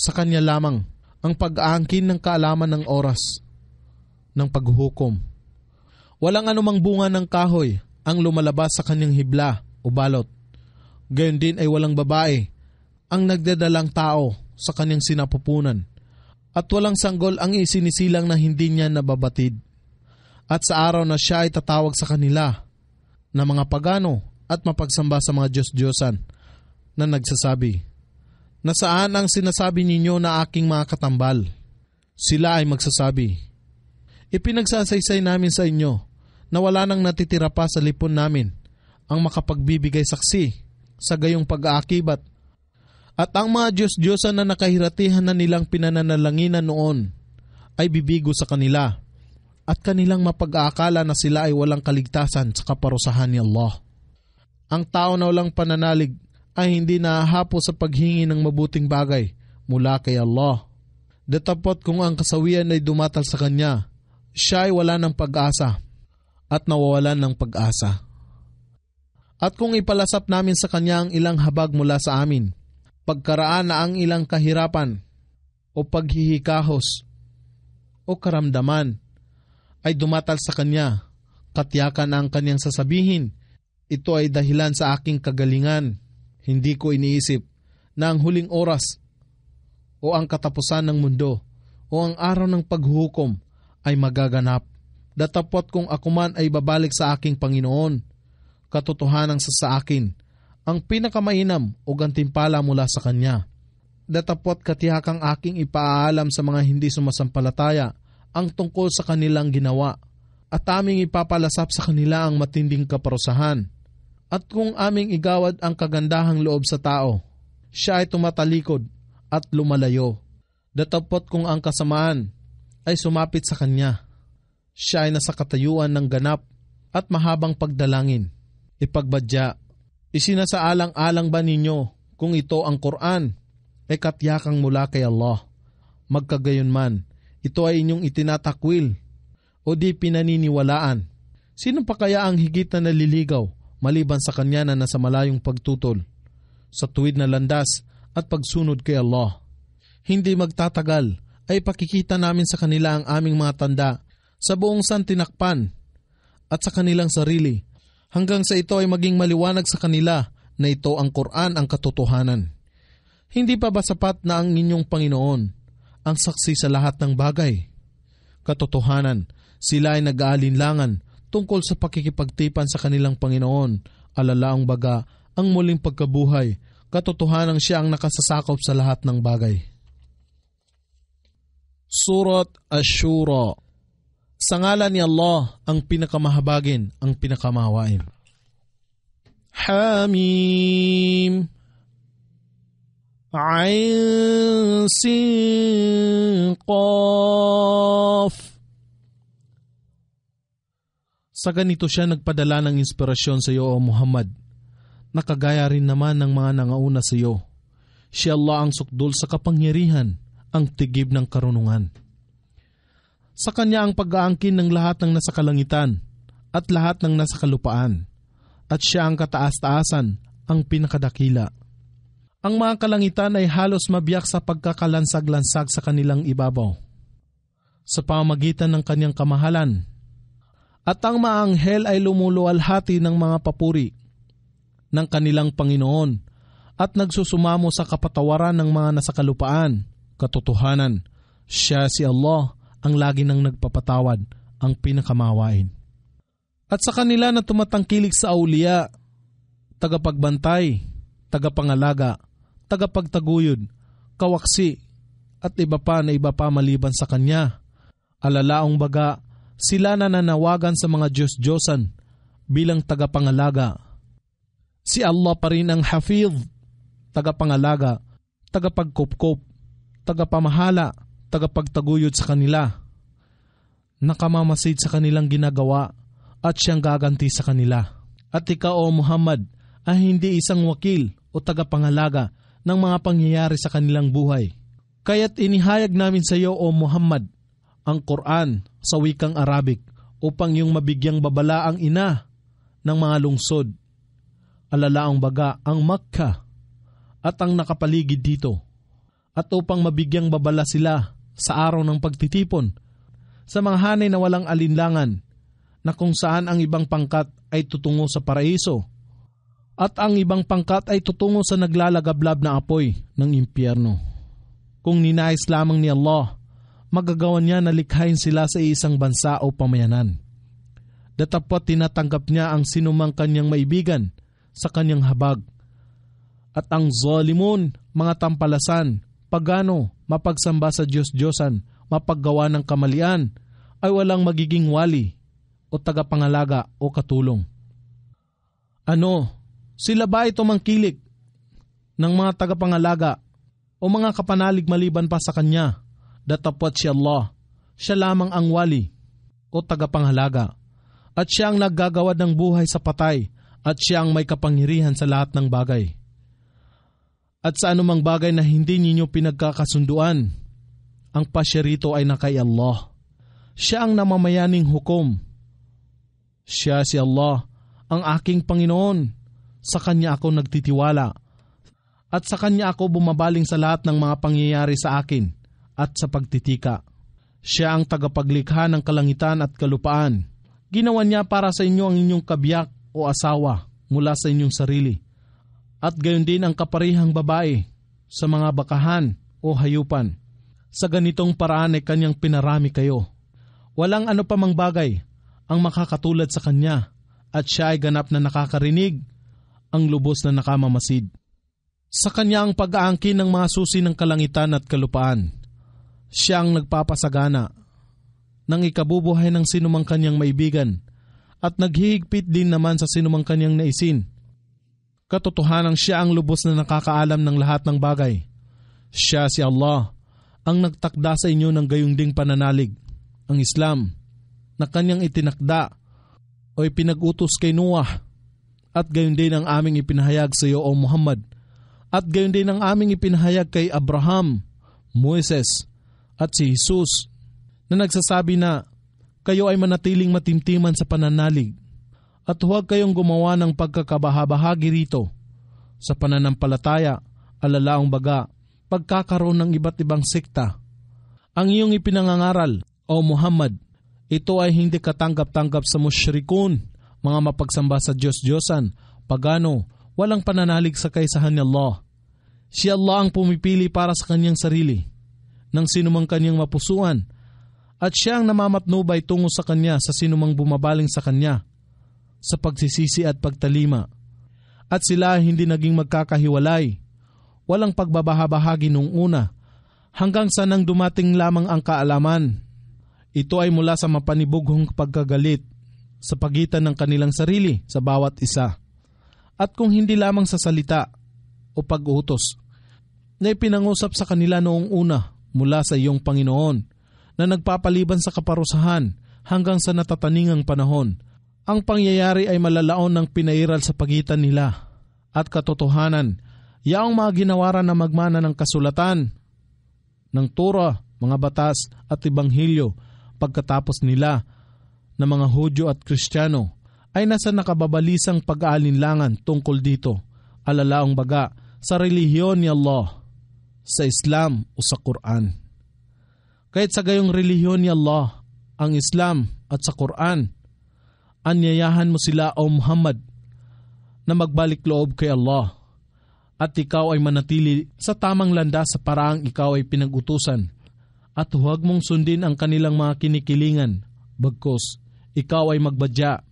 Sa Kanya lamang ang pag-aangkin ng kaalaman ng oras ng paghuhukom. Walang anumang bunga ng kahoy ang lumalabas sa kanyang hibla o balot. Gayon din ay walang babae ang nagdadalang tao sa kanyang sinapupunan at walang sanggol ang isinisilang na hindi niya nababatid. At sa araw na siya ay tatawag sa kanila na mga pagano at mapagsamba sa mga Diyos-Diyosan na nagsasabi, Nasaan ang sinasabi ninyo na aking mga katambal? Sila ay magsasabi, Ipinagsasaysay namin sa inyo na wala nang natitira pa sa lipon namin ang makapagbibigay saksi sa gayong pag-aakibat. At ang mga Diyos-Diyosan na nakahiratihan na nilang pinananalanginan noon ay bibigo sa kanila at kanilang mapag-aakala na sila ay walang kaligtasan sa kaparusahan ni Allah. Ang tao na walang pananalig ay hindi nahahapo sa paghingi ng mabuting bagay mula kay Allah. Datapot kung ang kasawian ay dumatal sa kanya, siya ay wala ng pag-asa at nawawalan ng pag-asa. At kung ipalasap namin sa kanya ang ilang habag mula sa amin, pagkaraan na ang ilang kahirapan o paghihikahos o karamdaman ay dumatal sa kanya, katyakan ang kanyang sasabihin, ito ay dahilan sa aking kagalingan hindi ko iniisip na ang huling oras o ang katapusan ng mundo o ang araw ng paghuhukom ay magaganap. Datapot kung ako man ay babalik sa aking Panginoon, katotohanan sa sa akin, ang pinakamainam o gantimpala mula sa Kanya. Datapot katihakang aking ipaalam sa mga hindi sumasampalataya ang tungkol sa kanilang ginawa at aming ipapalasap sa kanila ang matinding kaparusahan at kung aming igawad ang kagandahang loob sa tao, siya ay tumatalikod at lumalayo. Datapot kung ang kasamaan ay sumapit sa kanya. Siya ay nasa katayuan ng ganap at mahabang pagdalangin. Ipagbadya, isinasaalang-alang ba ninyo kung ito ang Quran ay katyakang mula kay Allah? Magkagayon man, ito ay inyong itinatakwil o di pinaniniwalaan. Sino pa kaya ang higit na naliligaw maliban sa kanya na nasa malayong pagtutol, sa tuwid na landas at pagsunod kay Allah. Hindi magtatagal ay pakikita namin sa kanila ang aming mga tanda sa buong santinakpan at sa kanilang sarili hanggang sa ito ay maging maliwanag sa kanila na ito ang Quran ang katotohanan. Hindi pa ba sapat na ang inyong Panginoon ang saksi sa lahat ng bagay? Katotohanan, sila ay nag-aalinlangan tungkol sa pakikipagtipan sa kanilang Panginoon, alalaang baga ang muling pagkabuhay, katotohanan siya ang nakasasakop sa lahat ng bagay. Surat Ashura Sa ngalan ni Allah, ang pinakamahabagin, ang pinakamahawain. Hamim. Ain Sin Qaf sa ganito siya nagpadala ng inspirasyon sa iyo o Muhammad. Nakagaya rin naman ng mga nangauna sa iyo. Si Allah ang sukdul sa kapangyarihan, ang tigib ng karunungan. Sa Kanya ang pag-aangkin ng lahat ng nasa kalangitan at lahat ng nasa kalupaan. At siya ang kataas-taasan, ang pinakadakila. Ang mga kalangitan ay halos mabiyak sa pagkakalansag-lansag sa kanilang ibabaw. Sa pamagitan ng kanyang kamahalan, at ang maanghel ay lumuluwalhati ng mga papuri ng kanilang Panginoon at nagsusumamo sa kapatawaran ng mga nasa kalupaan. Katotohanan, siya si Allah ang lagi nang nagpapatawad, ang pinakamawain. At sa kanila na tumatangkilik sa auliya, tagapagbantay, tagapangalaga, tagapagtaguyod, kawaksi, at iba pa na iba pa maliban sa kanya. Alalaong baga sila na nanawagan sa mga Diyos-Diyosan bilang tagapangalaga. Si Allah pa rin ang Hafiz, tagapangalaga, tagapagkupkop, tagapamahala, tagapagtaguyod sa kanila. Nakamamasid sa kanilang ginagawa at siyang gaganti sa kanila. At ikaw o Muhammad ay hindi isang wakil o tagapangalaga ng mga pangyayari sa kanilang buhay. Kaya't inihayag namin sa iyo o Muhammad ang Quran sa wikang Arabic upang yung mabigyang babala ang ina ng mga lungsod. Alalaang baga ang Makkah at ang nakapaligid dito. at upang mabigyang babala sila sa araw ng pagtitipon sa mga hanay na walang alinlangan na kung saan ang ibang pangkat ay tutungo sa paraiso at ang ibang pangkat ay tutungo sa naglalagablab na apoy ng impyerno. Kung ninais lamang ni Allah, magagawa niya na likhain sila sa isang bansa o pamayanan. Datapot tinatanggap niya ang sinumang kanyang maibigan sa kanyang habag. At ang zolimun, mga tampalasan, pagano, mapagsamba sa Diyos-Diyosan, mapaggawa ng kamalian, ay walang magiging wali o tagapangalaga o katulong. Ano, sila ba ito mangkilik ng mga tagapangalaga o mga kapanalig maliban pa sa kanya? Datapot si Allah, siya lamang ang wali o tagapangalaga at siya ang naggagawad ng buhay sa patay at siya ang may kapangyarihan sa lahat ng bagay. At sa anumang bagay na hindi ninyo pinagkakasunduan, ang pasya rito ay na kay Allah. Siya ang namamayaning hukom. Siya si Allah, ang aking Panginoon sa Kanya ako nagtitiwala at sa Kanya ako bumabaling sa lahat ng mga pangyayari sa akin at sa pagtitika. Siya ang tagapaglikha ng kalangitan at kalupaan. Ginawa niya para sa inyo ang inyong kabiyak o asawa mula sa inyong sarili. At gayon din ang kaparihang babae sa mga bakahan o hayupan. Sa ganitong paraan ay kanyang pinarami kayo. Walang ano pa mang bagay ang makakatulad sa kanya at siya ay ganap na nakakarinig ang lubos na nakamamasid. Sa kanya ang pag-aangkin ng mga susi ng kalangitan at kalupaan. Siya ang nagpapasagana ng ikabubuhay ng sinumang kanyang maibigan at naghihigpit din naman sa sinumang kanyang naisin. Katotohanan siya ang lubos na nakakaalam ng lahat ng bagay. Siya si Allah ang nagtakda sa inyo ng gayong ding pananalig, ang Islam, na kanyang itinakda o ipinag-utos kay Noah at gayon din ang aming ipinahayag sa iyo o Muhammad at gayon din ang aming ipinahayag kay Abraham, Moises at si Jesus na nagsasabi na kayo ay manatiling matimtiman sa pananalig at huwag kayong gumawa ng pagkakabahabahagi rito sa pananampalataya, alalaong baga, pagkakaroon ng iba't ibang sekta. Ang iyong ipinangangaral, o Muhammad, ito ay hindi katanggap-tanggap sa musyrikun mga mapagsamba sa Diyos-Diyosan, pagano, walang pananalig sa kaisahan ni Allah. Si Allah ang pumipili para sa kanyang sarili, ng sinumang kanyang mapusuan, at siya ang namamatnubay tungo sa kanya sa sinumang bumabaling sa kanya, sa pagsisisi at pagtalima. At sila hindi naging magkakahiwalay, walang pagbabahabahagi nung una, hanggang sa nang dumating lamang ang kaalaman. Ito ay mula sa mapanibughong pagkagalit sa pagitan ng kanilang sarili sa bawat isa. At kung hindi lamang sa salita o pag-utos na ipinangusap sa kanila noong una mula sa iyong Panginoon na nagpapaliban sa kaparusahan hanggang sa natataningang panahon, ang pangyayari ay malalaon ng pinairal sa pagitan nila at katotohanan, yaong mga ginawaran na magmana ng kasulatan, ng Tura, mga batas at Ibanghilyo pagkatapos nila na mga Hudyo at Kristiyano ay nasa nakababalisang pag-aalinlangan tungkol dito, alalaong baga sa relihiyon ni Allah, sa Islam o sa Quran. Kahit sa gayong relihiyon ni Allah, ang Islam at sa Quran, anyayahan mo sila o Muhammad na magbalik loob kay Allah at ikaw ay manatili sa tamang landas sa paraang ikaw ay pinag-utusan at huwag mong sundin ang kanilang mga kinikilingan bagkos ikaw ay magbadya.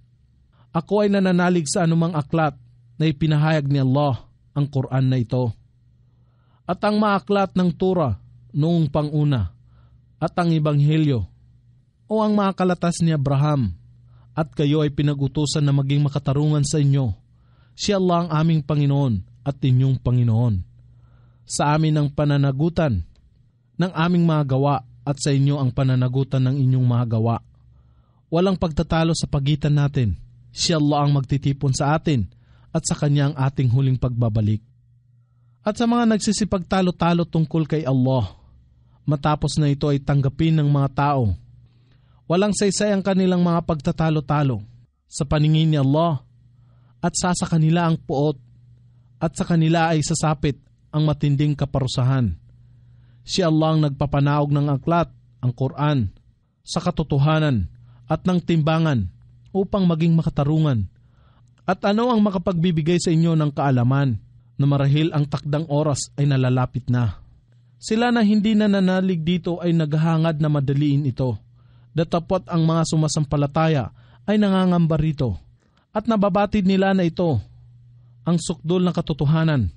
Ako ay nananalig sa anumang aklat na ipinahayag ni Allah ang Quran na ito. At ang maaklat ng Tura noong panguna at ang Ebanghelyo o ang mga kalatas ni Abraham at kayo ay pinagutusan na maging makatarungan sa inyo. Si Allah ang aming Panginoon at inyong Panginoon. Sa amin ang pananagutan ng aming mga gawa at sa inyo ang pananagutan ng inyong mga gawa Walang pagtatalo sa pagitan natin. Si Allah ang magtitipon sa atin at sa Kanya ang ating huling pagbabalik. At sa mga nagsisipagtalo-talo tungkol kay Allah, matapos na ito ay tanggapin ng mga tao, walang saysay ang kanilang mga pagtatalo-talo sa paningin ni Allah at sa sa kanila ang puot at sa kanila ay sasapit ang matinding kaparusahan. Si Allah ang nagpapanaog ng aklat, ang Quran, sa katotohanan at ng timbangan upang maging makatarungan. At ano ang makapagbibigay sa inyo ng kaalaman na marahil ang takdang oras ay nalalapit na. Sila na hindi na nanalig dito ay naghahangad na madaliin ito. Datapot ang mga sumasampalataya ay nangangamba rito. At nababatid nila na ito ang sukdol ng katotohanan.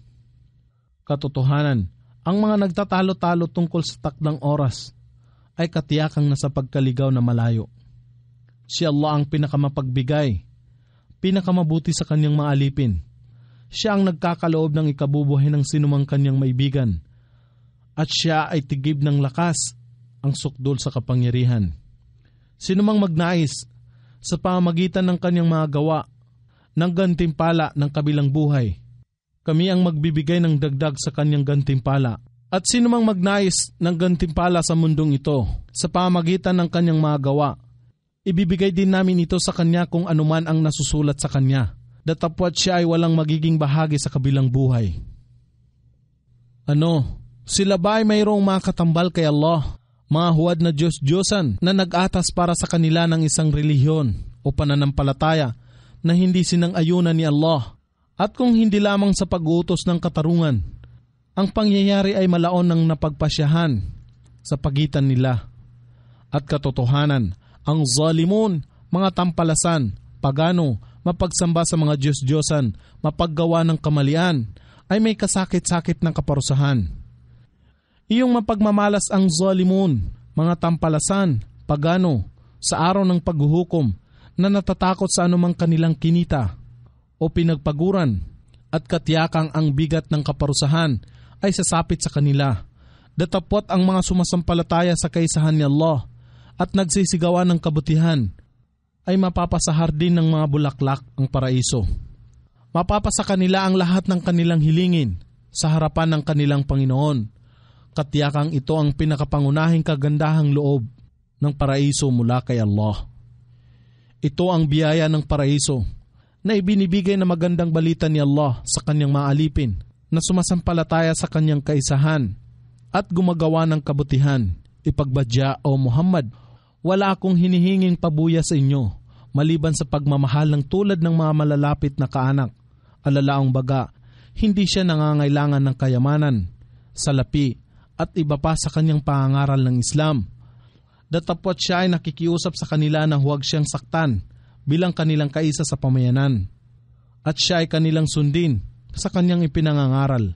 Katotohanan, ang mga nagtatalo-talo tungkol sa takdang oras ay katiyakang nasa pagkaligaw na malayo. Si Allah ang pinakamapagbigay, pinakamabuti sa kanyang maalipin. Siya ang nagkakaloob ng ikabubuhay ng sinumang kanyang maibigan. At siya ay tigib ng lakas, ang sukdol sa kapangyarihan. Sinumang magnais sa pamamagitan ng kanyang mga gawa ng gantimpala ng kabilang buhay kami ang magbibigay ng dagdag sa kanyang gantimpala. At sino mang magnais ng gantimpala sa mundong ito sa pamagitan ng kanyang mga gawa, ibibigay din namin ito sa kanya kung anuman ang nasusulat sa kanya. Datapwat siya ay walang magiging bahagi sa kabilang buhay. Ano? Sila ba ay mayroong mga katambal kay Allah? Mga huwad na Diyos-Diyosan na nag-atas para sa kanila ng isang relihiyon o pananampalataya na hindi sinang ayunan ni Allah at kung hindi lamang sa pag-uutos ng katarungan, ang pangyayari ay malaon ng napagpasyahan sa pagitan nila. At katotohanan, ang zalimun, mga tampalasan, pagano, mapagsamba sa mga Diyos-Diyosan, mapaggawa ng kamalian, ay may kasakit-sakit ng kaparusahan. Iyong mapagmamalas ang zalimun, mga tampalasan, pagano, sa araw ng paghuhukom na natatakot sa anumang kanilang kinita o pinagpaguran at katyakang ang bigat ng kaparusahan ay sasapit sa kanila. Datapot ang mga sumasampalataya sa kaisahan ni Allah at nagsisigawan ng kabutihan ay mapapasahar din ng mga bulaklak ang paraiso. Mapapasa kanila ang lahat ng kanilang hilingin sa harapan ng kanilang Panginoon. Katyakang ito ang pinakapangunahing kagandahang loob ng paraiso mula kay Allah. Ito ang biyaya ng paraiso na ibinibigay na magandang balita ni Allah sa kanyang maalipin na sumasampalataya sa kanyang kaisahan at gumagawa ng kabutihan. Ipagbadya o Muhammad, wala akong hinihinging pabuya sa inyo maliban sa pagmamahal ng tulad ng mga malalapit na kaanak. Alalaong baga, hindi siya nangangailangan ng kayamanan, salapi at iba pa sa kanyang pangangaral ng Islam. Datapot siya ay nakikiusap sa kanila na huwag siyang saktan bilang kanilang kaisa sa pamayanan. At siya ay kanilang sundin sa kanyang ipinangangaral.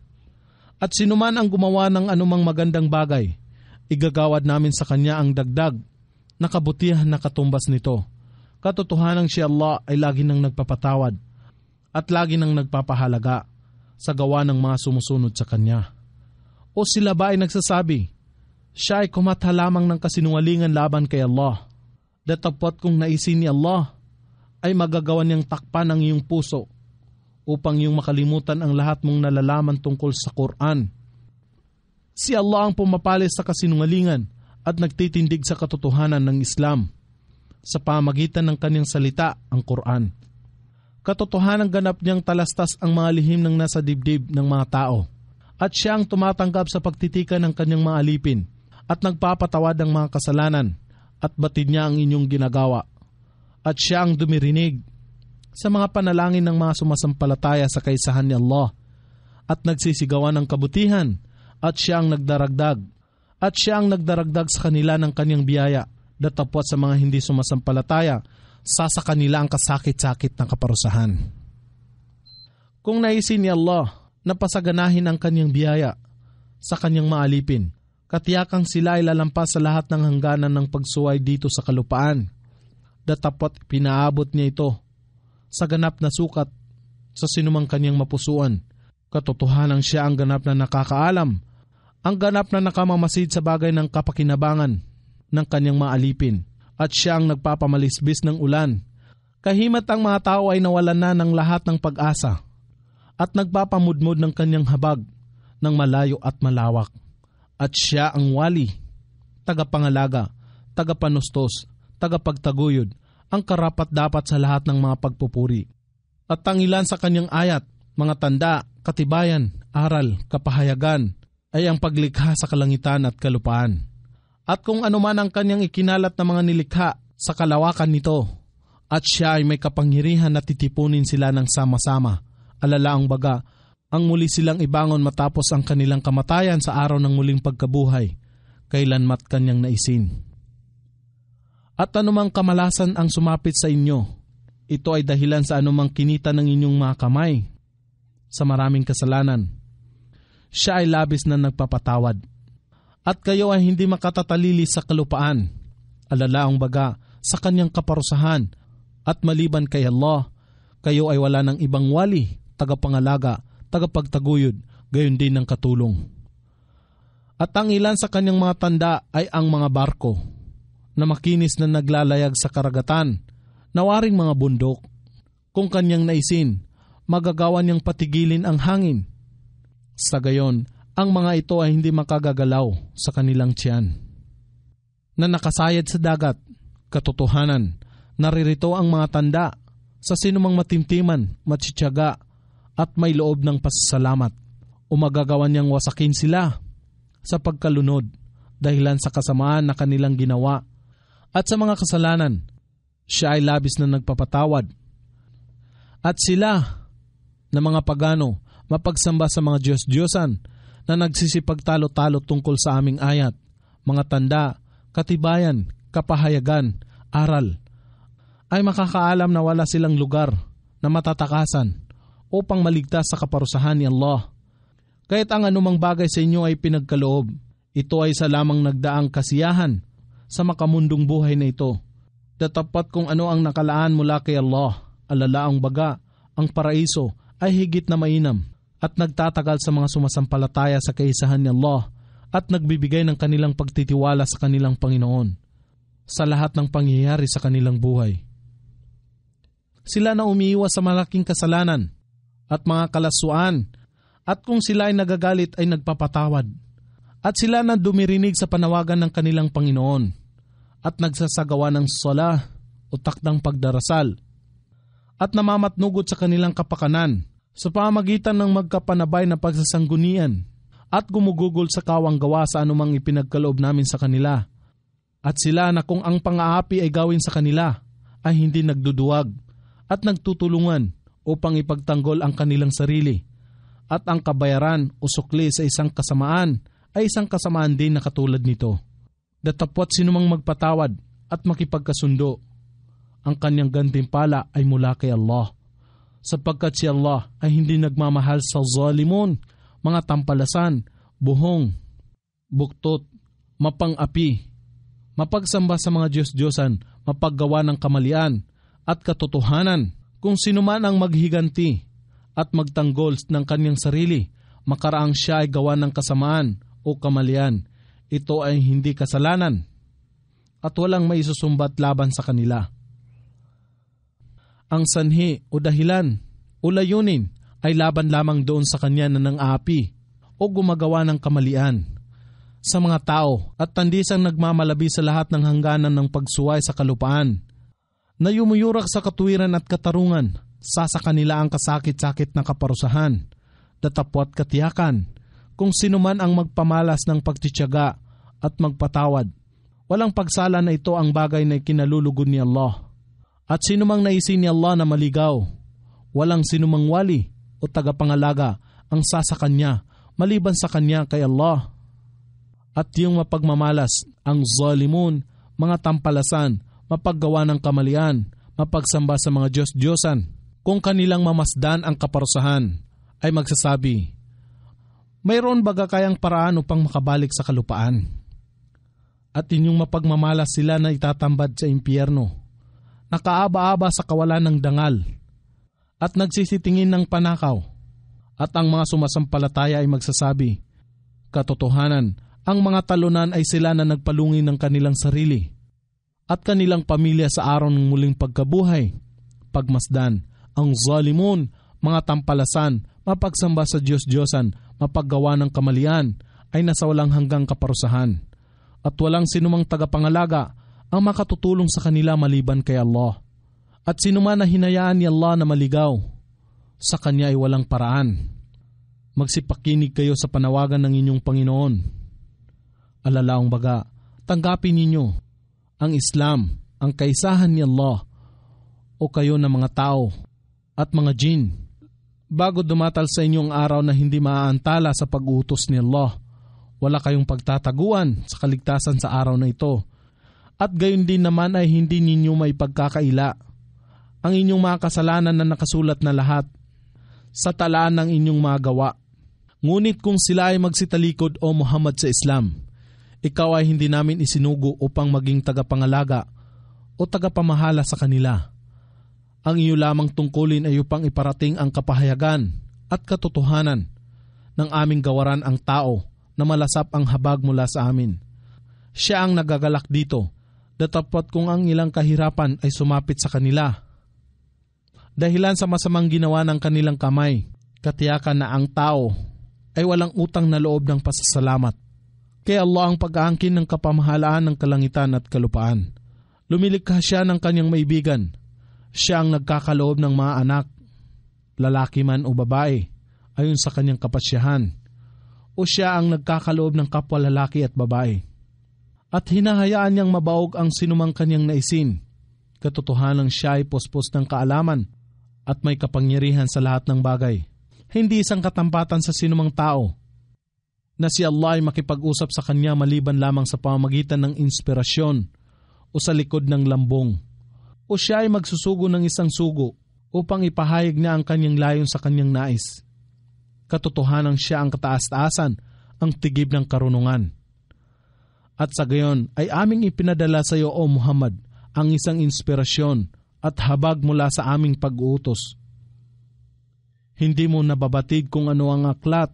At sinuman ang gumawa ng anumang magandang bagay, igagawad namin sa kanya ang dagdag na kabutihan na katumbas nito. Katotohanan si Allah ay lagi nang nagpapatawad at lagi nang nagpapahalaga sa gawa ng mga sumusunod sa kanya. O sila ba ay nagsasabi, siya ay kumata lamang ng kasinungalingan laban kay Allah. Datapot kung naisin ni Allah ay magagawa niyang takpan ang iyong puso upang iyong makalimutan ang lahat mong nalalaman tungkol sa Quran. Si Allah ang pumapalis sa kasinungalingan at nagtitindig sa katotohanan ng Islam sa pamagitan ng kanyang salita, ang Quran. Katotohanan ganap niyang talastas ang mga lihim ng nasa dibdib ng mga tao. At siya ang tumatanggap sa pagtitika ng kanyang mga alipin at nagpapatawad ng mga kasalanan at batid niya ang inyong ginagawa. At siya ang dumirinig sa mga panalangin ng mga sumasampalataya sa kaisahan ni Allah at nagsisigawan ng kabutihan at siya ang nagdaragdag at siya ang nagdaragdag sa kanila ng kanyang biyaya datapot sa mga hindi sumasampalataya sa sa kanila ang kasakit-sakit ng kaparusahan. Kung naisin ni Allah na pasaganahin ang kanyang biyaya sa kanyang maalipin, katiyakang sila ay lalampas sa lahat ng hangganan ng pagsuway dito sa kalupaan datapot pinaabot niya ito sa ganap na sukat sa sinumang kanyang mapusuan. Katotohanan siya ang ganap na nakakaalam, ang ganap na nakamamasid sa bagay ng kapakinabangan ng kanyang maalipin, at siya ang nagpapamalisbis ng ulan. Kahimat ang mga tao ay nawalan na ng lahat ng pag-asa at nagpapamudmod ng kanyang habag ng malayo at malawak. At siya ang wali, tagapangalaga, tagapanustos, tagapagtaguyod, ang karapat dapat sa lahat ng mga pagpupuri. At tangilan sa kanyang ayat, mga tanda, katibayan, aral, kapahayagan, ay ang paglikha sa kalangitan at kalupaan. At kung ano man ang kanyang ikinalat na mga nilikha sa kalawakan nito, at siya ay may kapangyarihan na titipunin sila ng sama-sama, alala ang baga, ang muli silang ibangon matapos ang kanilang kamatayan sa araw ng muling pagkabuhay, kailanmat kanyang naisin. At anumang kamalasan ang sumapit sa inyo, ito ay dahilan sa anumang kinita ng inyong mga kamay sa maraming kasalanan. Siya ay labis na nagpapatawad at kayo ay hindi makatatalili sa kalupaan. Alalaang baga sa kanyang kaparusahan at maliban kay Allah, kayo ay wala ng ibang wali, tagapangalaga, tagapagtaguyod, gayon din ng katulong. At ang ilan sa kanyang mga tanda ay ang mga barko na makinis na naglalayag sa karagatan, nawaring mga bundok. Kung kanyang naisin, magagawa niyang patigilin ang hangin. Sa gayon, ang mga ito ay hindi makagagalaw sa kanilang tiyan. Na nakasayad sa dagat, katotohanan, naririto ang mga tanda sa sinumang matimtiman, matsitsaga, at may loob ng pasasalamat. Umagagawa niyang wasakin sila sa pagkalunod dahilan sa kasamaan na kanilang ginawa at sa mga kasalanan. Siya ay labis na nagpapatawad. At sila na mga pagano mapagsamba sa mga Diyos-Diyosan na nagsisipagtalo-talo tungkol sa aming ayat, mga tanda, katibayan, kapahayagan, aral, ay makakaalam na wala silang lugar na matatakasan upang maligtas sa kaparusahan ni Allah. Kahit ang anumang bagay sa inyo ay pinagkaloob, ito ay sa lamang nagdaang kasiyahan sa makamundong buhay na ito. Datapat kung ano ang nakalaan mula kay Allah, alalaang baga, ang paraiso ay higit na mainam at nagtatagal sa mga sumasampalataya sa kaisahan ni Allah at nagbibigay ng kanilang pagtitiwala sa kanilang Panginoon sa lahat ng pangyayari sa kanilang buhay. Sila na umiiwas sa malaking kasalanan at mga kalasuan at kung sila ay nagagalit ay nagpapatawad at sila na dumirinig sa panawagan ng kanilang Panginoon at nagsasagawa ng sala o takdang pagdarasal at namamatnugot sa kanilang kapakanan sa pamagitan ng magkapanabay na pagsasanggunian at gumugugol sa kawang gawa sa anumang ipinagkaloob namin sa kanila. At sila na kung ang pang-aapi ay gawin sa kanila ay hindi nagduduwag at nagtutulungan upang ipagtanggol ang kanilang sarili. At ang kabayaran o sukli sa isang kasamaan ay isang kasamaan din na katulad nito. Datapwat sinumang magpatawad at makipagkasundo. Ang kanyang gantimpala ay mula kay Allah sapagkat si Allah ay hindi nagmamahal sa zalimun, mga tampalasan, buhong, buktot, mapang-api, mapagsamba sa mga Diyos-Diyosan, mapaggawa ng kamalian at katotohanan. Kung sino man ang maghiganti at magtanggol ng kanyang sarili, makaraang siya ay gawa ng kasamaan o kamalian. Ito ay hindi kasalanan at walang maisusumbat laban sa kanila ang sanhi o dahilan o layunin ay laban lamang doon sa kanya na ng api o gumagawa ng kamalian sa mga tao at tandisang nagmamalabi sa lahat ng hangganan ng pagsuway sa kalupaan na yumuyurak sa katuwiran at katarungan sa sa kanila ang kasakit-sakit na kaparusahan, datapwat katiyakan, kung sino man ang magpamalas ng pagtityaga at magpatawad. Walang pagsala na ito ang bagay na ikinalulugod ni Allah at sinumang naisin ni Allah na maligaw, walang sinumang wali o tagapangalaga ang sasa kanya maliban sa kanya kay Allah. At yung mapagmamalas, ang zalimun, mga tampalasan, mapaggawa ng kamalian, mapagsamba sa mga Diyos-Diyosan. Kung kanilang mamasdan ang kaparusahan, ay magsasabi, mayroon baga kayang paraan upang makabalik sa kalupaan? At inyong mapagmamalas sila na itatambad sa impyerno nakaaba-aba sa kawalan ng dangal at nagsisitingin ng panakaw. At ang mga sumasampalataya ay magsasabi, Katotohanan, ang mga talunan ay sila na nagpalungi ng kanilang sarili at kanilang pamilya sa araw ng muling pagkabuhay. Pagmasdan, ang zalimun, mga tampalasan, mapagsamba sa Diyos-Diyosan, mapaggawa ng kamalian, ay nasa walang hanggang kaparusahan. At walang sinumang tagapangalaga ang makatutulong sa kanila maliban kay Allah. At sino man na hinayaan ni Allah na maligaw, sa kanya ay walang paraan. Magsipakinig kayo sa panawagan ng inyong Panginoon. Alalaong baga, tanggapin ninyo ang Islam, ang kaisahan ni Allah, o kayo na mga tao at mga jin. Bago dumatal sa inyong araw na hindi maaantala sa pag-utos ni Allah, wala kayong pagtataguan sa kaligtasan sa araw na ito. At gayon din naman ay hindi ninyo may pagkakaila. Ang inyong mga kasalanan na nakasulat na lahat sa talaan ng inyong mga gawa. Ngunit kung sila ay magsitalikod o Muhammad sa Islam, ikaw ay hindi namin isinugo upang maging tagapangalaga o tagapamahala sa kanila. Ang iyo lamang tungkulin ay upang iparating ang kapahayagan at katotohanan ng aming gawaran ang tao na malasap ang habag mula sa amin. Siya ang nagagalak dito, datapot kung ang ilang kahirapan ay sumapit sa kanila. Dahilan sa masamang ginawa ng kanilang kamay, katiyakan na ang tao ay walang utang na loob ng pasasalamat kay Allah ang pag-aangkin ng kapamahalaan ng kalangitan at kalupaan. Lumilikha siya ng kanyang maibigan. Siya ang nagkakaloob ng mga anak, lalaki man o babae, ayon sa kanyang kapasyahan. O siya ang nagkakaloob ng kapwa lalaki at babae. At hinahayaan niyang mabaog ang sinumang kanyang naisin. Katotohanan siya ay pospos ng kaalaman at may kapangyarihan sa lahat ng bagay. Hindi isang katampatan sa sinumang tao na si Allah ay makipag-usap sa kanya maliban lamang sa pamamagitan ng inspirasyon o sa likod ng lambong. O siya ay magsusugo ng isang sugo upang ipahayag niya ang kanyang layon sa kanyang nais. Katotohanan siya ang kataas-taasan, ang tigib ng karunungan. At sa gayon ay aming ipinadala sa iyo, O Muhammad, ang isang inspirasyon at habag mula sa aming pag-uutos. Hindi mo nababatid kung ano ang aklat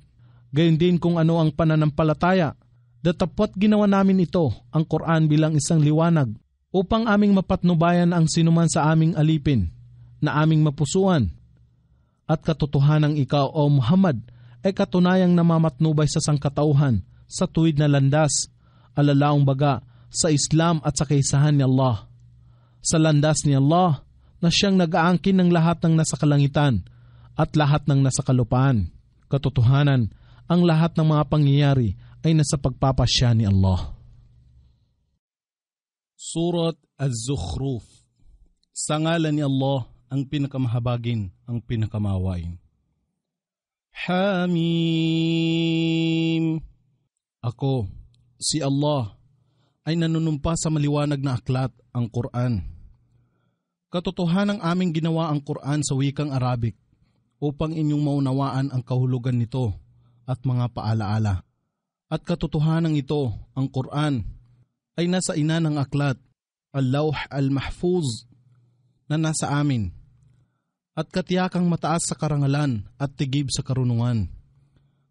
gayon din kung ano ang pananampalataya. Datapot ginawa namin ito, ang Quran bilang isang liwanag, upang aming mapatnubayan ang sinuman sa aming alipin, na aming mapusuan. At katotohanang ikaw, O Muhammad, ay katunayang namamatnubay sa sangkatauhan, sa tuwid na landas, alalaong baga, sa Islam at sa kaisahan ni Allah. Sa landas ni Allah, na siyang nag-aangkin ng lahat ng nasa kalangitan at lahat ng nasa kalupaan. Katotohanan, ang lahat ng mga pangyayari ay nasa pagpapasya ni Allah. Surat Az-Zukhruf Sa ngalan ni Allah, ang pinakamahabagin, ang pinakamawain. Hamim Ako, si Allah, ay nanunumpa sa maliwanag na aklat, ang Quran. Katotohanang aming ginawa ang Quran sa wikang Arabic upang inyong maunawaan ang kahulugan nito at mga paalaala. At katotohanan ito, ang Quran, ay nasa ina ng aklat, al-lawh al-mahfuz, na nasa amin, at katiyakang mataas sa karangalan at tigib sa karunungan.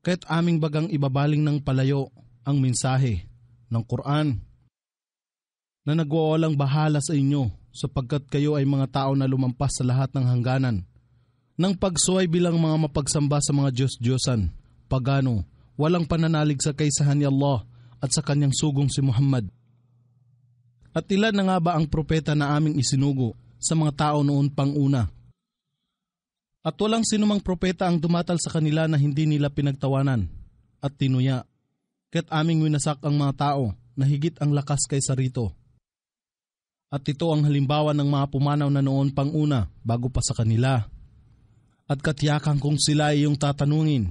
Kahit aming bagang ibabaling ng palayo ang mensahe ng Quran na nagwawalang bahala sa inyo sapagkat kayo ay mga tao na lumampas sa lahat ng hangganan ng pagsuway bilang mga mapagsamba sa mga Diyos-Diyosan pagano, walang pananalig sa kaisahan ni Allah at sa kanyang sugong si Muhammad. At ilan na nga ba ang propeta na aming isinugo sa mga tao noon pang una? At walang sinumang propeta ang dumatal sa kanila na hindi nila pinagtawanan at tinuya. Kaya't aming winasak ang mga tao na higit ang lakas kaysa rito. At ito ang halimbawa ng mga pumanaw na noon pang una bago pa sa kanila. At katiyakan kung sila ay iyong tatanungin,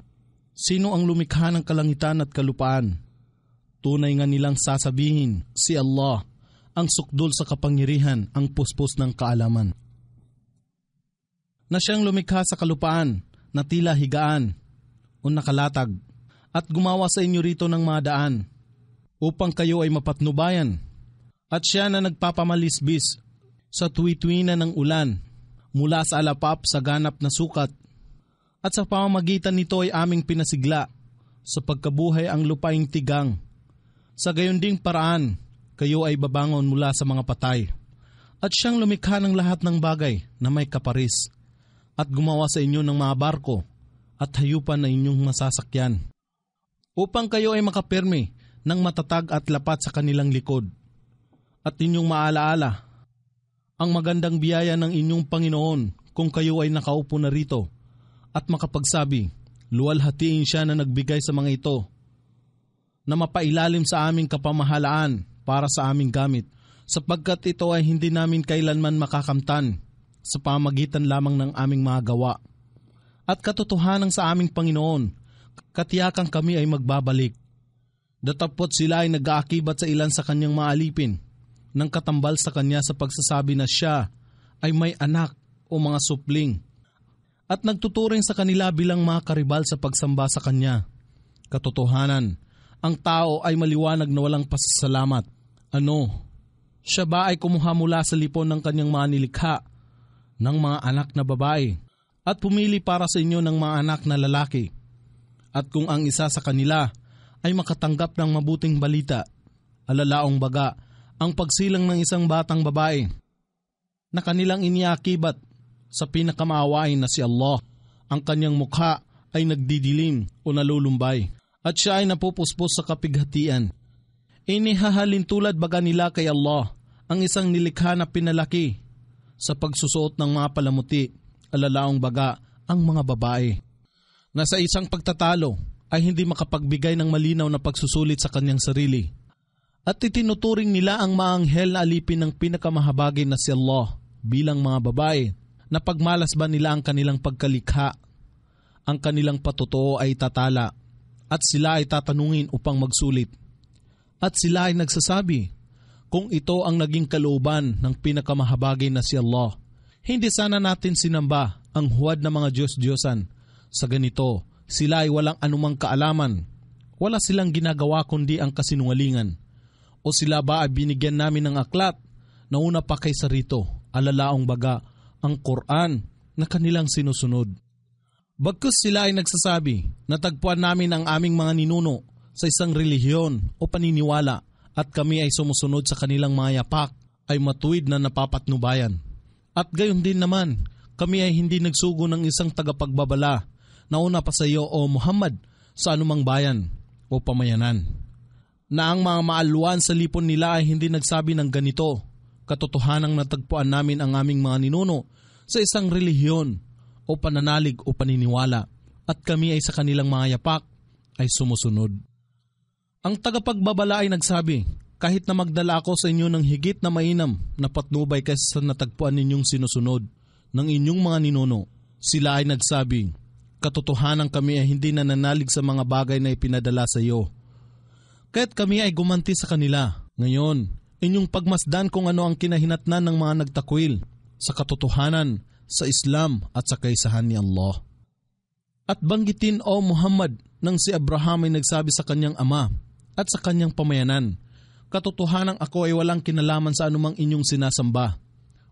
Sino ang lumikha ng kalangitan at kalupaan? Tunay nga nilang sasabihin, si Allah, ang sukdol sa kapangyarihan, ang puspos ng kaalaman. Na siyang lumikha sa kalupaan, na tila higaan o nakalatag, at gumawa sa inyo rito ng mga daan, upang kayo ay mapatnubayan. At siya na nagpapamalisbis sa tuwi-tuwina ng ulan, mula sa alapap sa ganap na sukat at sa pamamagitan nito ay aming pinasigla sa pagkabuhay ang lupaing tigang. Sa gayon ding paraan, kayo ay babangon mula sa mga patay. At siyang lumikha ng lahat ng bagay na may kaparis at gumawa sa inyo ng mga barko at hayupan na inyong masasakyan. Upang kayo ay makapirme ng matatag at lapat sa kanilang likod. At inyong maalaala ang magandang biyaya ng inyong Panginoon kung kayo ay nakaupo na rito at makapagsabi, Luwalhatiin siya na nagbigay sa mga ito na mapailalim sa aming kapamahalaan para sa aming gamit sapagkat ito ay hindi namin kailanman makakamtan sa pamagitan lamang ng aming mga gawa. At katotohanan sa aming Panginoon, katiyakang kami ay magbabalik. Datapot sila ay nag-aakibat sa ilan sa kanyang mga alipin nang katambal sa kanya sa pagsasabi na siya ay may anak o mga supling at nagtuturing sa kanila bilang mga karibal sa pagsamba sa kanya. Katotohanan, ang tao ay maliwanag na walang pasasalamat. Ano? Siya ba ay kumuha mula sa lipon ng kanyang mga nilikha ng mga anak na babae at pumili para sa inyo ng mga anak na lalaki? At kung ang isa sa kanila ay makatanggap ng mabuting balita, alalaong baga ang pagsilang ng isang batang babae na kanilang iniakibat sa pinakamaawain na si Allah. Ang kanyang mukha ay nagdidilim o nalulumbay at siya ay napupuspos sa kapighatian. Inihahalin tulad baga nila kay Allah ang isang nilikha na pinalaki sa pagsusuot ng mga palamuti, alalaong baga ang mga babae. Na sa isang pagtatalo ay hindi makapagbigay ng malinaw na pagsusulit sa kanyang sarili at itinuturing nila ang mga anghel na alipin ng pinakamahabagin na si Allah bilang mga babae na pagmalas ba nila ang kanilang pagkalikha. Ang kanilang patutuo ay tatala at sila ay tatanungin upang magsulit. At sila ay nagsasabi, kung ito ang naging kalooban ng pinakamahabagin na si Allah, hindi sana natin sinamba ang huwad na mga Diyos-Diyosan. Sa ganito, sila ay walang anumang kaalaman. Wala silang ginagawa kundi ang kasinungalingan o sila ba ay binigyan namin ng aklat na una pa kaysa rito, alalaong baga, ang Quran na kanilang sinusunod. Bagkus sila ay nagsasabi, natagpuan namin ang aming mga ninuno sa isang relihiyon o paniniwala at kami ay sumusunod sa kanilang mga yapak ay matuwid na napapatnubayan. At gayon din naman, kami ay hindi nagsugo ng isang tagapagbabala na una pa sa iyo o Muhammad sa anumang bayan o pamayanan na ang mga maaluan sa lipon nila ay hindi nagsabi ng ganito. Katotohanang natagpuan namin ang aming mga ninuno sa isang relihiyon o pananalig o paniniwala at kami ay sa kanilang mga yapak ay sumusunod. Ang tagapagbabala ay nagsabi, kahit na magdala ako sa inyo ng higit na mainam na patnubay kaysa sa natagpuan ninyong sinusunod ng inyong mga ninuno, sila ay nagsabi, katotohanan kami ay hindi nananalig sa mga bagay na ipinadala sa iyo Kaya't kami ay gumanti sa kanila. Ngayon, inyong pagmasdan kung ano ang kinahinatnan ng mga nagtakwil sa katotohanan, sa Islam at sa kaisahan ni Allah. At banggitin o Muhammad nang si Abraham ay nagsabi sa kanyang ama at sa kanyang pamayanan, Katotohanan ako ay walang kinalaman sa anumang inyong sinasamba,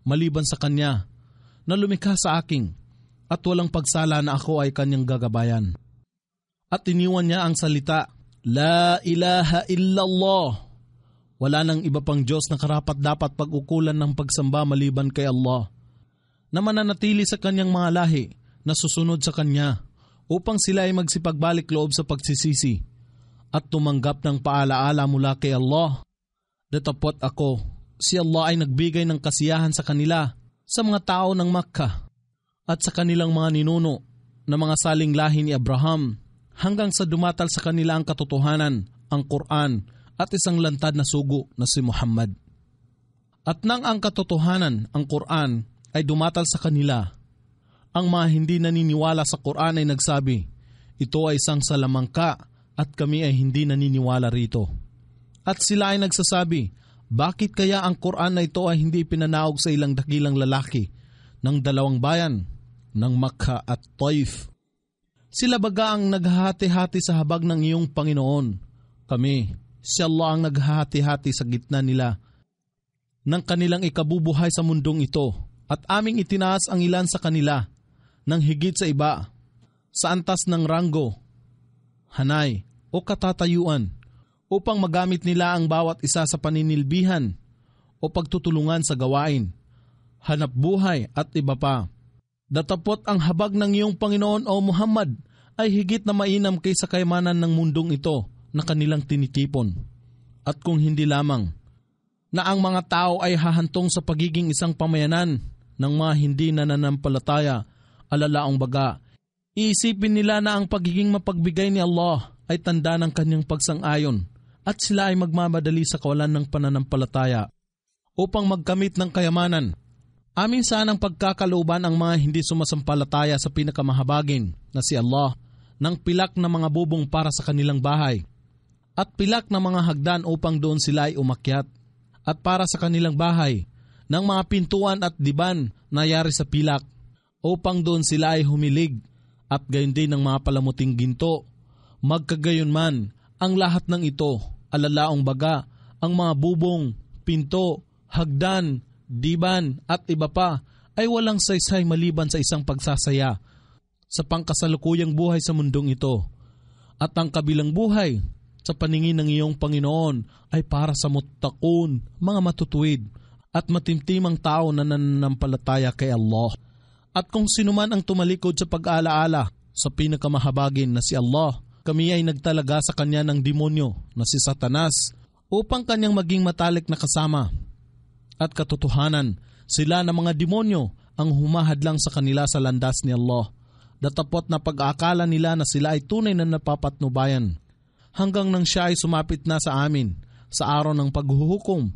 maliban sa kanya na lumikha sa aking at walang pagsala na ako ay kanyang gagabayan. At iniwan niya ang salita La ilaha illallah. Wala nang iba pang Diyos na karapat dapat pag-ukulan ng pagsamba maliban kay Allah. Na mananatili sa kanyang mga lahi na susunod sa kanya upang sila ay magsipagbalik loob sa pagsisisi at tumanggap ng paalaala mula kay Allah. Datapot ako, si Allah ay nagbigay ng kasiyahan sa kanila sa mga tao ng Makkah at sa kanilang mga ninuno na mga saling lahi ni Abraham hanggang sa dumatal sa kanila ang katotohanan, ang Quran at isang lantad na sugo na si Muhammad. At nang ang katotohanan, ang Quran, ay dumatal sa kanila, ang mga hindi naniniwala sa Quran ay nagsabi, ito ay isang salamangka at kami ay hindi naniniwala rito. At sila ay nagsasabi, bakit kaya ang Quran na ito ay hindi pinanaog sa ilang dakilang lalaki ng dalawang bayan ng Makkah at Taif? Sila baga ang naghahati-hati sa habag ng iyong Panginoon. Kami, si Allah ang naghahati-hati sa gitna nila ng kanilang ikabubuhay sa mundong ito at aming itinaas ang ilan sa kanila ng higit sa iba sa antas ng ranggo, hanay o katatayuan upang magamit nila ang bawat isa sa paninilbihan o pagtutulungan sa gawain, hanap buhay at iba pa Datapot ang habag ng iyong Panginoon o Muhammad ay higit na mainam kaysa kayamanan ng mundong ito na kanilang tinitipon. At kung hindi lamang, na ang mga tao ay hahantong sa pagiging isang pamayanan ng mga hindi nananampalataya, alalaong baga, Iisipin nila na ang pagiging mapagbigay ni Allah ay tanda ng kanyang pagsang-ayon at sila ay magmamadali sa kawalan ng pananampalataya upang magkamit ng kayamanan. Amin sanang pagkakalooban ang mga hindi sumasampalataya sa pinakamahabagin na si Allah ng pilak na mga bubong para sa kanilang bahay at pilak na mga hagdan upang doon sila ay umakyat at para sa kanilang bahay ng mga pintuan at diban na yari sa pilak upang doon sila ay humilig at gayon din ng mga palamuting ginto. Magkagayon man, ang lahat ng ito, alalaong baga, ang mga bubong, pinto, hagdan, diban at iba pa ay walang saysay maliban sa isang pagsasaya sa pangkasalukuyang buhay sa mundong ito. At ang kabilang buhay sa paningin ng iyong Panginoon ay para sa mutakon, mga matutuwid at matimtimang tao na nananampalataya kay Allah. At kung sino man ang tumalikod sa pag-aalaala sa pinakamahabagin na si Allah, kami ay nagtalaga sa kanya ng demonyo na si Satanas upang kanyang maging matalik na kasama. At katotohanan, sila na mga demonyo ang humahadlang sa kanila sa landas ni Allah. Datapot na pag-aakala nila na sila ay tunay na napapatnubayan. Hanggang nang siya ay sumapit na sa amin sa araw ng paghuhukom,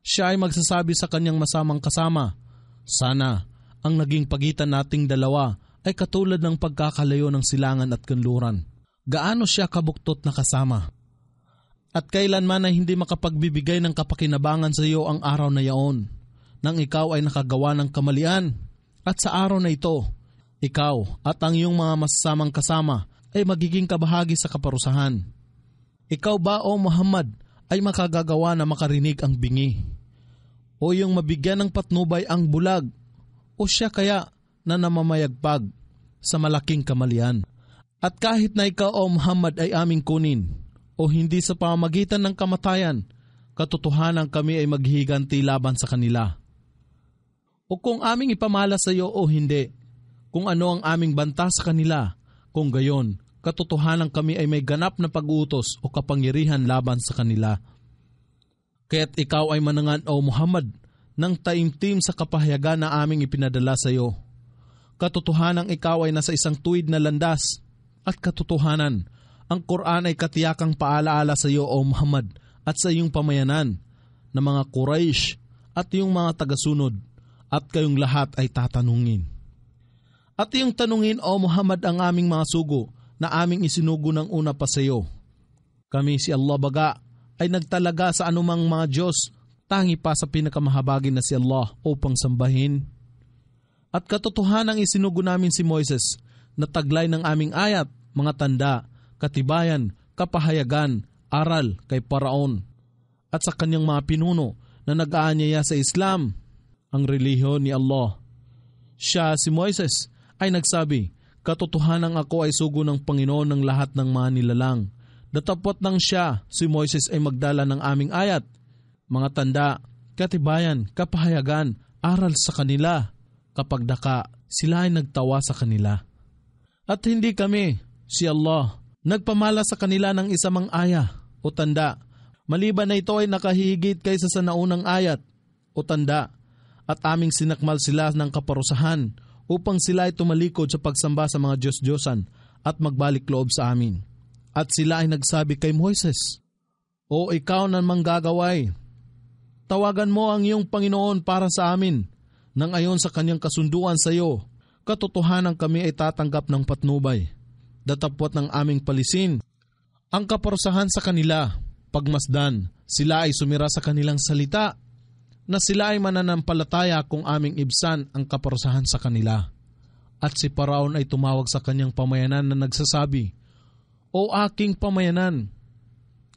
siya ay magsasabi sa kanyang masamang kasama, Sana ang naging pagitan nating dalawa ay katulad ng pagkakalayo ng silangan at kanluran. Gaano siya kabuktot na kasama? At kailanman ay hindi makapagbibigay ng kapakinabangan sa iyo ang araw na yaon, nang ikaw ay nakagawa ng kamalian. At sa araw na ito, ikaw at ang iyong mga masasamang kasama ay magiging kabahagi sa kaparusahan. Ikaw ba o Muhammad ay makagagawa na makarinig ang bingi? O yung mabigyan ng patnubay ang bulag o siya kaya na namamayagpag sa malaking kamalian. At kahit na ikaw o Muhammad ay aming kunin o hindi sa pamamagitan ng kamatayan, katotohanan kami ay maghihiganti laban sa kanila. O kung aming ipamala sa iyo o hindi, kung ano ang aming banta sa kanila, kung gayon, katotohanan kami ay may ganap na pag-utos o kapangyarihan laban sa kanila. Kaya't ikaw ay manangan o Muhammad ng taimtim sa kapahayagan na aming ipinadala sa iyo. Katotohanan ikaw ay nasa isang tuwid na landas at katotohanan ang Quran ay katiyakang paalaala sa iyo o Muhammad at sa iyong pamayanan na mga Quraysh at iyong mga tagasunod at kayong lahat ay tatanungin. At iyong tanungin o Muhammad ang aming mga sugo na aming isinugo ng una pa sa iyo. Kami si Allah baga ay nagtalaga sa anumang mga Diyos tangi pa sa pinakamahabagin na si Allah upang sambahin. At katotohanang isinugo namin si Moises na taglay ng aming ayat, mga tanda, katibayan, kapahayagan, aral kay Paraon at sa kanyang mga pinuno na nag-aanyaya sa Islam, ang relihiyon ni Allah. Siya, si Moises, ay nagsabi, Katotohanan ako ay sugo ng Panginoon ng lahat ng mga nilalang. Datapot nang siya, si Moises ay magdala ng aming ayat mga tanda, katibayan, kapahayagan, aral sa kanila. Kapag daka, sila ay nagtawa sa kanila. At hindi kami, si Allah, nagpamala sa kanila ng isamang aya o tanda. Maliban na ito ay nakahigit kaysa sa naunang ayat o tanda at aming sinakmal sila ng kaparusahan upang sila ay tumalikod sa pagsamba sa mga Diyos-Diyosan at magbalik loob sa amin. At sila ay nagsabi kay Moises, O ikaw na manggagaway, Tawagan mo ang iyong Panginoon para sa amin nang ayon sa kanyang kasunduan sa iyo. Katotohanan kami ay tatanggap ng patnubay. Datapwat ng aming palisin. Ang kaparusahan sa kanila, pagmasdan, sila ay sumira sa kanilang salita na sila ay mananampalataya kung aming ibsan ang kaparusahan sa kanila. At si Paraon ay tumawag sa kanyang pamayanan na nagsasabi, O aking pamayanan,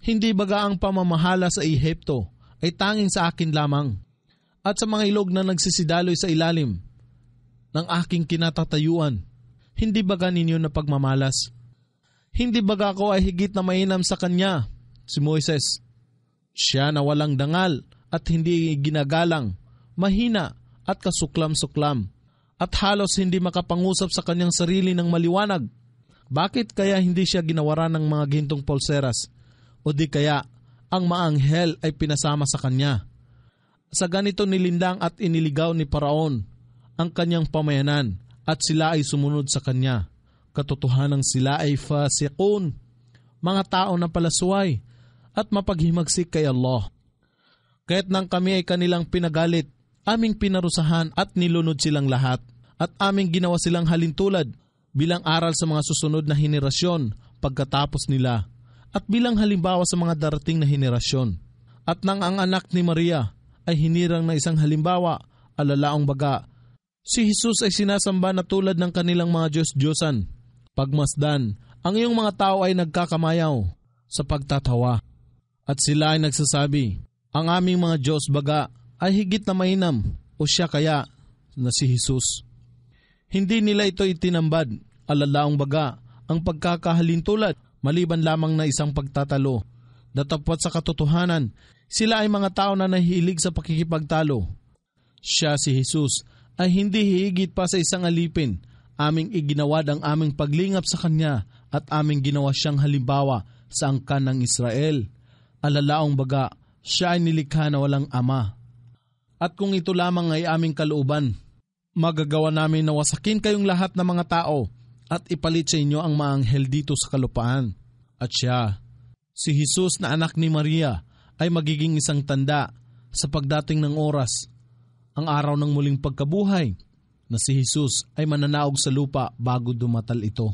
hindi baga ang pamamahala sa Ehipto ay tanging sa akin lamang at sa mga ilog na nagsisidaloy sa ilalim ng aking kinatatayuan. Hindi baga ninyo na pagmamalas? Hindi baga ako ay higit na mainam sa kanya, si Moises? Siya na walang dangal at hindi ginagalang, mahina at kasuklam-suklam, at halos hindi makapangusap sa kanyang sarili ng maliwanag. Bakit kaya hindi siya ginawaran ng mga gintong polseras? O di kaya ang maanghel ay pinasama sa kanya. Sa ganito nilindang at iniligaw ni Paraon ang kanyang pamayanan at sila ay sumunod sa kanya. Katotohanan sila ay fasikun, mga tao na palasway at mapaghimagsik kay Allah. Kaya't nang kami ay kanilang pinagalit, aming pinarusahan at nilunod silang lahat at aming ginawa silang halintulad bilang aral sa mga susunod na henerasyon pagkatapos nila at bilang halimbawa sa mga darating na henerasyon. At nang ang anak ni Maria ay hinirang na isang halimbawa, alalaong baga, si Jesus ay sinasamba na tulad ng kanilang mga Diyos-Diyosan. Pagmasdan, ang iyong mga tao ay nagkakamayaw sa pagtatawa. At sila ay nagsasabi, ang aming mga Diyos baga ay higit na mainam o siya kaya na si Jesus. Hindi nila ito itinambad, alalaong baga, ang pagkakahalintulad maliban lamang na isang pagtatalo. Datapwat sa katotohanan, sila ay mga tao na nahilig sa pakikipagtalo. Siya si Jesus ay hindi hihigit pa sa isang alipin, aming iginawad ang aming paglingap sa Kanya at aming ginawa siyang halimbawa sa angkan ng Israel. Alalaong baga, siya ay nilikha na walang ama. At kung ito lamang ay aming kalooban, magagawa namin na wasakin kayong lahat ng mga tao at ipalit sa inyo ang maanghel dito sa kalupaan. At siya, si Jesus na anak ni Maria, ay magiging isang tanda sa pagdating ng oras, ang araw ng muling pagkabuhay, na si Jesus ay mananaog sa lupa bago dumatal ito.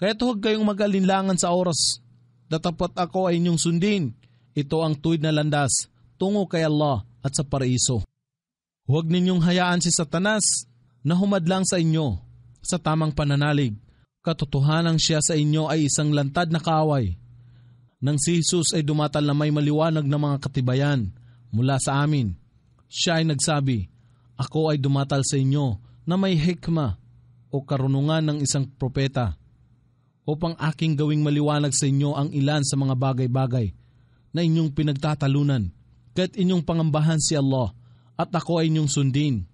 Kaya huwag kayong mag-alinlangan sa oras. Datapot ako ay inyong sundin ito ang tuwid na landas tungo kay Allah at sa paraiso. Huwag ninyong hayaan si Satanas na humadlang sa inyo sa tamang pananalig. Katotohanan siya sa inyo ay isang lantad na kaaway. Nang si Jesus ay dumatal na may maliwanag na mga katibayan mula sa amin, siya ay nagsabi, Ako ay dumatal sa inyo na may hikma o karunungan ng isang propeta upang aking gawing maliwanag sa inyo ang ilan sa mga bagay-bagay na inyong pinagtatalunan, kahit inyong pangambahan si Allah at ako ay inyong sundin.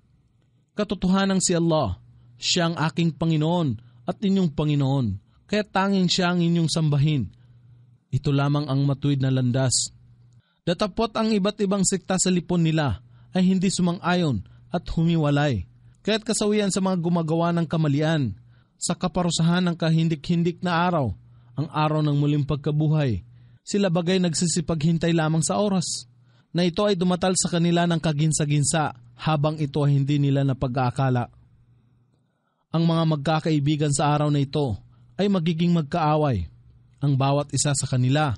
Katotohanan si Allah, siya ang aking Panginoon at inyong Panginoon, kaya tanging siya ang inyong sambahin. Ito lamang ang matuwid na landas. Datapot ang iba't ibang sekta sa lipon nila ay hindi sumang-ayon at humiwalay. Kaya't kasawian sa mga gumagawa ng kamalian, sa kaparusahan ng kahindik-hindik na araw, ang araw ng muling pagkabuhay, sila bagay nagsisipaghintay lamang sa oras na ito ay dumatal sa kanila ng kaginsa-ginsa habang ito ay hindi nila napag-aakala. Ang mga magkakaibigan sa araw na ito ay magiging magkaaway, ang bawat isa sa kanila.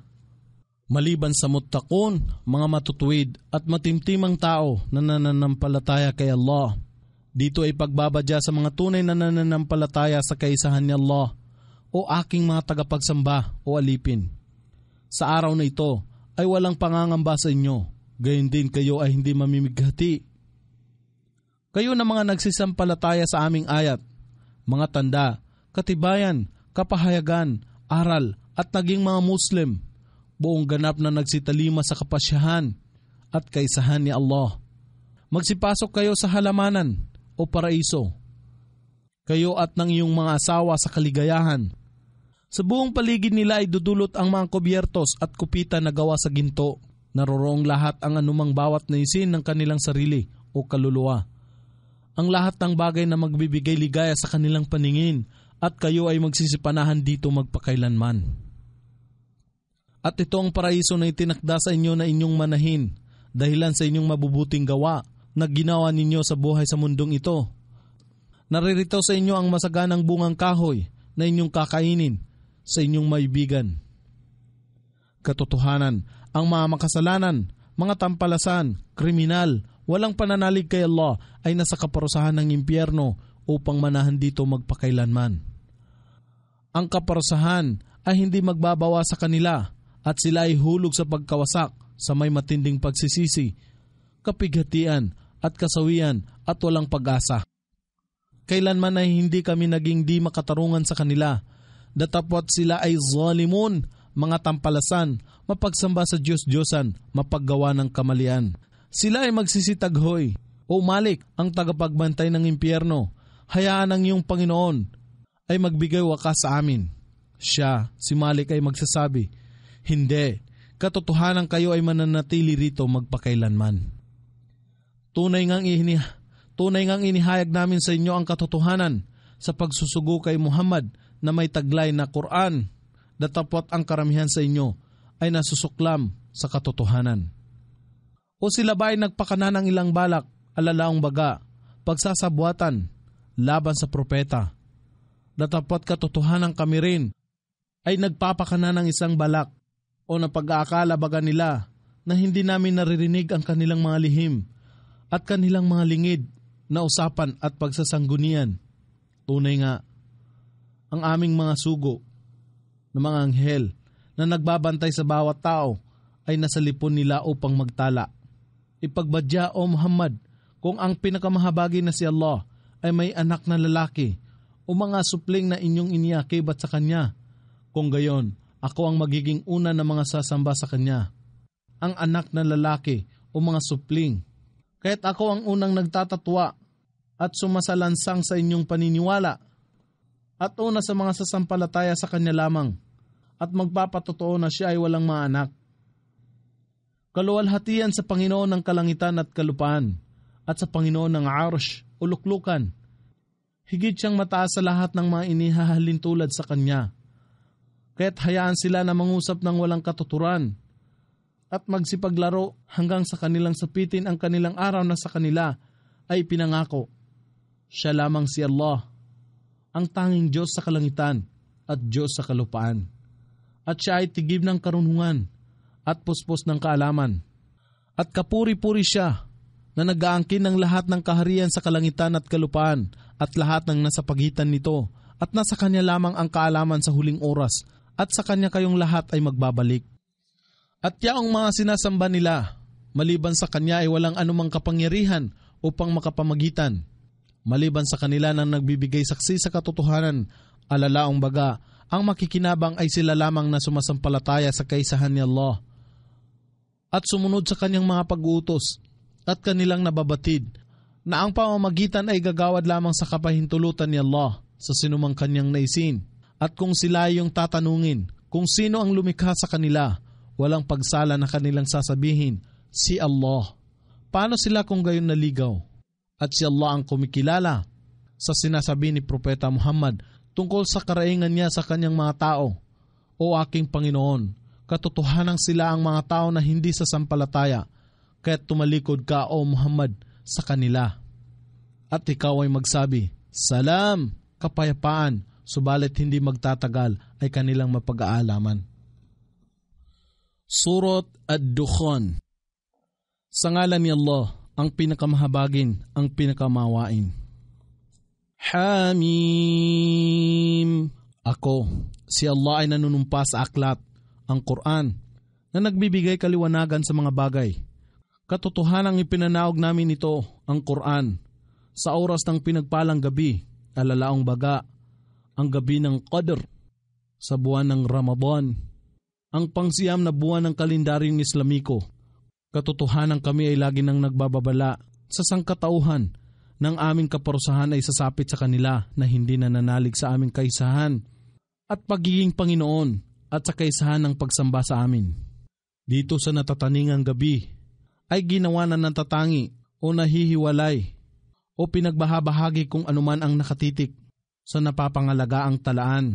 Maliban sa mutakon, mga matutuwid at matimtimang tao na nananampalataya kay Allah. Dito ay pagbabadya sa mga tunay na nananampalataya sa kaisahan ni Allah o aking mga tagapagsamba o alipin sa araw na ito ay walang pangangamba sa inyo, gayon din kayo ay hindi mamimighati. Kayo na mga nagsisampalataya sa aming ayat, mga tanda, katibayan, kapahayagan, aral at naging mga Muslim, buong ganap na nagsitalima sa kapasyahan at kaisahan ni Allah. Magsipasok kayo sa halamanan o paraiso. Kayo at ng iyong mga asawa sa kaligayahan sa buong paligid nila ay dudulot ang mga kubyertos at kupita na gawa sa ginto. Naroroong lahat ang anumang bawat na isin ng kanilang sarili o kaluluwa. Ang lahat ng bagay na magbibigay ligaya sa kanilang paningin at kayo ay magsisipanahan dito magpakailanman. At ito ang paraiso na itinakda sa inyo na inyong manahin dahilan sa inyong mabubuting gawa na ginawa ninyo sa buhay sa mundong ito. Naririto sa inyo ang masaganang bungang kahoy na inyong kakainin sa inyong maibigan. Katotohanan, ang mga makasalanan, mga tampalasan, kriminal, walang pananalig kay Allah ay nasa kaparusahan ng impyerno upang manahan dito magpakailanman. Ang kaparusahan ay hindi magbabawa sa kanila at sila ay hulog sa pagkawasak sa may matinding pagsisisi, kapighatian at kasawian at walang pag-asa. Kailanman ay hindi kami naging di makatarungan sa kanila datapot sila ay zalimun, mga tampalasan, mapagsamba sa Diyos-Diyosan, mapaggawa ng kamalian. Sila ay magsisitaghoy, O Malik, ang tagapagbantay ng impyerno, hayaan ang iyong Panginoon ay magbigay wakas sa amin. Siya, si Malik ay magsasabi, Hindi, katotohanan kayo ay mananatili rito magpakailanman. Tunay ngang, ihini, tunay ngang inihayag namin sa inyo ang katotohanan sa pagsusugo kay Muhammad na may taglay na Quran, datapot ang karamihan sa inyo ay nasusuklam sa katotohanan. O sila ba ay nagpakana ng ilang balak, alalaong baga, pagsasabuatan, laban sa propeta. Datapot katotohanan kami rin ay nagpapakana ng isang balak o napag-aakala baga nila na hindi namin naririnig ang kanilang mga lihim at kanilang mga lingid na usapan at pagsasanggunian. Tunay nga, ang aming mga sugo na mga anghel na nagbabantay sa bawat tao ay nasa lipon nila upang magtala. Ipagbadya o Muhammad kung ang pinakamahabagi na si Allah ay may anak na lalaki o mga supling na inyong iniyakibat sa kanya. Kung gayon, ako ang magiging una na mga sasamba sa kanya. Ang anak na lalaki o mga supling. Kaya't ako ang unang nagtatatwa at sumasalansang sa inyong paniniwala at una sa mga sasampalataya sa kanya lamang at magpapatotoo na siya ay walang mga anak. Kaluwalhatian sa Panginoon ng kalangitan at kalupaan at sa Panginoon ng arsh o luklukan. Higit siyang mataas sa lahat ng mga inihahalin tulad sa Kanya. Kaya't hayaan sila na mangusap ng walang katuturan at magsipaglaro hanggang sa kanilang sapitin ang kanilang araw na sa kanila ay pinangako. Siya lamang si Allah, ang tanging Diyos sa kalangitan at Diyos sa kalupaan. At siya ay tigib ng karunungan at puspos ng kaalaman. At kapuri-puri siya na nag-aangkin ng lahat ng kaharian sa kalangitan at kalupaan at lahat ng nasa pagitan nito at nasa kanya lamang ang kaalaman sa huling oras at sa kanya kayong lahat ay magbabalik. At yaong mga sinasamba nila, maliban sa kanya ay walang anumang kapangyarihan upang makapamagitan. Maliban sa kanila nang nagbibigay saksi sa katotohanan, alalaong baga, ang makikinabang ay sila lamang na sumasampalataya sa kaisahan ni Allah at sumunod sa kanyang mga pag-uutos at kanilang nababatid na ang pamamagitan ay gagawad lamang sa kapahintulutan ni Allah sa sinumang kanyang naisin. At kung sila yung tatanungin kung sino ang lumikha sa kanila, walang pagsala na kanilang sasabihin, si Allah. Paano sila kung gayon naligaw? At si Allah ang kumikilala sa sinasabi ni Propeta Muhammad tungkol sa karaingan niya sa kanyang mga tao. O aking Panginoon, katotohanan sila ang mga tao na hindi sa sampalataya, kaya tumalikod ka o Muhammad sa kanila. At ikaw ay magsabi, Salam, kapayapaan, subalit hindi magtatagal ay kanilang mapag-aalaman. Surot Ad-Dukhan Sa ngalan ni Allah, ang pinakamahabagin, ang pinakamawain. Hamim Ako, si Allah ay nanunumpa sa aklat, ang Quran, na nagbibigay kaliwanagan sa mga bagay. Katotohanang ipinanaog namin ito, ang Quran, sa oras ng pinagpalang gabi, alalaong baga, ang gabi ng Qadr, sa buwan ng Ramadan, ang pangsiyam na buwan ng kalendaryong Islamiko. Katotohanan kami ay lagi nang nagbababala sa sangkatauhan ng aming kaparusahan ay sasapit sa kanila na hindi nananalig sa aming kaisahan at pagiging Panginoon at sa kaisahan ng pagsamba sa amin. Dito sa natataningang gabi ay ginawa na ng tatangi o nahihiwalay o pinagbahabahagi kung anuman ang nakatitik sa napapangalaga ang talaan.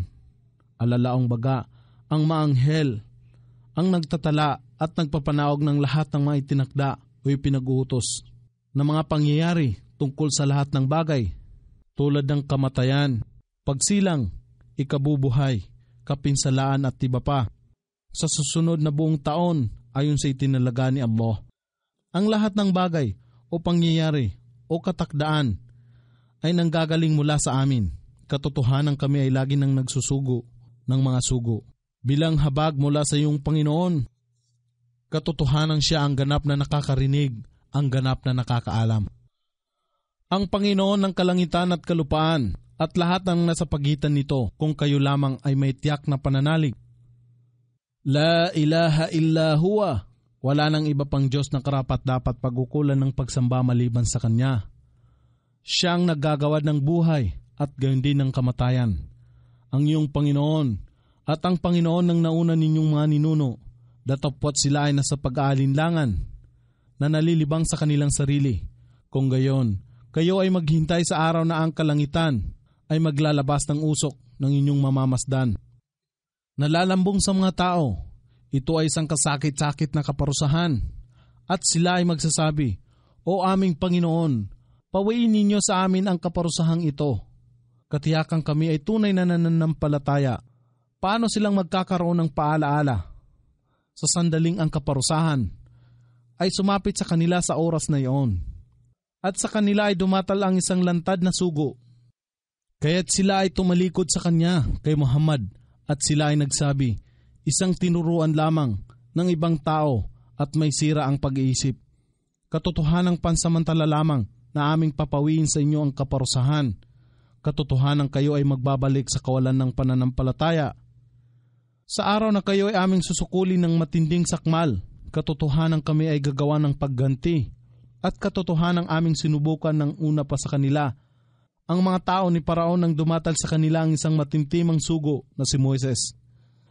Alalaong baga, ang maanghel, ang nagtatala at nagpapanaog ng lahat ng mga itinakda o ipinag-uutos na mga pangyayari tungkol sa lahat ng bagay tulad ng kamatayan, pagsilang, ikabubuhay, kapinsalaan at iba pa. Sa susunod na buong taon ayon sa itinalaga ni Allah. Ang lahat ng bagay o pangyayari o katakdaan ay nanggagaling mula sa amin. Katotohanan kami ay lagi nang nagsusugo ng mga sugo. Bilang habag mula sa iyong Panginoon, katotohanan siya ang ganap na nakakarinig, ang ganap na nakakaalam. Ang Panginoon ng kalangitan at kalupaan at lahat ng nasa pagitan nito kung kayo lamang ay may tiyak na pananalig. La ilaha illa huwa. Wala nang iba pang Diyos na karapat dapat pagukulan ng pagsamba maliban sa Kanya. Siyang naggagawad ng buhay at gayon din ng kamatayan. Ang iyong Panginoon at ang Panginoon ng nauna ninyong mga ninuno, datapwat sila ay nasa pag-aalinlangan na nalilibang sa kanilang sarili. Kung gayon, kayo ay maghintay sa araw na ang kalangitan ay maglalabas ng usok ng inyong mamamasdan. Nalalambong sa mga tao, ito ay isang kasakit-sakit na kaparusahan. At sila ay magsasabi, O aming Panginoon, pawiin ninyo sa amin ang kaparusahang ito. Katiyakan kami ay tunay na nananampalataya. Paano silang magkakaroon ng paalaala? Sa sandaling ang kaparusahan ay sumapit sa kanila sa oras na iyon. At sa kanila ay dumatal ang isang lantad na sugo. Kaya't sila ay tumalikod sa kanya kay Muhammad at sila ay nagsabi, isang tinuruan lamang ng ibang tao at may sira ang pag-iisip. Katotohanang pansamantala lamang na aming papawiin sa inyo ang kaparusahan. Katotohanan kayo ay magbabalik sa kawalan ng pananampalataya. Sa araw na kayo ay aming susukulin ng matinding sakmal, katotohanan kami ay gagawa ng pagganti. At katotohanan aming sinubukan ng una pa sa kanila ang mga tao ni Paraon nang dumatal sa kanila ang isang matimtimang sugo na si Moises,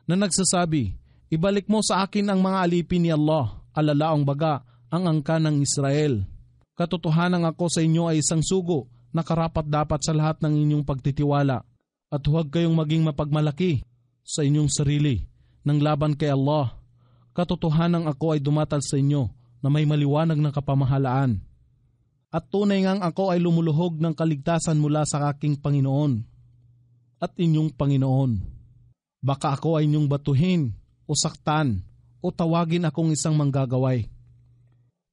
na nagsasabi, Ibalik mo sa akin ang mga alipin ni Allah, alalaong baga, ang angka ng Israel. Katotohanan ako sa inyo ay isang sugo na karapat dapat sa lahat ng inyong pagtitiwala at huwag kayong maging mapagmalaki sa inyong sarili ng laban kay Allah. Katotohanan ako ay dumatal sa inyo na may maliwanag na kapamahalaan at tunay ngang ako ay lumuluhog ng kaligtasan mula sa aking Panginoon at inyong Panginoon. Baka ako ay inyong batuhin o saktan o tawagin akong isang manggagaway.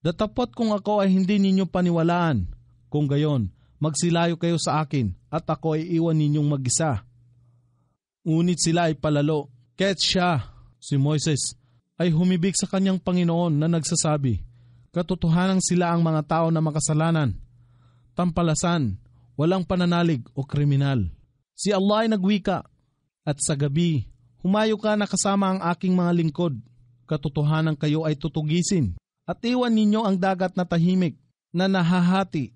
Datapot kung ako ay hindi ninyo paniwalaan, kung gayon, magsilayo kayo sa akin at ako ay iwan ninyong mag-isa. Ngunit sila ay palalo, kaya't siya, si Moises, ay humibig sa kanyang Panginoon na nagsasabi, katotohanan sila ang mga tao na makasalanan, tampalasan, walang pananalig o kriminal. Si Allah ay nagwika, at sa gabi, humayo ka na kasama ang aking mga lingkod, katotohanan kayo ay tutugisin, at iwan ninyo ang dagat na tahimik na nahahati.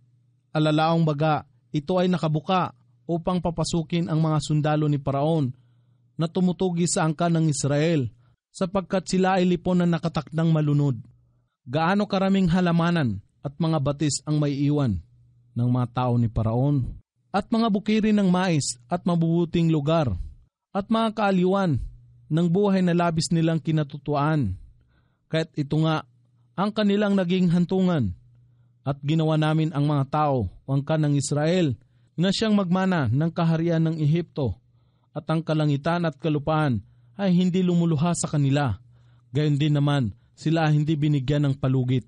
Alalaong baga, ito ay nakabuka upang papasukin ang mga sundalo ni Paraon na tumutugi sa angka ng Israel sapagkat sila ay lipon na nakatakdang malunod. Gaano karaming halamanan at mga batis ang may iwan ng mga tao ni Paraon? At mga bukirin ng mais at mabubuting lugar? At mga kaaliwan ng buhay na labis nilang kinatutuan. Kahit ito nga ang kanilang naging hantungan at ginawa namin ang mga tao wangka ng Israel na siyang magmana ng kaharian ng Ehipto at ang kalangitan at kalupaan ay hindi lumuluha sa kanila. Gayon din naman sila hindi binigyan ng palugit.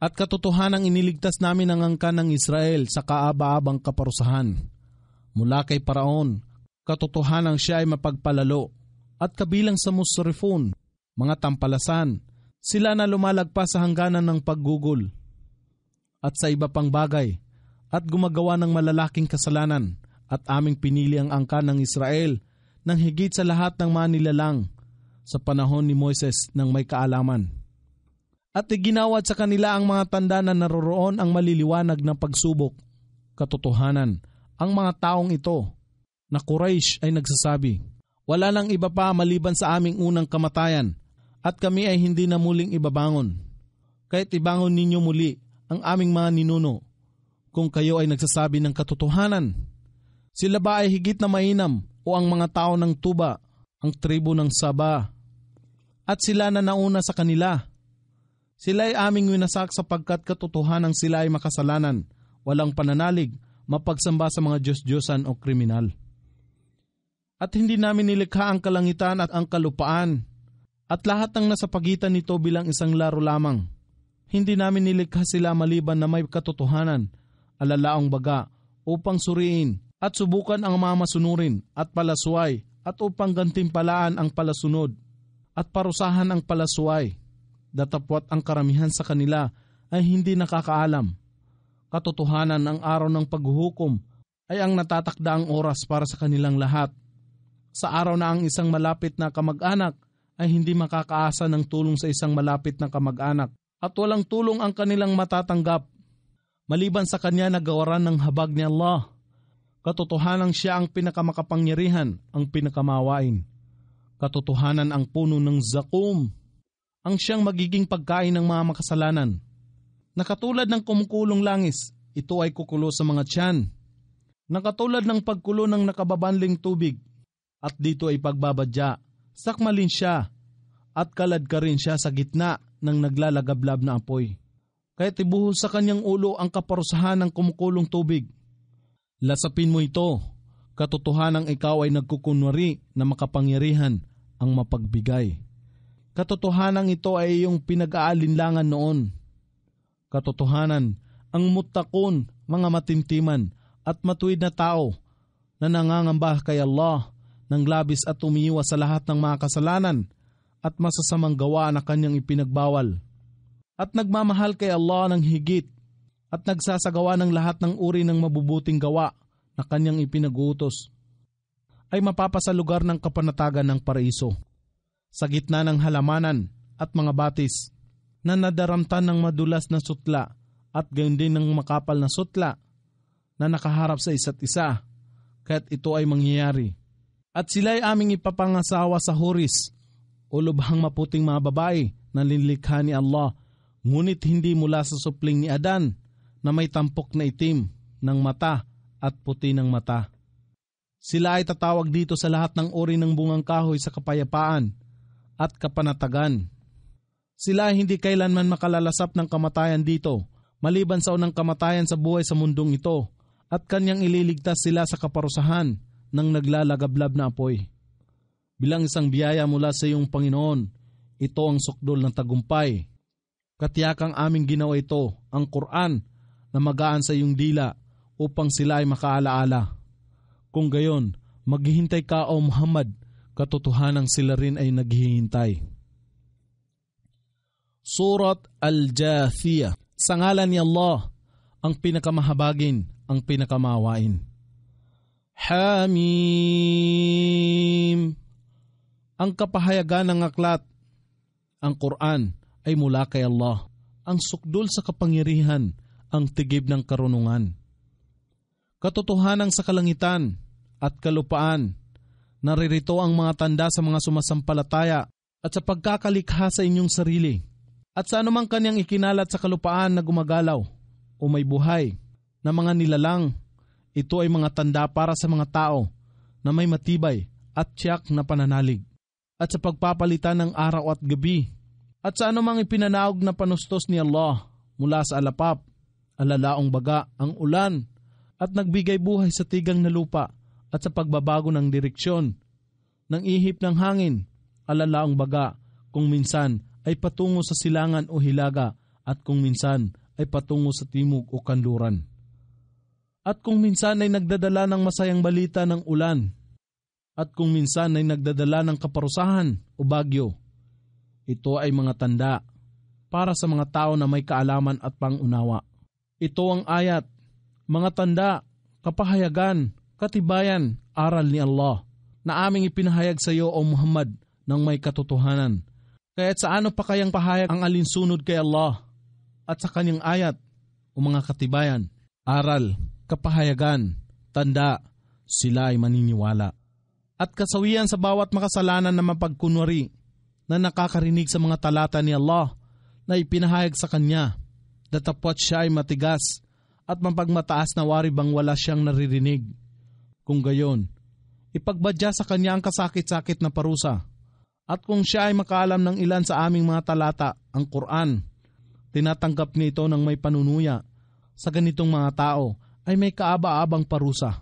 At katotohanang iniligtas namin ang angka ng Israel sa kaaba-abang kaparusahan. Mula kay Paraon, katotohanang siya ay mapagpalalo at kabilang sa musrifun, mga tampalasan, sila na lumalagpas sa hangganan ng paggugol at sa iba pang bagay at gumagawa ng malalaking kasalanan at aming pinili ang angka ng Israel nang higit sa lahat ng manilalang sa panahon ni Moises ng may kaalaman. At iginawad sa kanila ang mga tanda na naroroon ang maliliwanag ng pagsubok. Katotohanan, ang mga taong ito na Quraysh ay nagsasabi, Wala nang iba pa maliban sa aming unang kamatayan at kami ay hindi na muling ibabangon. Kahit ibangon ninyo muli ang aming mga ninuno kung kayo ay nagsasabi ng katotohanan. Sila ba ay higit na mainam o ang mga tao ng tuba, ang tribo ng Saba at sila na nauna sa kanila. Sila ay aming winasak sapagkat katotohanan sila ay makasalanan, walang pananalig, mapagsamba sa mga Diyos-Diyosan o kriminal. At hindi namin nilikha ang kalangitan at ang kalupaan at lahat ng nasa pagitan nito bilang isang laro lamang. Hindi namin nilikha sila maliban na may katotohanan, alalaong baga, upang suriin at subukan ang mga at palasway at upang gantimpalaan ang palasunod at parusahan ang palasway. Datapwat ang karamihan sa kanila ay hindi nakakaalam. Katotohanan ang araw ng paghuhukom ay ang natatakdaang oras para sa kanilang lahat. Sa araw na ang isang malapit na kamag-anak ay hindi makakaasa ng tulong sa isang malapit na kamag-anak at walang tulong ang kanilang matatanggap. Maliban sa kanya na gawaran ng habag ni Allah, katotohanan siya ang pinakamakapangyarihan, ang pinakamawain katotohanan ang puno ng zakum, ang siyang magiging pagkain ng mga makasalanan. Nakatulad ng kumukulong langis, ito ay kukulo sa mga tiyan. Nakatulad ng pagkulo ng nakababanling tubig at dito ay pagbabadya, sakmalin siya at kalad ka rin siya sa gitna ng naglalagablab na apoy. Kaya tibuhos sa kanyang ulo ang kaparusahan ng kumukulong tubig. Lasapin mo ito, katotohanang ikaw ay nagkukunwari na makapangyarihan ang mapagbigay. Katotohanan ito ay iyong pinag-aalinlangan noon. Katotohanan, ang mutakon, mga matintiman at matuwid na tao na nangangamba kay Allah ng labis at umiiwas sa lahat ng mga kasalanan at masasamang gawa na kanyang ipinagbawal. At nagmamahal kay Allah ng higit at nagsasagawa ng lahat ng uri ng mabubuting gawa na kanyang ipinagutos ay mapapasa lugar ng kapanatagan ng paraiso. Sa gitna ng halamanan at mga batis na nadaramtan ng madulas na sutla at gayon din ng makapal na sutla na nakaharap sa isa't isa, kaya't ito ay mangyayari. At sila ay aming ipapangasawa sa huris o lubhang maputing mga babae na linlikha ni Allah, ngunit hindi mula sa supling ni Adan na may tampok na itim ng mata at puti ng mata. Sila ay tatawag dito sa lahat ng uri ng bungang kahoy sa kapayapaan at kapanatagan. Sila ay hindi kailanman makalalasap ng kamatayan dito, maliban sa unang kamatayan sa buhay sa mundong ito, at kanyang ililigtas sila sa kaparusahan ng naglalagablab na apoy. Bilang isang biyaya mula sa iyong Panginoon, ito ang sukdol ng tagumpay. Katiyakang aming ginawa ito, ang Quran, na magaan sa iyong dila upang sila ay makaalaala. Kung gayon, maghihintay ka o Muhammad, katotohanang sila rin ay naghihintay. Surat Al-Jathiyah Sa ngalan ni Allah, ang pinakamahabagin, ang pinakamawain. Hamim Ang kapahayagan ng aklat, ang Quran ay mula kay Allah, ang sukdol sa kapangyarihan, ang tigib ng karunungan. Katotohanan sa kalangitan at kalupaan, naririto ang mga tanda sa mga sumasampalataya at sa pagkakalikha sa inyong sarili at sa anumang kanyang ikinalat sa kalupaan na gumagalaw o may buhay na mga nilalang. Ito ay mga tanda para sa mga tao na may matibay at tiyak na pananalig at sa pagpapalitan ng araw at gabi at sa anumang ipinanaog na panustos ni Allah mula sa alapap, alalaong baga, ang ulan at nagbigay buhay sa tigang na lupa at sa pagbabago ng direksyon ng ihip ng hangin, alalaong baga kung minsan ay patungo sa silangan o hilaga at kung minsan ay patungo sa timog o kanluran. At kung minsan ay nagdadala ng masayang balita ng ulan, at kung minsan ay nagdadala ng kaparusahan o bagyo, ito ay mga tanda para sa mga tao na may kaalaman at pangunawa. Ito ang ayat, mga tanda, kapahayagan, katibayan, aral ni Allah na aming ipinahayag sa iyo o Muhammad ng may katotohanan. Kaya't sa ano pa kayang pahayag ang alinsunod kay Allah at sa kanyang ayat o mga katibayan, aral, kapahayagan, tanda, sila ay maniniwala. At kasawian sa bawat makasalanan na mapagkunwari na nakakarinig sa mga talata ni Allah na ipinahayag sa kanya, datapwat siya ay matigas at mapagmataas na wari bang wala siyang naririnig. Kung gayon, ipagbadya sa kanya ang kasakit-sakit na parusa. At kung siya ay makaalam ng ilan sa aming mga talata, ang Quran, tinatanggap nito ng may panunuya sa ganitong mga tao ay may kaaba-abang parusa.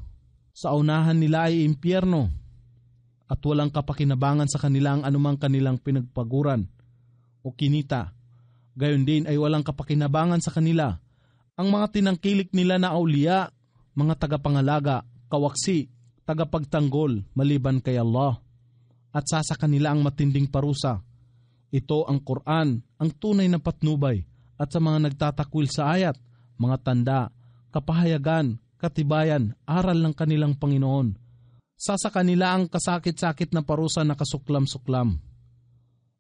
Sa unahan nila ay impyerno at walang kapakinabangan sa kanila ang anumang kanilang pinagpaguran o kinita. Gayon din ay walang kapakinabangan sa kanila ang mga tinangkilik nila na auliya, mga tagapangalaga, kawaksi, tagapagtanggol maliban kay Allah. At sa kanila ang matinding parusa. Ito ang Quran, ang tunay na patnubay at sa mga nagtatakwil sa ayat, mga tanda, kapahayagan, katibayan, aral ng kanilang Panginoon. Sa kanila ang kasakit-sakit na parusa na kasuklam-suklam.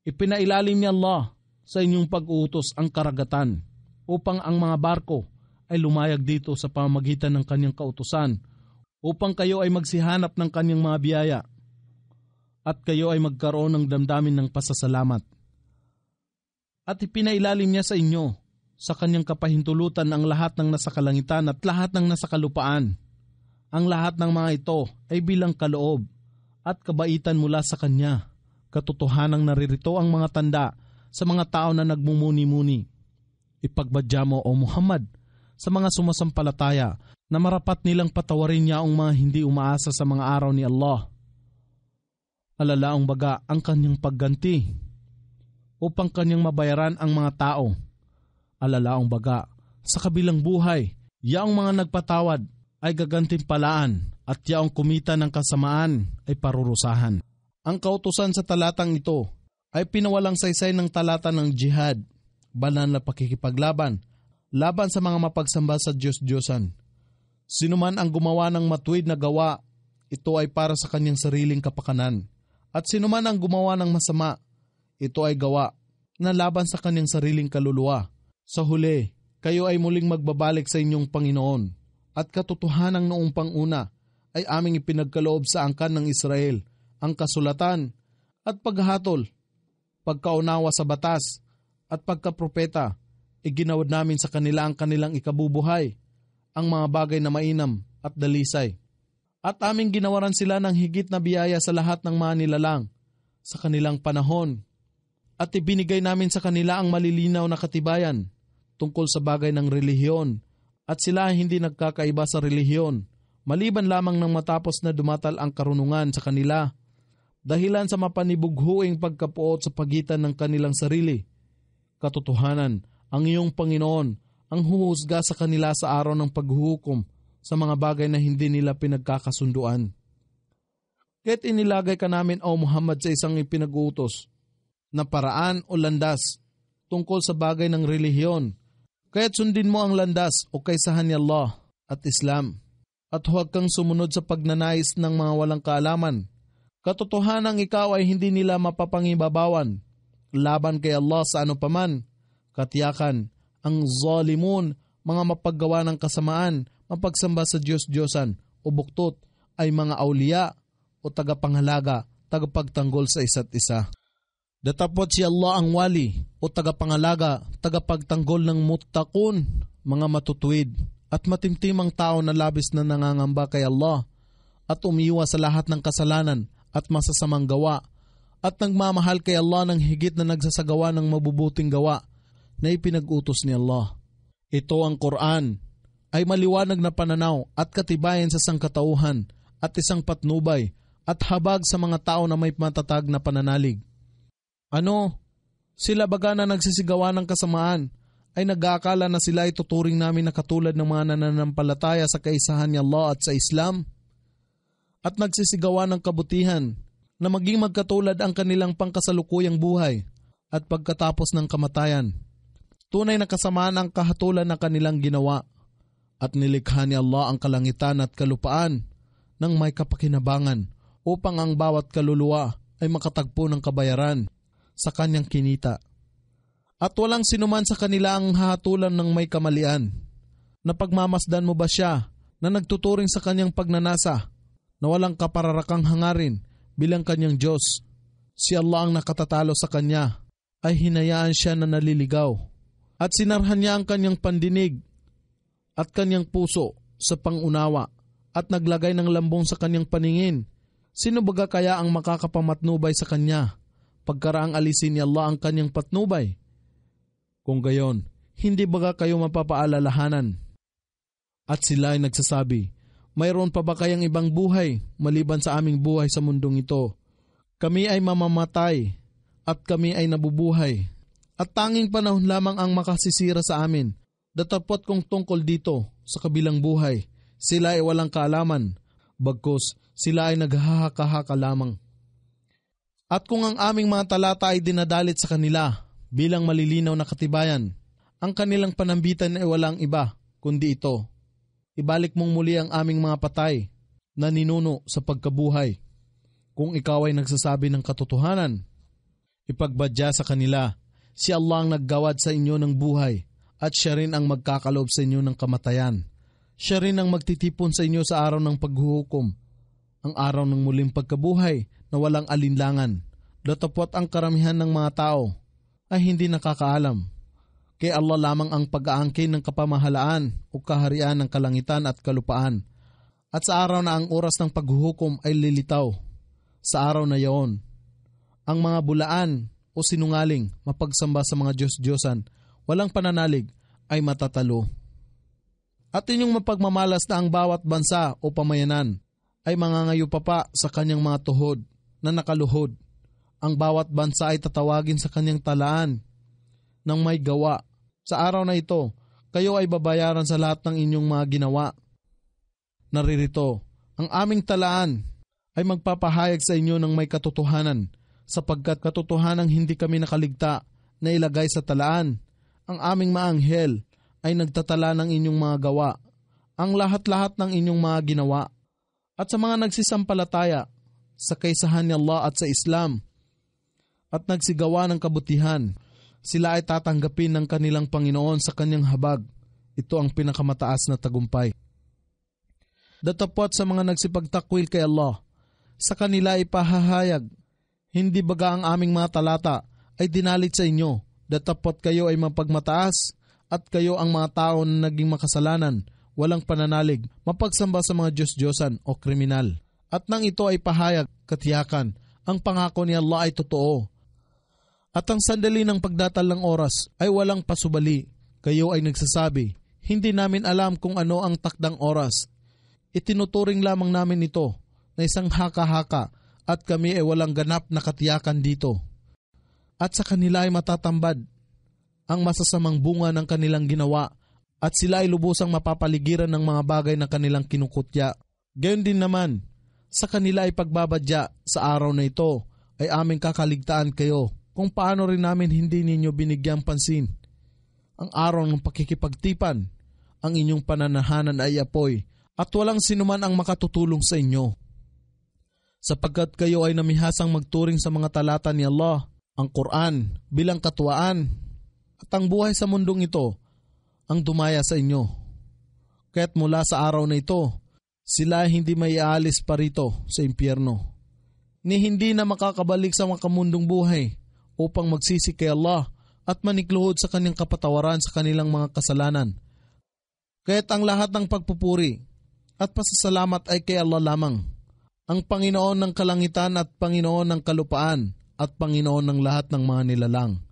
Ipinailalim ni Allah sa inyong pag-uutos ang karagatan upang ang mga barko ay lumayag dito sa pamagitan ng kanyang kautusan upang kayo ay magsihanap ng kanyang mga biyaya at kayo ay magkaroon ng damdamin ng pasasalamat. At ipinailalim niya sa inyo sa kanyang kapahintulutan ang lahat ng nasa kalangitan at lahat ng nasa kalupaan. Ang lahat ng mga ito ay bilang kaloob at kabaitan mula sa Kanya. Katotohanang naririto ang mga tanda sa mga tao na nagmumuni-muni. Ipagbadya mo o Muhammad sa mga sumasampalataya na marapat nilang patawarin niya ang mga hindi umaasa sa mga araw ni Allah. Alalaong baga ang kanyang pagganti upang kanyang mabayaran ang mga tao. Alalaong baga sa kabilang buhay, yaong mga nagpatawad ay gagantimpalaan at yaong kumita ng kasamaan ay parurusahan. Ang kautusan sa talatang ito ay pinawalang saysay ng talata ng jihad, banal na pakikipaglaban, laban sa mga mapagsamba sa Diyos-Diyosan. Sino man ang gumawa ng matuwid na gawa, ito ay para sa kanyang sariling kapakanan. At sino man ang gumawa ng masama, ito ay gawa na laban sa kanyang sariling kaluluwa. Sa huli, kayo ay muling magbabalik sa inyong Panginoon at katotohanan noong panguna ay aming ipinagkaloob sa angkan ng Israel ang kasulatan at paghatol, pagkaunawa sa batas at pagkapropeta, iginawad namin sa kanila ang kanilang ikabubuhay, ang mga bagay na mainam at dalisay. At aming ginawaran sila ng higit na biyaya sa lahat ng mga nilalang sa kanilang panahon. At ibinigay namin sa kanila ang malilinaw na katibayan tungkol sa bagay ng relihiyon at sila hindi nagkakaiba sa relihiyon maliban lamang nang matapos na dumatal ang karunungan sa kanila dahilan sa mapanibughuing pagkapuot sa pagitan ng kanilang sarili. Katotohanan, ang iyong Panginoon ang huhusga sa kanila sa araw ng paghuhukom sa mga bagay na hindi nila pinagkakasunduan. Kaya't inilagay ka namin, O Muhammad, sa isang ipinag-utos na paraan o landas tungkol sa bagay ng relihiyon Kaya't sundin mo ang landas o kaysahan ni Allah at Islam at huwag kang sumunod sa pagnanais ng mga walang kaalaman. Katotohanang ikaw ay hindi nila mapapangibabawan laban kay Allah sa ano paman. Katiyakan, ang zalimun, mga mapaggawa ng kasamaan, mapagsamba sa Diyos-Diyosan o buktot ay mga auliya o tagapanghalaga, tagapagtanggol sa isa't isa. Datapot si Allah ang wali o tagapangalaga, tagapagtanggol ng mutakun, mga matutuwid at matimtimang tao na labis na nangangamba kay Allah at umiwa sa lahat ng kasalanan at masasamang gawa at nagmamahal kay Allah ng higit na nagsasagawa ng mabubuting gawa na ipinag-utos ni Allah. Ito ang Quran ay maliwanag na pananaw at katibayan sa sangkatauhan at isang patnubay at habag sa mga tao na may matatag na pananalig ano? Sila baga na nagsisigawa ng kasamaan ay nag-aakala na sila ay tuturing namin na katulad ng mga nananampalataya sa kaisahan ni Allah at sa Islam? At nagsisigawa ng kabutihan na maging magkatulad ang kanilang pangkasalukuyang buhay at pagkatapos ng kamatayan. Tunay na kasamaan ang kahatulan ng kanilang ginawa at nilikha ni Allah ang kalangitan at kalupaan ng may kapakinabangan upang ang bawat kaluluwa ay makatagpo ng kabayaran sa kanyang kinita. At walang sinuman sa kanila ang hahatulan ng may kamalian. Napagmamasdan mo ba siya na nagtuturing sa kanyang pagnanasa na walang kapararakang hangarin bilang kanyang Diyos? Si Allah ang nakatatalo sa kanya ay hinayaan siya na naliligaw at sinarhan niya ang kanyang pandinig at kanyang puso sa pangunawa at naglagay ng lambong sa kanyang paningin. Sino baga kaya ang makakapamatnubay sa kanya? Pagkaraang alisin ni Allah ang kanyang patnubay. Kung gayon, hindi baga kayo mapapaalalahanan? At sila ay nagsasabi, mayroon pa ba kayang ibang buhay maliban sa aming buhay sa mundong ito? Kami ay mamamatay at kami ay nabubuhay. At tanging panahon lamang ang makasisira sa amin. Datapot kong tungkol dito sa kabilang buhay. Sila ay walang kaalaman. Bagkos sila ay naghahaka-haka lamang. At kung ang aming mga talata ay dinadalit sa kanila bilang malilinaw na katibayan, ang kanilang panambitan ay walang iba kundi ito. Ibalik mong muli ang aming mga patay na ninuno sa pagkabuhay. Kung ikaw ay nagsasabi ng katotohanan, ipagbadya sa kanila, si Allah ang naggawad sa inyo ng buhay at siya rin ang magkakaloob sa inyo ng kamatayan. Siya rin ang magtitipon sa inyo sa araw ng paghuhukom, ang araw ng muling pagkabuhay na walang alinlangan. Datapot ang karamihan ng mga tao ay hindi nakakaalam. Kay Allah lamang ang pag-aangkin ng kapamahalaan o kaharian ng kalangitan at kalupaan. At sa araw na ang oras ng paghuhukom ay lilitaw, sa araw na yaon, ang mga bulaan o sinungaling mapagsamba sa mga Diyos-Diyosan, walang pananalig ay matatalo. At inyong mapagmamalas na ang bawat bansa o pamayanan ay mangangayo pa pa sa kanyang mga tuhod na nakaluhod. Ang bawat bansa ay tatawagin sa kanyang talaan ng may gawa. Sa araw na ito, kayo ay babayaran sa lahat ng inyong mga ginawa naririto, ang aming talaan ay magpapahayag sa inyo ng may katotohanan sapagkat katotohanan hindi kami nakaligta na ilagay sa talaan. Ang aming maanghel ay nagtatala ng inyong mga gawa, ang lahat-lahat ng inyong mga ginawa. At sa mga nagsisampalataya sa kaysahan ni Allah at sa Islam at nagsigawa ng kabutihan, sila ay tatanggapin ng kanilang Panginoon sa kanyang habag. Ito ang pinakamataas na tagumpay datapot sa mga nagsipagtakwil kay Allah. Sa kanila ipahahayag, hindi baga ang aming mga talata ay dinalit sa inyo, datapot kayo ay mapagmataas at kayo ang mga tao na naging makasalanan, walang pananalig, mapagsamba sa mga Diyos-Diyosan o kriminal. At nang ito ay pahayag, katiyakan, ang pangako ni Allah ay totoo. At ang sandali ng pagdatal ng oras ay walang pasubali. Kayo ay nagsasabi, hindi namin alam kung ano ang takdang oras itinuturing lamang namin ito na isang haka-haka at kami ay walang ganap na katiyakan dito. At sa kanila ay matatambad ang masasamang bunga ng kanilang ginawa at sila ay lubusang mapapaligiran ng mga bagay na kanilang kinukutya. Gayon din naman, sa kanila ay pagbabadya sa araw na ito ay aming kakaligtaan kayo kung paano rin namin hindi ninyo binigyang pansin. Ang araw ng pakikipagtipan, ang inyong pananahanan ay apoy at walang sinuman ang makatutulong sa inyo. Sapagkat kayo ay namihasang magturing sa mga talata ni Allah, ang Quran, bilang katuwaan, at ang buhay sa mundong ito ang dumaya sa inyo. Kaya't mula sa araw na ito, sila hindi may aalis pa rito sa impyerno. Ni hindi na makakabalik sa makamundong buhay upang magsisi kay Allah at manikluhod sa kanyang kapatawaran sa kanilang mga kasalanan. Kaya't ang lahat ng pagpupuri at pasasalamat ay kay Allah lamang, ang Panginoon ng kalangitan at Panginoon ng kalupaan at Panginoon ng lahat ng mga nilalang.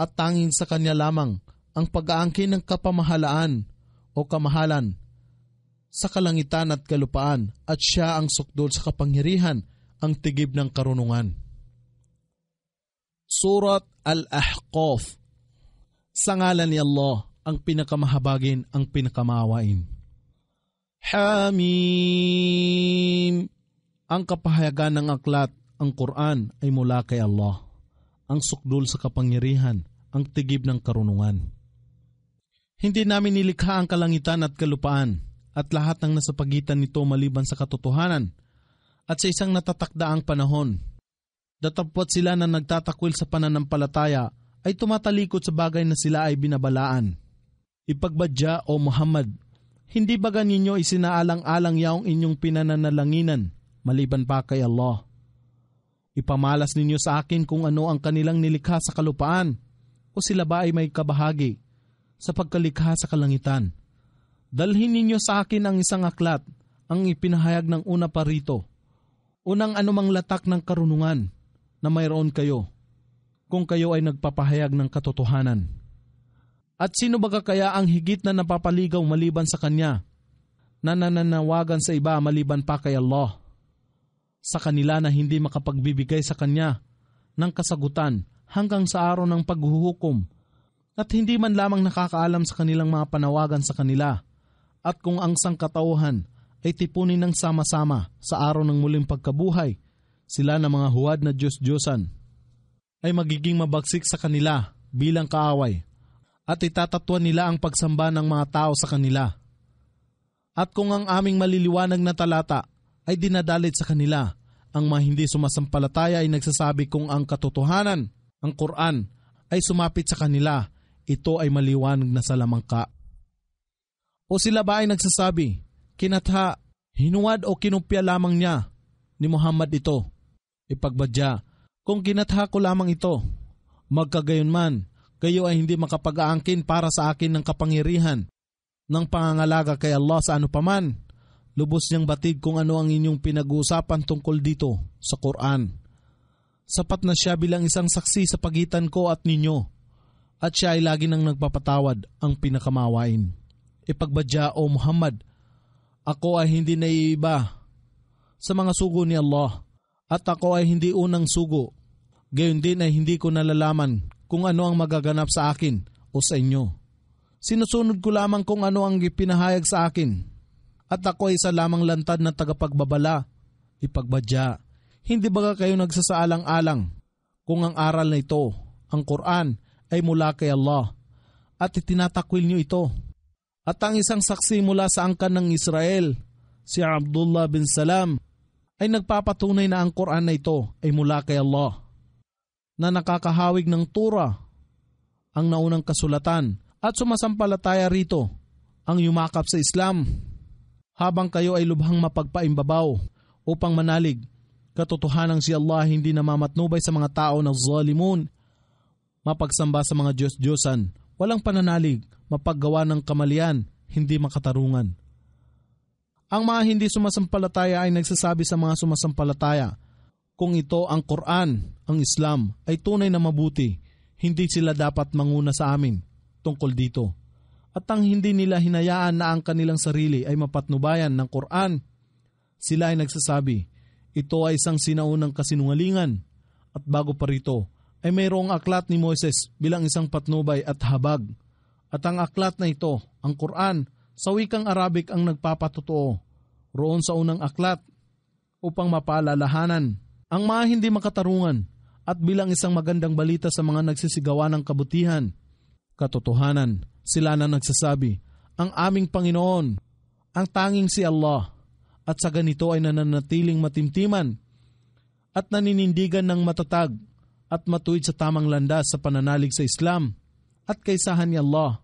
At tanging sa Kanya lamang ang pag-aangkin ng kapamahalaan o kamahalan sa kalangitan at kalupaan at siya ang sukdol sa kapangyarihan, ang tigib ng karunungan. Surat Al-Ahqaf Sa ngalan ni Allah, ang pinakamahabagin, ang pinakamawain. Hamim. Ang kapahayagan ng aklat, ang Quran ay mula kay Allah. Ang sukdul sa kapangyarihan, ang tigib ng karunungan. Hindi namin nilikha ang kalangitan at kalupaan at lahat ng nasa pagitan nito maliban sa katotohanan at sa isang natatakdaang panahon. Datapwat sila na nagtatakwil sa pananampalataya ay tumatalikod sa bagay na sila ay binabalaan. Ipagbadya o Muhammad hindi ba ninyo isinaalang-alang yaong inyong pinananalanginan maliban pa kay Allah? Ipamalas ninyo sa akin kung ano ang kanilang nilikha sa kalupaan o sila ba ay may kabahagi sa pagkalikha sa kalangitan. Dalhin ninyo sa akin ang isang aklat, ang ipinahayag ng una pa rito. Unang anumang latak ng karunungan na mayroon kayo kung kayo ay nagpapahayag ng katotohanan. At sino baga kaya ang higit na napapaligaw maliban sa Kanya, na nananawagan sa iba maliban pa kay Allah? Sa kanila na hindi makapagbibigay sa Kanya ng kasagutan hanggang sa araw ng paghuhukom at hindi man lamang nakakaalam sa kanilang mga panawagan sa kanila at kung ang sangkatauhan ay tipunin ng sama-sama sa araw ng muling pagkabuhay, sila na mga huwad na Diyos-Diyosan ay magiging mabagsik sa kanila bilang kaaway at itatatwa nila ang pagsamba ng mga tao sa kanila. At kung ang aming maliliwanag na talata ay dinadalit sa kanila, ang mga hindi sumasampalataya ay nagsasabi kung ang katotohanan, ang Quran, ay sumapit sa kanila, ito ay maliwanag na salamangka. O sila ba ay nagsasabi, kinatha, hinuwad o kinupya lamang niya ni Muhammad ito? Ipagbadya, kung kinatha ko lamang ito, magkagayon man, kayo ay hindi makapag-aangkin para sa akin ng kapangyarihan ng pangangalaga kay Allah sa ano paman. Lubos niyang batid kung ano ang inyong pinag-uusapan tungkol dito sa Quran. Sapat na siya bilang isang saksi sa pagitan ko at ninyo. At siya ay lagi nang nagpapatawad ang pinakamawain. Ipagbadya o Muhammad, ako ay hindi naiiba sa mga sugo ni Allah at ako ay hindi unang sugo. Gayon din ay hindi ko nalalaman kung ano ang magaganap sa akin o sa inyo. Sinusunod ko lamang kung ano ang ipinahayag sa akin at ako ay isa lamang lantad na tagapagbabala, ipagbadya. Hindi ba kayo nagsasaalang-alang kung ang aral na ito, ang Quran, ay mula kay Allah at itinatakwil niyo ito. At ang isang saksi mula sa angkan ng Israel, si Abdullah bin Salam, ay nagpapatunay na ang Quran na ito ay mula kay Allah na nakakahawig ng tura ang naunang kasulatan at sumasampalataya rito ang yumakap sa Islam habang kayo ay lubhang mapagpaimbabaw upang manalig. Katotohanan si Allah hindi namamatnubay sa mga tao na zalimun, mapagsamba sa mga Diyos-Diyosan, walang pananalig, mapaggawa ng kamalian, hindi makatarungan. Ang mga hindi sumasampalataya ay nagsasabi sa mga sumasampalataya, kung ito ang Quran, ang Islam, ay tunay na mabuti, hindi sila dapat manguna sa amin tungkol dito at ang hindi nila hinayaan na ang kanilang sarili ay mapatnubayan ng Quran. Sila ay nagsasabi, ito ay isang sinaunang kasinungalingan at bago pa rito ay mayroong aklat ni Moses bilang isang patnubay at habag. At ang aklat na ito, ang Quran, sa wikang Arabic ang nagpapatotoo. Roon sa unang aklat upang mapaalalahanan ang mga hindi makatarungan at bilang isang magandang balita sa mga nagsisigawa ng kabutihan, katotohanan sila na nagsasabi, Ang aming Panginoon, ang tanging si Allah, at sa ganito ay nananatiling matimtiman at naninindigan ng matatag at matuwid sa tamang landas sa pananalig sa Islam at kaysahan ni Allah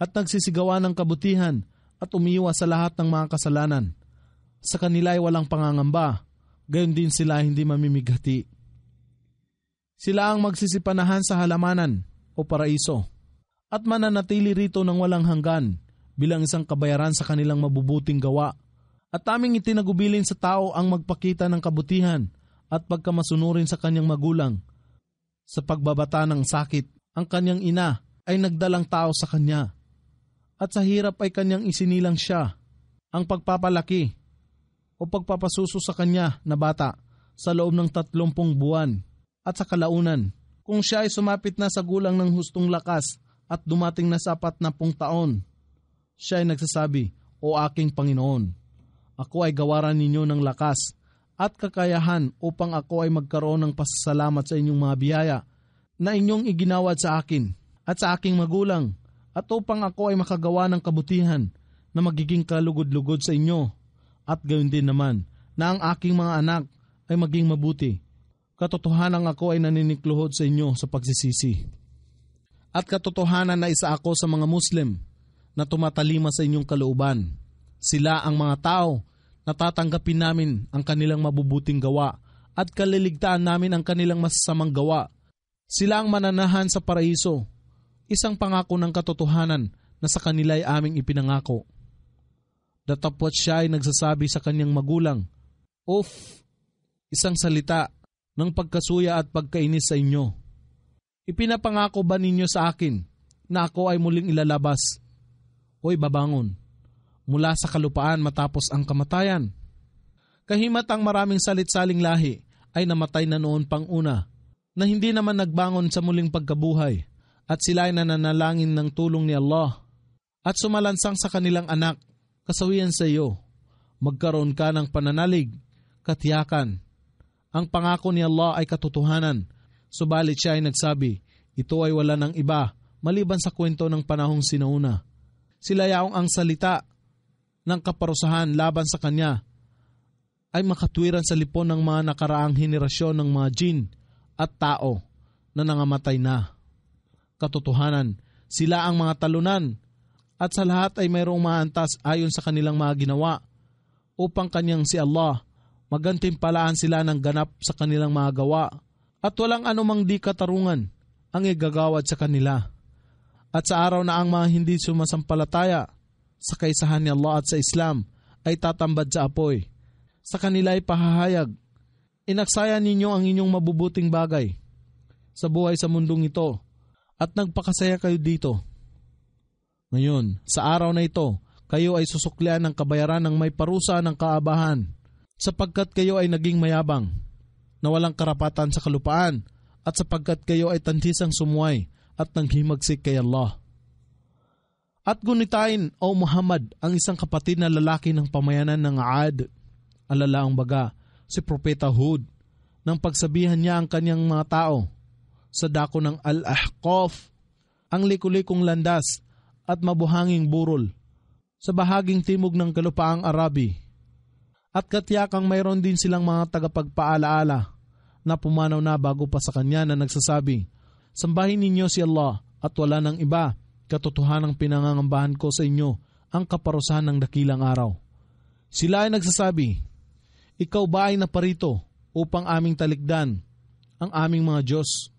at nagsisigawa ng kabutihan at umiiwas sa lahat ng mga kasalanan. Sa kanila ay walang pangangamba, gayon din sila hindi mamimighati. Sila ang magsisipanahan sa halamanan o paraiso at mananatili rito ng walang hanggan bilang isang kabayaran sa kanilang mabubuting gawa. At aming itinagubilin sa tao ang magpakita ng kabutihan at pagkamasunurin sa kanyang magulang. Sa pagbabata ng sakit, ang kanyang ina ay nagdalang tao sa kanya. At sa hirap ay kanyang isinilang siya. Ang pagpapalaki o pagpapasuso sa kanya na bata sa loob ng tatlumpong buwan at sa kalaunan. Kung siya ay sumapit na sa gulang ng hustong lakas at dumating na sa apat na pung taon. Siya ay nagsasabi, O aking Panginoon, ako ay gawaran ninyo ng lakas at kakayahan upang ako ay magkaroon ng pasasalamat sa inyong mga biyaya na inyong iginawad sa akin at sa aking magulang at upang ako ay makagawa ng kabutihan na magiging kalugod-lugod sa inyo at gayon din naman na ang aking mga anak ay maging mabuti. Katotohanan ako ay naninikluhod sa inyo sa pagsisisi at katotohanan na isa ako sa mga Muslim na tumatalima sa inyong kalooban. Sila ang mga tao na tatanggapin namin ang kanilang mabubuting gawa at kaliligtaan namin ang kanilang masasamang gawa. Sila ang mananahan sa paraiso, isang pangako ng katotohanan na sa kanila ay aming ipinangako. Datapwat siya ay nagsasabi sa kanyang magulang, Uff, isang salita ng pagkasuya at pagkainis sa inyo Ipinapangako ba ninyo sa akin na ako ay muling ilalabas o babangon mula sa kalupaan matapos ang kamatayan? Kahimat ang maraming salit-saling lahi ay namatay na noon pang una na hindi naman nagbangon sa muling pagkabuhay at sila ay nananalangin ng tulong ni Allah at sumalansang sa kanilang anak kasawian sa iyo. Magkaroon ka ng pananalig, katiyakan. Ang pangako ni Allah ay katotohanan Subalit siya ay nagsabi, ito ay wala ng iba maliban sa kwento ng panahong sinauna. Sila yaong ang salita ng kaparusahan laban sa kanya ay makatwiran sa lipon ng mga nakaraang henerasyon ng mga jin at tao na nangamatay na. Katotohanan, sila ang mga talunan at sa lahat ay mayroong maantas ayon sa kanilang mga ginawa upang kanyang si Allah magantimpalaan sila ng ganap sa kanilang mga gawa at walang anumang di katarungan ang igagawad sa kanila. At sa araw na ang mga hindi sumasampalataya sa kaisahan ni Allah at sa Islam ay tatambad sa apoy. Sa kanila ay pahahayag. Inaksaya ninyo ang inyong mabubuting bagay sa buhay sa mundong ito at nagpakasaya kayo dito. Ngayon, sa araw na ito, kayo ay susuklian ng kabayaran ng may parusa ng kaabahan sapagkat kayo ay naging mayabang na walang karapatan sa kalupaan at sapagkat kayo ay tantisang sumuway at nanghimagsik kay Allah. At gunitain, O Muhammad, ang isang kapatid na lalaki ng pamayanan ng Aad, alala ang baga, si Propeta Hud, nang pagsabihan niya ang kanyang mga tao sa dako ng Al-Ahqaf, ang likulikong landas at mabuhanging burol sa bahaging timog ng kalupaang Arabi. At katiyakang mayroon din silang mga tagapagpaalaala na pumanaw na bago pa sa kanya na nagsasabi, Sambahin ninyo si Allah at wala ng iba katotohanang pinangangambahan ko sa inyo ang kaparusahan ng dakilang araw. Sila ay nagsasabi, Ikaw ba ay naparito upang aming talikdan ang aming mga Diyos?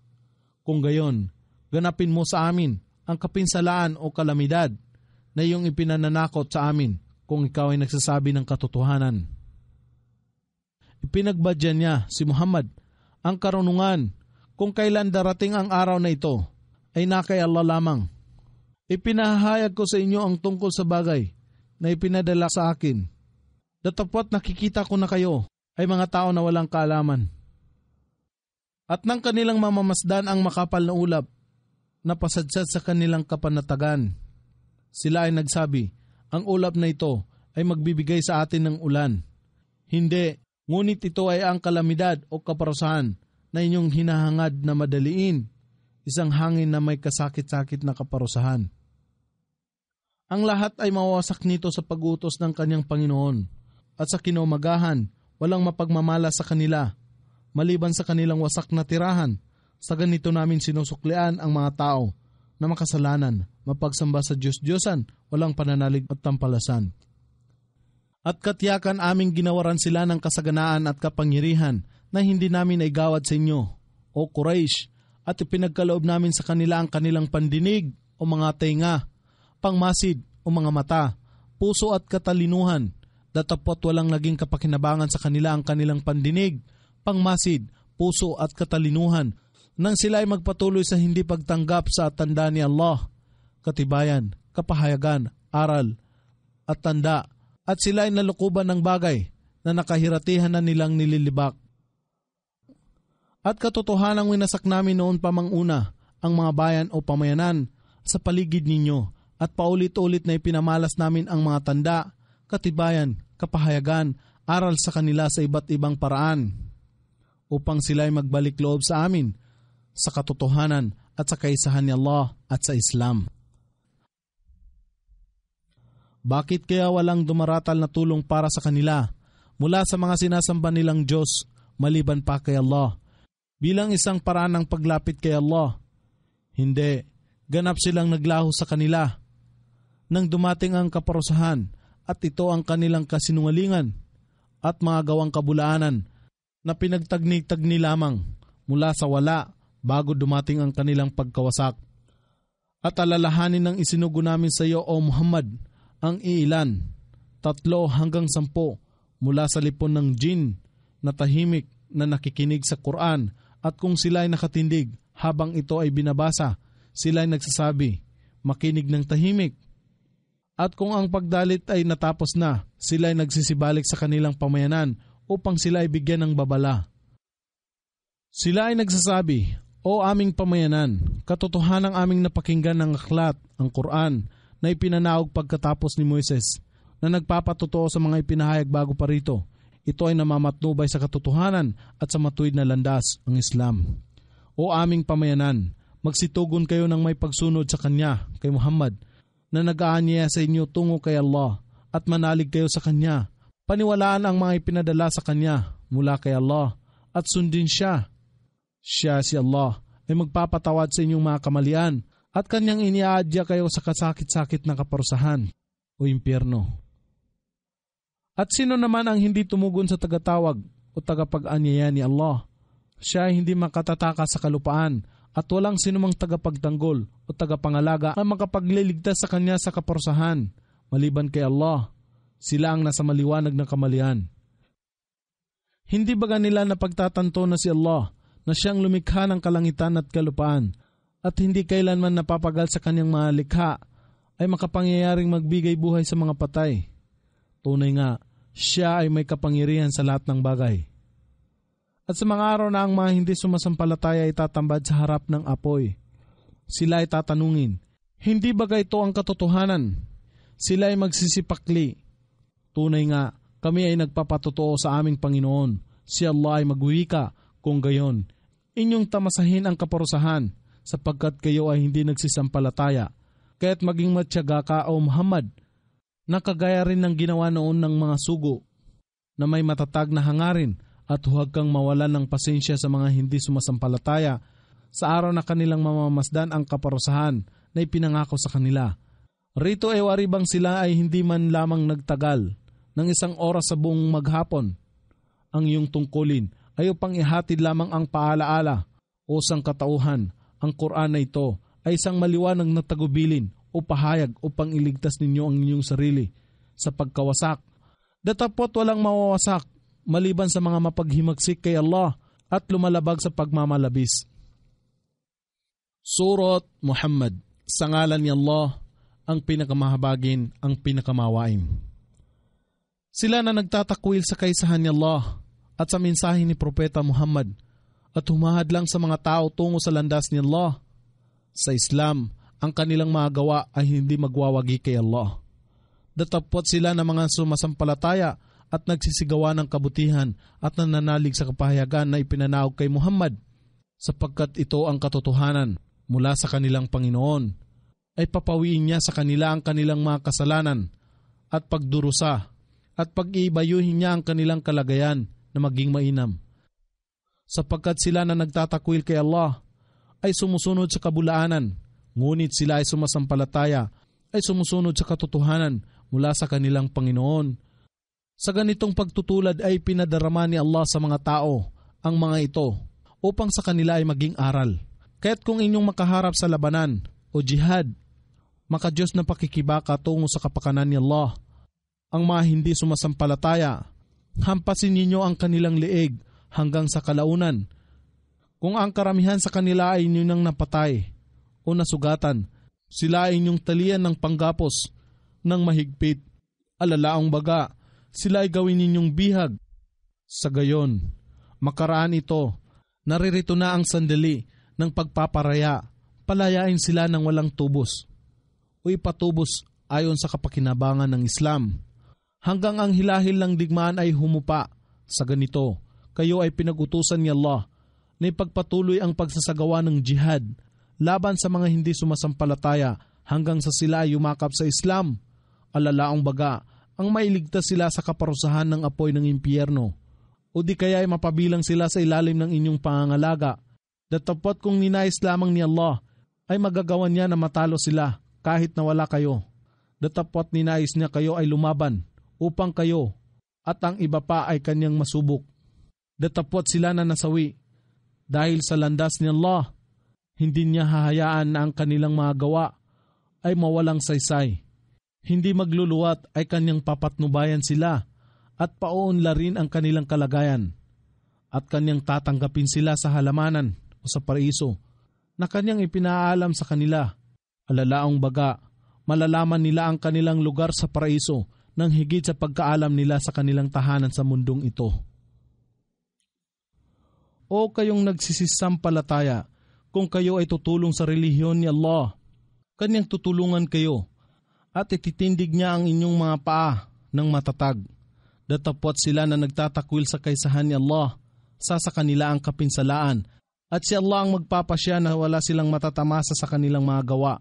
Kung gayon, ganapin mo sa amin ang kapinsalaan o kalamidad na iyong ipinananakot sa amin kung ikaw ay nagsasabi ng katotohanan. Ipinagbadyan niya si Muhammad ang karunungan kung kailan darating ang araw na ito ay nakay Allah lamang Ipinahayag ko sa inyo ang tungkol sa bagay na ipinadala sa akin. Datapot nakikita ko na kayo ay mga tao na walang kaalaman. At nang kanilang mamamasdan ang makapal na ulap, napasadsad sa kanilang kapanatagan. Sila ay nagsabi, ang ulap na ito ay magbibigay sa atin ng ulan. Hindi, ngunit ito ay ang kalamidad o kaparusahan na inyong hinahangad na madaliin isang hangin na may kasakit-sakit na kaparusahan. Ang lahat ay mawasak nito sa pagutos ng kanyang Panginoon at sa kinaumagahan walang mapagmamala sa kanila maliban sa kanilang wasak na tirahan sa ganito namin sinusuklian ang mga tao na makasalanan, mapagsamba sa Diyos-Diyosan, walang pananalig at tampalasan. At katyakan aming ginawaran sila ng kasaganaan at kapangyarihan na hindi namin ay gawad sa inyo, o Quraysh, at ipinagkaloob namin sa kanila ang kanilang pandinig o mga tenga, pangmasid o mga mata, puso at katalinuhan, datapot walang naging kapakinabangan sa kanila ang kanilang pandinig, pangmasid, puso at katalinuhan, nang sila ay magpatuloy sa hindi pagtanggap sa tanda ni Allah, katibayan, kapahayagan, aral, at tanda, at sila ay nalukuban ng bagay na nakahiratihan na nilang nililibak. At katotohanang winasak namin noon pa manguna ang mga bayan o pamayanan sa paligid ninyo at paulit-ulit na ipinamalas namin ang mga tanda, katibayan, kapahayagan, aral sa kanila sa iba't ibang paraan upang sila ay magbalik loob sa amin sa katotohanan at sa kaisahan ni Allah at sa Islam. Bakit kaya walang dumaratal na tulong para sa kanila mula sa mga sinasamba nilang Diyos maliban pa kay Allah bilang isang paraan ng paglapit kay Allah. Hindi, ganap silang naglaho sa kanila. Nang dumating ang kaparusahan at ito ang kanilang kasinungalingan at mga gawang kabulaanan na pinagtagni-tagni lamang mula sa wala bago dumating ang kanilang pagkawasak. At alalahanin ng isinugo namin sa iyo, O Muhammad, ang iilan, tatlo hanggang sampo mula sa lipon ng jin na tahimik na nakikinig sa Quran at kung sila ay nakatindig habang ito ay binabasa, sila ay nagsasabi, makinig ng tahimik. At kung ang pagdalit ay natapos na, sila ay nagsisibalik sa kanilang pamayanan upang sila ay bigyan ng babala. Sila ay nagsasabi, O aming pamayanan, katotohanan ang aming napakinggan ng aklat, ang Quran, na ipinanaog pagkatapos ni Moises, na nagpapatotoo sa mga ipinahayag bago pa rito ito ay namamatnubay sa katotohanan at sa matuwid na landas, ang Islam. O aming pamayanan, magsitugon kayo ng may pagsunod sa Kanya, kay Muhammad, na nag-aanyaya sa inyo tungo kay Allah at manalig kayo sa Kanya. Paniwalaan ang mga ipinadala sa Kanya mula kay Allah at sundin siya. Siya si Allah ay magpapatawad sa inyong mga kamalian at kanyang iniaadya kayo sa kasakit-sakit na kaparusahan o impyerno. At sino naman ang hindi tumugon sa tagatawag o tagapag-anyaya ni Allah? Siya ay hindi makatataka sa kalupaan at walang sinumang tagapagtanggol o tagapangalaga ang makapagliligtas sa kanya sa kaporsahan maliban kay Allah. Sila ang nasa maliwanag ng kamalian. Hindi ba nila napagtatanto na si Allah na siyang lumikha ng kalangitan at kalupaan at hindi kailanman napapagal sa kanyang mga likha ay makapangyayaring magbigay buhay sa mga patay. Tunay nga, siya ay may kapangyarihan sa lahat ng bagay. At sa mga araw na ang mga hindi sumasampalataya ay tatambad sa harap ng apoy. Sila ay tatanungin, hindi ba ito ang katotohanan? Sila ay magsisipakli. Tunay nga, kami ay nagpapatotoo sa aming Panginoon. Si Allah ay magwika kung gayon. Inyong tamasahin ang kaparusahan sapagkat kayo ay hindi nagsisampalataya. Kaya't maging matyaga ka o Muhammad na kagaya rin ng ginawa noon ng mga sugo na may matatag na hangarin at huwag kang mawalan ng pasensya sa mga hindi sumasampalataya sa araw na kanilang mamamasdan ang kaparusahan na ipinangako sa kanila. Rito ay waribang sila ay hindi man lamang nagtagal ng isang oras sa buong maghapon. Ang iyong tungkulin ay upang ihatid lamang ang paalaala o sangkatauhan. Ang Quran na ito ay isang maliwanag na tagubilin o pahayag upang iligtas ninyo ang inyong sarili sa pagkawasak. Datapot walang mawawasak maliban sa mga mapaghimagsik kay Allah at lumalabag sa pagmamalabis. Surat Muhammad Sa ngalan ni Allah, ang pinakamahabagin, ang pinakamawain. Sila na nagtatakwil sa kaisahan ni Allah at sa mensahe ni Propeta Muhammad at humahad lang sa mga tao tungo sa landas ni Allah. Sa Islam, ang kanilang mga gawa ay hindi magwawagi kay Allah. Datapot sila ng mga sumasampalataya at nagsisigawa ng kabutihan at nananalig sa kapahayagan na ipinanaog kay Muhammad sapagkat ito ang katotohanan mula sa kanilang Panginoon ay papawiin niya sa kanila ang kanilang mga kasalanan at pagdurusa at pag-iibayuhin niya ang kanilang kalagayan na maging mainam. Sapagkat sila na nagtatakwil kay Allah ay sumusunod sa kabulaanan, ngunit sila ay sumasampalataya ay sumusunod sa katotohanan mula sa kanilang Panginoon sa ganitong pagtutulad ay pinadarama ni Allah sa mga tao ang mga ito upang sa kanila ay maging aral. Kaya't kung inyong makaharap sa labanan o jihad, makadiyos na pakikibaka tungo sa kapakanan ni Allah. Ang mga hindi sumasampalataya, hampasin ninyo ang kanilang liig hanggang sa kalaunan. Kung ang karamihan sa kanila ay inyong napatay o nasugatan, sila ay inyong talian ng panggapos ng mahigpit, alalaong baga, sila ay gawin ninyong bihag. Sa gayon, makaraan ito, naririto na ang sandali ng pagpaparaya, palayain sila ng walang tubos o ipatubos ayon sa kapakinabangan ng Islam. Hanggang ang hilahil ng digmaan ay humupa sa ganito, kayo ay pinagutusan ni Allah na ipagpatuloy ang pagsasagawa ng jihad laban sa mga hindi sumasampalataya hanggang sa sila ay yumakap sa Islam. Alalaong baga, ang mailigtas sila sa kaparusahan ng apoy ng impyerno o di kaya ay mapabilang sila sa ilalim ng inyong pangangalaga. Datapot kung ninais lamang ni Allah ay magagawan niya na matalo sila kahit na wala kayo. Datapot ninais niya kayo ay lumaban upang kayo at ang iba pa ay kanyang masubok. Datapot sila na nasawi dahil sa landas ni Allah. Hindi niya hahayaan na ang kanilang mga gawa ay mawalang saysay hindi magluluwat ay kanyang papatnubayan sila at pauunlarin ang kanilang kalagayan at kanyang tatanggapin sila sa halamanan o sa paraiso na kanyang ipinaalam sa kanila. Alalaong baga, malalaman nila ang kanilang lugar sa paraiso nang higit sa pagkaalam nila sa kanilang tahanan sa mundong ito. O kayong nagsisisampalataya, kung kayo ay tutulong sa relihiyon ni Allah, kanyang tutulungan kayo at ititindig niya ang inyong mga paa ng matatag. Datapot sila na nagtatakwil sa kaisahan ni Allah, sa sa kanila ang kapinsalaan, at si Allah ang magpapasya na wala silang matatamasa sa kanilang mga gawa.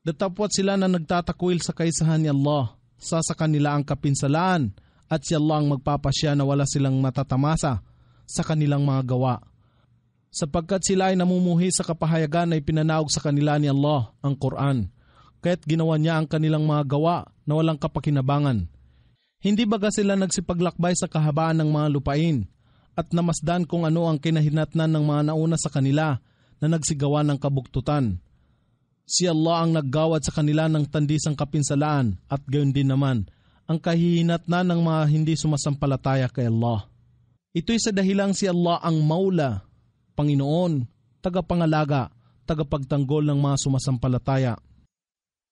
Datapot sila na nagtatakwil sa kaisahan ni Allah, sa sa kanila ang kapinsalaan, at si Allah ang magpapasya na wala silang matatamasa sa kanilang mga gawa. Sapagkat sila ay namumuhi sa kapahayagan na ipinanaog sa kanila ni Allah, ang Quran kaya't ginawa niya ang kanilang mga gawa na walang kapakinabangan. Hindi baga sila nagsipaglakbay sa kahabaan ng mga lupain at namasdan kung ano ang kinahinatnan ng mga nauna sa kanila na nagsigawa ng kabuktutan. Si Allah ang naggawad sa kanila ng tandisang kapinsalaan at gayon din naman ang kahihinat na ng mga hindi sumasampalataya kay Allah. Ito'y sa dahilang si Allah ang maula, Panginoon, tagapangalaga, tagapagtanggol ng mga sumasampalataya.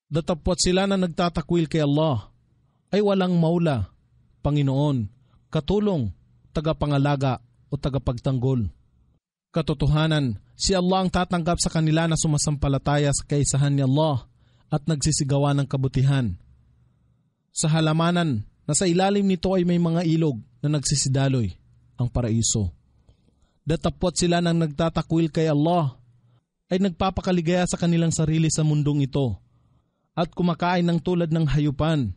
Datapot sila na nagtatakwil kay Allah ay walang maula, Panginoon, katulong, tagapangalaga o tagapagtanggol. Katotohanan, si Allah ang tatanggap sa kanila na sumasampalataya sa kaisahan ni Allah at nagsisigawa ng kabutihan. Sa halamanan na sa ilalim nito ay may mga ilog na nagsisidaloy, ang paraiso. Datapot sila ng nagtatakwil kay Allah ay nagpapakaligaya sa kanilang sarili sa mundong ito at kumakain ng tulad ng hayupan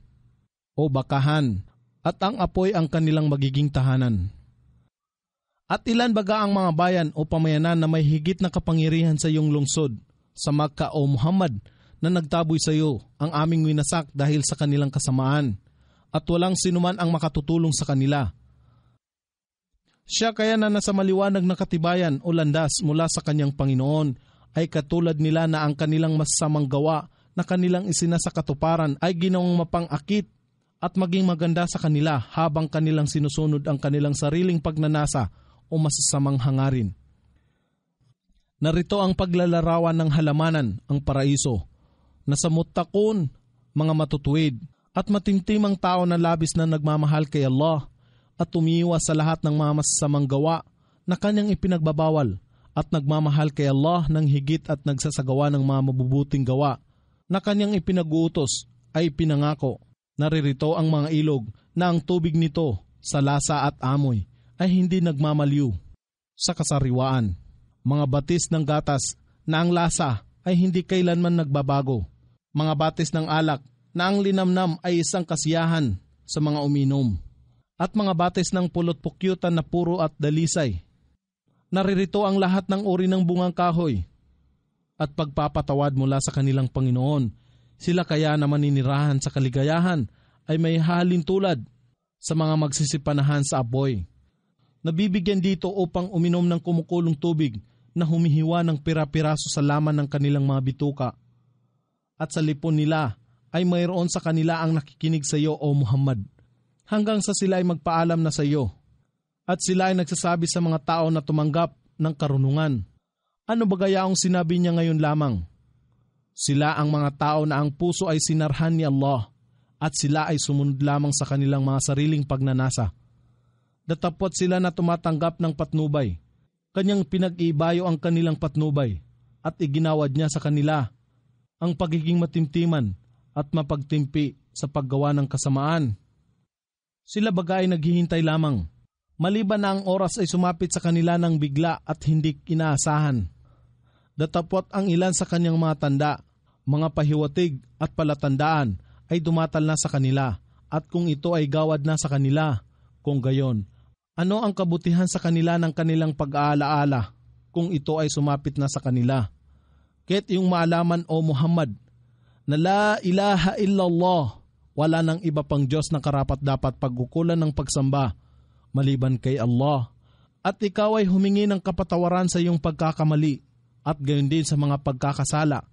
o bakahan at ang apoy ang kanilang magiging tahanan. At ilan baga ang mga bayan o pamayanan na may higit na kapangyarihan sa iyong lungsod, sa Makkah o Muhammad, na nagtaboy sa iyo ang aming winasak dahil sa kanilang kasamaan, at walang sinuman ang makatutulong sa kanila. Siya kaya na nasa maliwanag na katibayan o landas mula sa kanyang Panginoon ay katulad nila na ang kanilang masamang gawa na kanilang isinasakatuparan ay ginawang mapangakit at maging maganda sa kanila habang kanilang sinusunod ang kanilang sariling pagnanasa o masasamang hangarin. Narito ang paglalarawan ng halamanan, ang paraiso, na sa mutakon, mga matutuwid, at matintimang tao na labis na nagmamahal kay Allah at umiiwas sa lahat ng mga masasamang gawa na kanyang ipinagbabawal at nagmamahal kay Allah ng higit at nagsasagawa ng mga mabubuting gawa na kanyang ipinag-uutos ay pinangako. Naririto ang mga ilog na ang tubig nito sa lasa at amoy ay hindi nagmamaliw sa kasariwaan. Mga batis ng gatas na ang lasa ay hindi kailanman nagbabago. Mga batis ng alak na ang linamnam ay isang kasiyahan sa mga uminom. At mga batis ng pulot pukyutan na puro at dalisay. Naririto ang lahat ng uri ng bungang kahoy at pagpapatawad mula sa kanilang Panginoon. Sila kaya na maninirahan sa kaligayahan ay may halin tulad sa mga magsisipanahan sa apoy nabibigyan dito upang uminom ng kumukulong tubig na humihiwa ng pira-piraso sa laman ng kanilang mga bituka. At sa lipon nila ay mayroon sa kanila ang nakikinig sa iyo, O Muhammad, hanggang sa sila ay magpaalam na sa iyo. At sila ay nagsasabi sa mga tao na tumanggap ng karunungan. Ano ba gaya ang sinabi niya ngayon lamang? Sila ang mga tao na ang puso ay sinarhan ni Allah at sila ay sumunod lamang sa kanilang mga sariling pagnanasa datapot sila na tumatanggap ng patnubay. Kanyang pinag-ibayo ang kanilang patnubay at iginawad niya sa kanila ang pagiging matimtiman at mapagtimpi sa paggawa ng kasamaan. Sila bagay naghihintay lamang. Maliban na ang oras ay sumapit sa kanila ng bigla at hindi inaasahan. Datapot ang ilan sa kanyang mga tanda, mga pahiwatig at palatandaan ay dumatal na sa kanila at kung ito ay gawad na sa kanila, kung gayon ano ang kabutihan sa kanila ng kanilang pag-aalaala kung ito ay sumapit na sa kanila? Ket yung maalaman o Muhammad na la ilaha illallah, wala nang iba pang Diyos na karapat dapat pagkukulan ng pagsamba maliban kay Allah. At ikaw ay humingi ng kapatawaran sa iyong pagkakamali at gayon din sa mga pagkakasala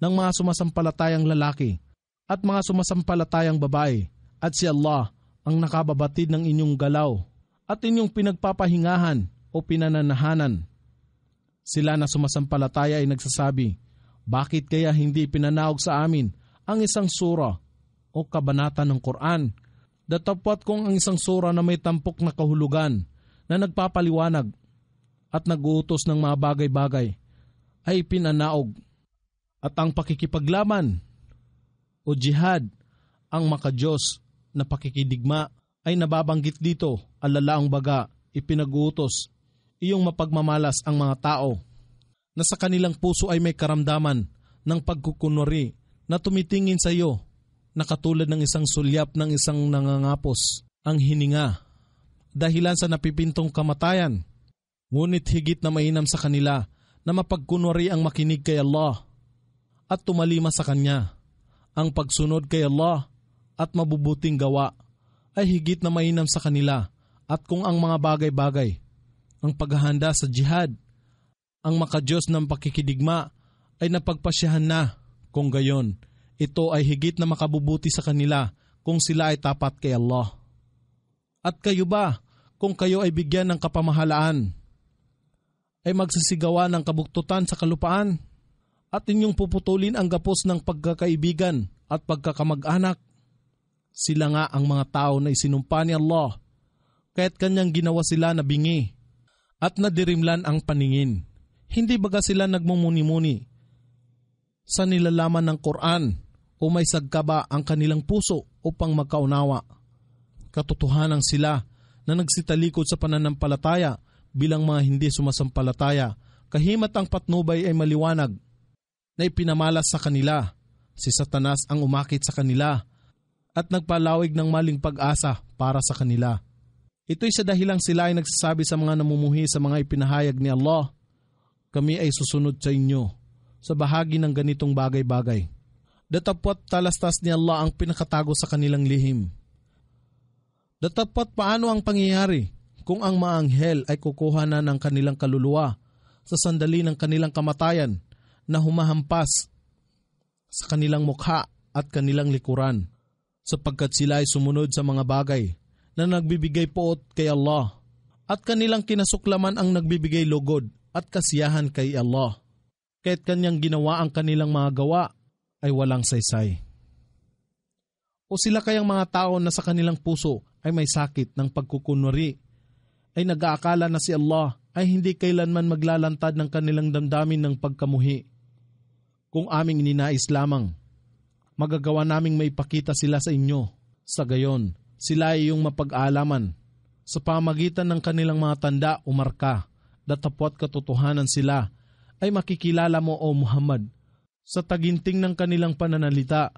ng mga sumasampalatayang lalaki at mga sumasampalatayang babae at si Allah ang nakababatid ng inyong galaw at inyong pinagpapahingahan o pinananahanan. Sila na sumasampalataya ay nagsasabi, bakit kaya hindi pinanaog sa amin ang isang sura o kabanata ng Quran? Datapwat kong ang isang sura na may tampok na kahulugan na nagpapaliwanag at naguutos ng mga bagay-bagay ay pinanaog at ang pakikipaglaban o jihad ang makajos na pakikidigma ay nababanggit dito alalaang baga ipinagutos iyong mapagmamalas ang mga tao na sa kanilang puso ay may karamdaman ng pagkukunwari na tumitingin sa iyo na katulad ng isang sulyap ng isang nangangapos ang hininga dahilan sa napipintong kamatayan. Ngunit higit na mainam sa kanila na mapagkunwari ang makinig kay Allah at tumalima sa Kanya, ang pagsunod kay Allah at mabubuting gawa ay higit na mainam sa kanila at kung ang mga bagay-bagay, ang paghahanda sa jihad, ang makajos ng pakikidigma ay napagpasyahan na Kung gayon, ito ay higit na makabubuti sa kanila kung sila ay tapat kay Allah. At kayo ba, kung kayo ay bigyan ng kapamahalaan, ay magsisigawa ng kabuktutan sa kalupaan at inyong puputulin ang gapos ng pagkakaibigan at pagkakamag-anak. Sila nga ang mga tao na isinumpa ni Allah, kaya't kanyang ginawa sila na bingi at nadirimlan ang paningin. Hindi baga sila nagmumuni-muni sa nilalaman ng Quran o may sagkaba ang kanilang puso upang magkaunawa. Katotohanan sila na nagsitalikod sa pananampalataya bilang mga hindi sumasampalataya, kahimat ang patnubay ay maliwanag na ipinamalas sa kanila. Si Satanas ang umakit sa kanila at nagpalawig ng maling pag-asa para sa kanila. Ito'y sa dahilang sila ay nagsasabi sa mga namumuhi sa mga ipinahayag ni Allah, Kami ay susunod sa inyo sa bahagi ng ganitong bagay-bagay. Datapot talastas ni Allah ang pinakatago sa kanilang lihim. Datapot paano ang pangyayari kung ang maanghel ay kukuha na ng kanilang kaluluwa sa sandali ng kanilang kamatayan na humahampas sa kanilang mukha at kanilang likuran sapagkat sila ay sumunod sa mga bagay na nagbibigay poot kay Allah at kanilang kinasuklaman ang nagbibigay lugod at kasiyahan kay Allah. Kaya't kanyang ginawa ang kanilang mga gawa ay walang saysay. O sila kayang mga tao na sa kanilang puso ay may sakit ng pagkukunwari ay nag-aakala na si Allah ay hindi kailanman maglalantad ng kanilang damdamin ng pagkamuhi. Kung aming ninais lamang magagawa naming maipakita sila sa inyo. Sa gayon, sila ay iyong mapag-aalaman. Sa pamagitan ng kanilang mga tanda o marka, datapwat katotohanan sila, ay makikilala mo o Muhammad sa taginting ng kanilang pananalita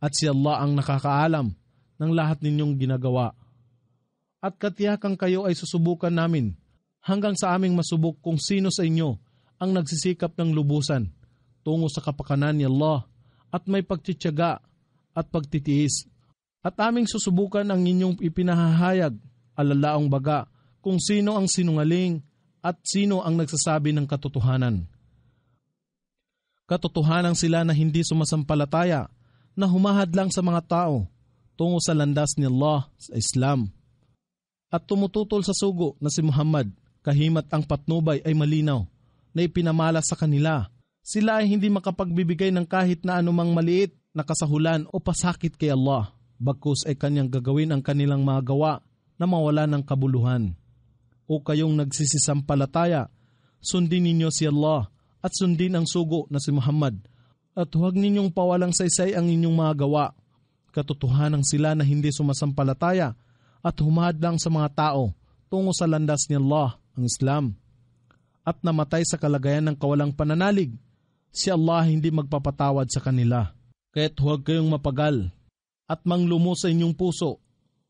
at si Allah ang nakakaalam ng lahat ninyong ginagawa. At katiyakan kayo ay susubukan namin hanggang sa aming masubok kung sino sa inyo ang nagsisikap ng lubusan tungo sa kapakanan ni Allah at may pagtityaga at pagtitiis. At aming susubukan ang inyong ipinahahayag, alalaong baga, kung sino ang sinungaling at sino ang nagsasabi ng katotohanan. Katotohanan sila na hindi sumasampalataya, na humahad lang sa mga tao tungo sa landas ni Allah sa Islam. At tumututol sa sugo na si Muhammad, kahimat ang patnubay ay malinaw na ipinamala sa kanila sila ay hindi makapagbibigay ng kahit na anumang maliit na kasahulan o pasakit kay Allah, bagkus ay kanyang gagawin ang kanilang mga gawa na mawala ng kabuluhan. O kayong nagsisisampalataya, sundin ninyo si Allah at sundin ang sugo na si Muhammad at huwag ninyong pawalang saysay ang inyong mga gawa. Katotohanan sila na hindi sumasampalataya at humahad lang sa mga tao tungo sa landas ni Allah, ang Islam, at namatay sa kalagayan ng kawalang pananalig si Allah hindi magpapatawad sa kanila. Kaya't huwag kayong mapagal at manglumo sa inyong puso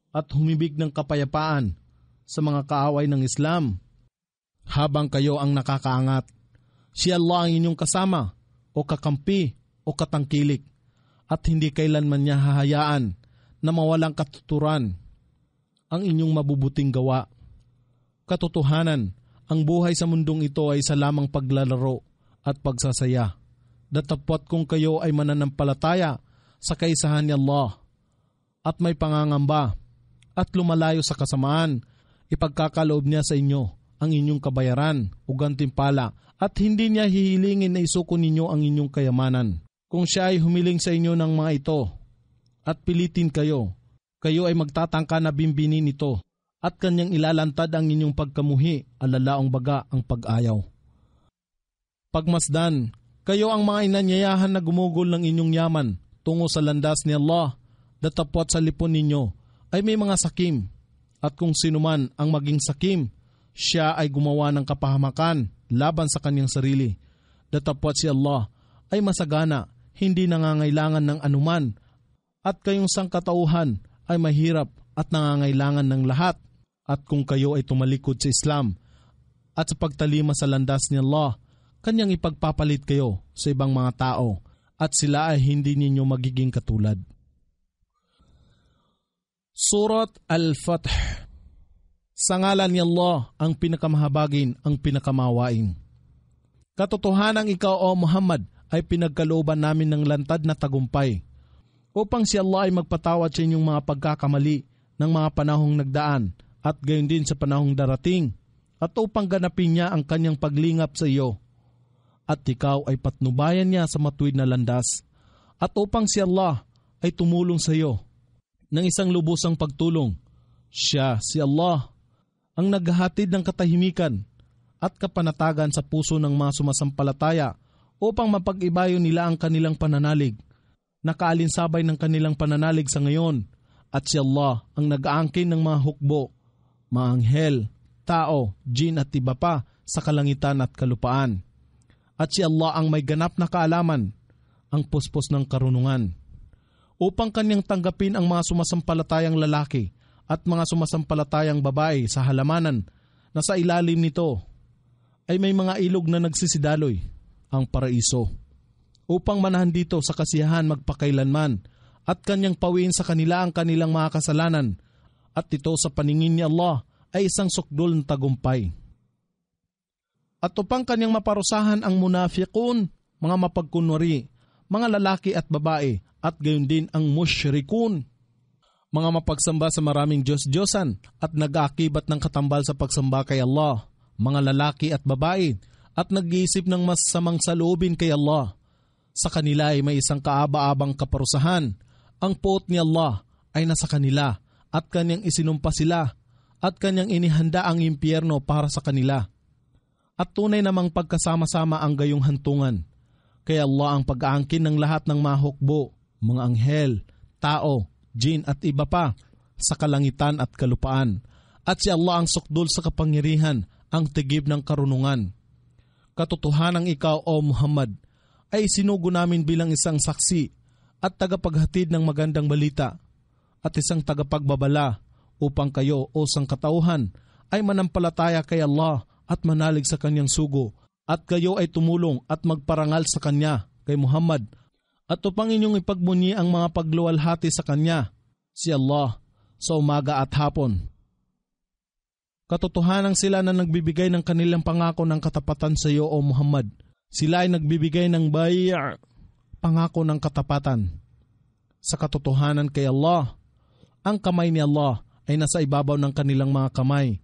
at humibig ng kapayapaan sa mga kaaway ng Islam habang kayo ang nakakaangat. Si Allah ang inyong kasama o kakampi o katangkilik at hindi kailanman niya hahayaan na mawalang katuturan ang inyong mabubuting gawa. Katotohanan, ang buhay sa mundong ito ay sa lamang paglalaro at pagsasaya. Datapwat kung kayo ay mananampalataya sa kaisahan ni Allah at may pangangamba at lumalayo sa kasamaan, ipagkakaloob niya sa inyo ang inyong kabayaran o gantimpala at hindi niya hihilingin na isuko ninyo ang inyong kayamanan. Kung siya ay humiling sa inyo ng mga ito at pilitin kayo, kayo ay magtatangka na bimbinin ito at kanyang ilalantad ang inyong pagkamuhi, alalaong baga ang pag-ayaw. Pagmasdan, kayo ang mga inanyayahan na gumugol ng inyong yaman tungo sa landas ni Allah, datapwat sa lipon ninyo ay may mga sakim. At kung sinuman ang maging sakim, siya ay gumawa ng kapahamakan laban sa kanyang sarili. Datapwat si Allah ay masagana, hindi nangangailangan ng anuman, at kayong sangkatauhan ay mahirap at nangangailangan ng lahat. At kung kayo ay tumalikod sa Islam at sa pagtalima sa landas ni Allah, kanyang ipagpapalit kayo sa ibang mga tao at sila ay hindi ninyo magiging katulad. Surat Al-Fath Sa ngalan ni Allah ang pinakamahabagin ang pinakamawain. Katotohanan ikaw o Muhammad ay pinagkalooban namin ng lantad na tagumpay upang si Allah ay magpatawad sa inyong mga pagkakamali ng mga panahong nagdaan at gayon din sa panahong darating at upang ganapin niya ang kanyang paglingap sa iyo. At ikaw ay patnubayan niya sa matuwid na landas at upang si Allah ay tumulong sa iyo ng isang lubusang pagtulong. Siya, si Allah, ang naghahatid ng katahimikan at kapanatagan sa puso ng mga sumasampalataya upang mapag-ibayo nila ang kanilang pananalig. Nakaalinsabay ng kanilang pananalig sa ngayon at si Allah ang nag-aangkin ng mga hukbo, mga anghel, tao, jin at iba pa sa kalangitan at kalupaan. At si Allah ang may ganap na kaalaman, ang puspos ng karunungan. Upang kanyang tanggapin ang mga sumasampalatayang lalaki at mga sumasampalatayang babae sa halamanan na sa ilalim nito ay may mga ilog na nagsisidaloy, ang paraiso. Upang manahan dito sa kasiyahan magpakailanman at kanyang pawiin sa kanila ang kanilang mga kasalanan at ito sa paningin ni Allah ay isang sukdol ng tagumpay. At upang kanyang maparusahan ang munafiqun, mga mapagkunwari, mga lalaki at babae, at gayon din ang mushrikun, mga mapagsamba sa maraming Diyos-Diyosan at nag-aakibat ng katambal sa pagsamba kay Allah, mga lalaki at babae, at nag-iisip ng masamang saloobin kay Allah. Sa kanila ay may isang kaaba-abang kaparusahan. Ang poot ni Allah ay nasa kanila at kanyang isinumpa sila at kanyang inihanda ang impyerno para sa kanila. At tunay namang pagkasama-sama ang gayong hantungan. Kaya Allah ang pag-aangkin ng lahat ng mga hukbo, mga anghel, tao, jin at iba pa sa kalangitan at kalupaan. At si Allah ang sukdol sa kapangyarihan, ang tigib ng karunungan. Katotohanan ikaw, O Muhammad, ay sinugo namin bilang isang saksi at tagapaghatid ng magandang balita at isang tagapagbabala upang kayo o sangkatauhan ay manampalataya kay Allah at manalig sa kanyang sugo at kayo ay tumulong at magparangal sa kanya kay Muhammad at upang inyong ipagbunyi ang mga pagluwalhati sa kanya, si Allah, sa umaga at hapon. Katotohanan sila na nagbibigay ng kanilang pangako ng katapatan sa iyo o Muhammad. Sila ay nagbibigay ng bayar, pangako ng katapatan. Sa katotohanan kay Allah, ang kamay ni Allah ay nasa ibabaw ng kanilang mga kamay.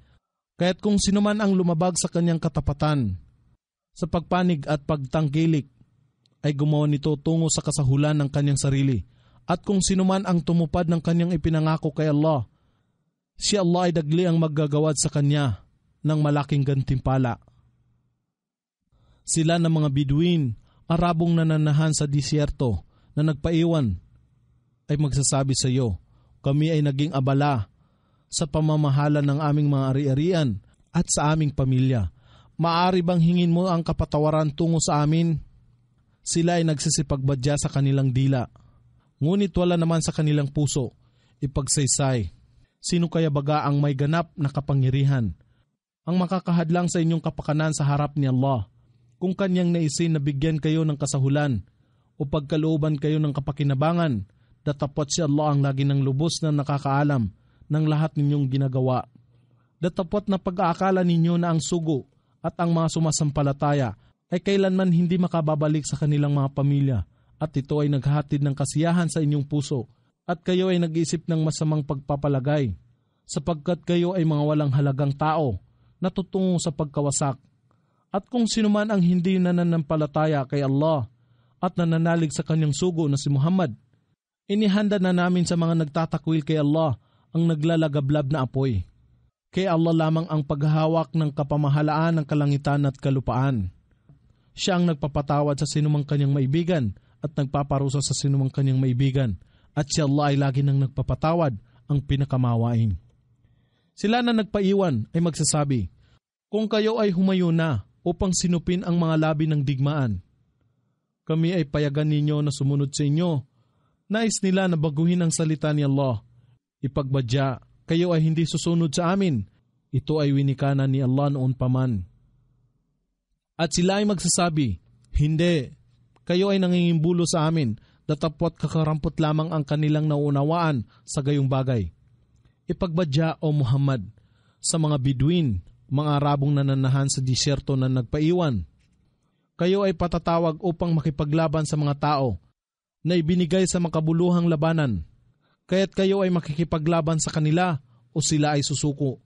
Kaya't kung sino man ang lumabag sa kanyang katapatan, sa pagpanig at pagtangkilik, ay gumawa nito tungo sa kasahulan ng kanyang sarili. At kung sino man ang tumupad ng kanyang ipinangako kay Allah, si Allah ay dagli ang maggagawad sa kanya ng malaking gantimpala. Sila ng mga Biduin, Arabong nananahan sa disyerto na nagpaiwan, ay magsasabi sa iyo, kami ay naging abala sa pamamahala ng aming mga ari-arian at sa aming pamilya. Maari bang hingin mo ang kapatawaran tungo sa amin? Sila ay nagsisipagbadya sa kanilang dila. Ngunit wala naman sa kanilang puso, ipagsaysay. Sino kaya baga ang may ganap na kapangyarihan? Ang makakahadlang sa inyong kapakanan sa harap ni Allah, kung kanyang naisin na bigyan kayo ng kasahulan o pagkalooban kayo ng kapakinabangan, datapot si Allah ang lagi ng lubos na nakakaalam ng lahat ninyong ginagawa. Datapot na pag-aakala ninyo na ang sugo at ang mga sumasampalataya ay kailanman hindi makababalik sa kanilang mga pamilya at ito ay naghatid ng kasiyahan sa inyong puso at kayo ay nag-isip ng masamang pagpapalagay sapagkat kayo ay mga walang halagang tao na tutungo sa pagkawasak. At kung sino man ang hindi nananampalataya kay Allah at nananalig sa kanyang sugo na si Muhammad, inihanda na namin sa mga nagtatakwil kay Allah ang naglalagablab na apoy. Kay Allah lamang ang paghahawak ng kapamahalaan ng kalangitan at kalupaan. Siya ang nagpapatawad sa sinumang kanyang maibigan at nagpaparusa sa sinumang kanyang maibigan at si Allah ay lagi nang nagpapatawad ang pinakamawain. Sila na nagpaiwan ay magsasabi, Kung kayo ay humayo na upang sinupin ang mga labi ng digmaan, kami ay payagan ninyo na sumunod sa inyo. Nais nila na baguhin ang salita ni Allah Ipagbadya, kayo ay hindi susunod sa amin. Ito ay winikana ni Allah noon paman. At sila ay magsasabi, Hindi, kayo ay nangingimbulo sa amin, datapot kakarampot lamang ang kanilang naunawaan sa gayong bagay. Ipagbadya o Muhammad sa mga Bidwin, mga Arabong nananahan sa disyerto na nagpaiwan. kayo ay patatawag upang makipaglaban sa mga tao na ibinigay sa makabuluhang labanan, kaya't kayo ay makikipaglaban sa kanila o sila ay susuko.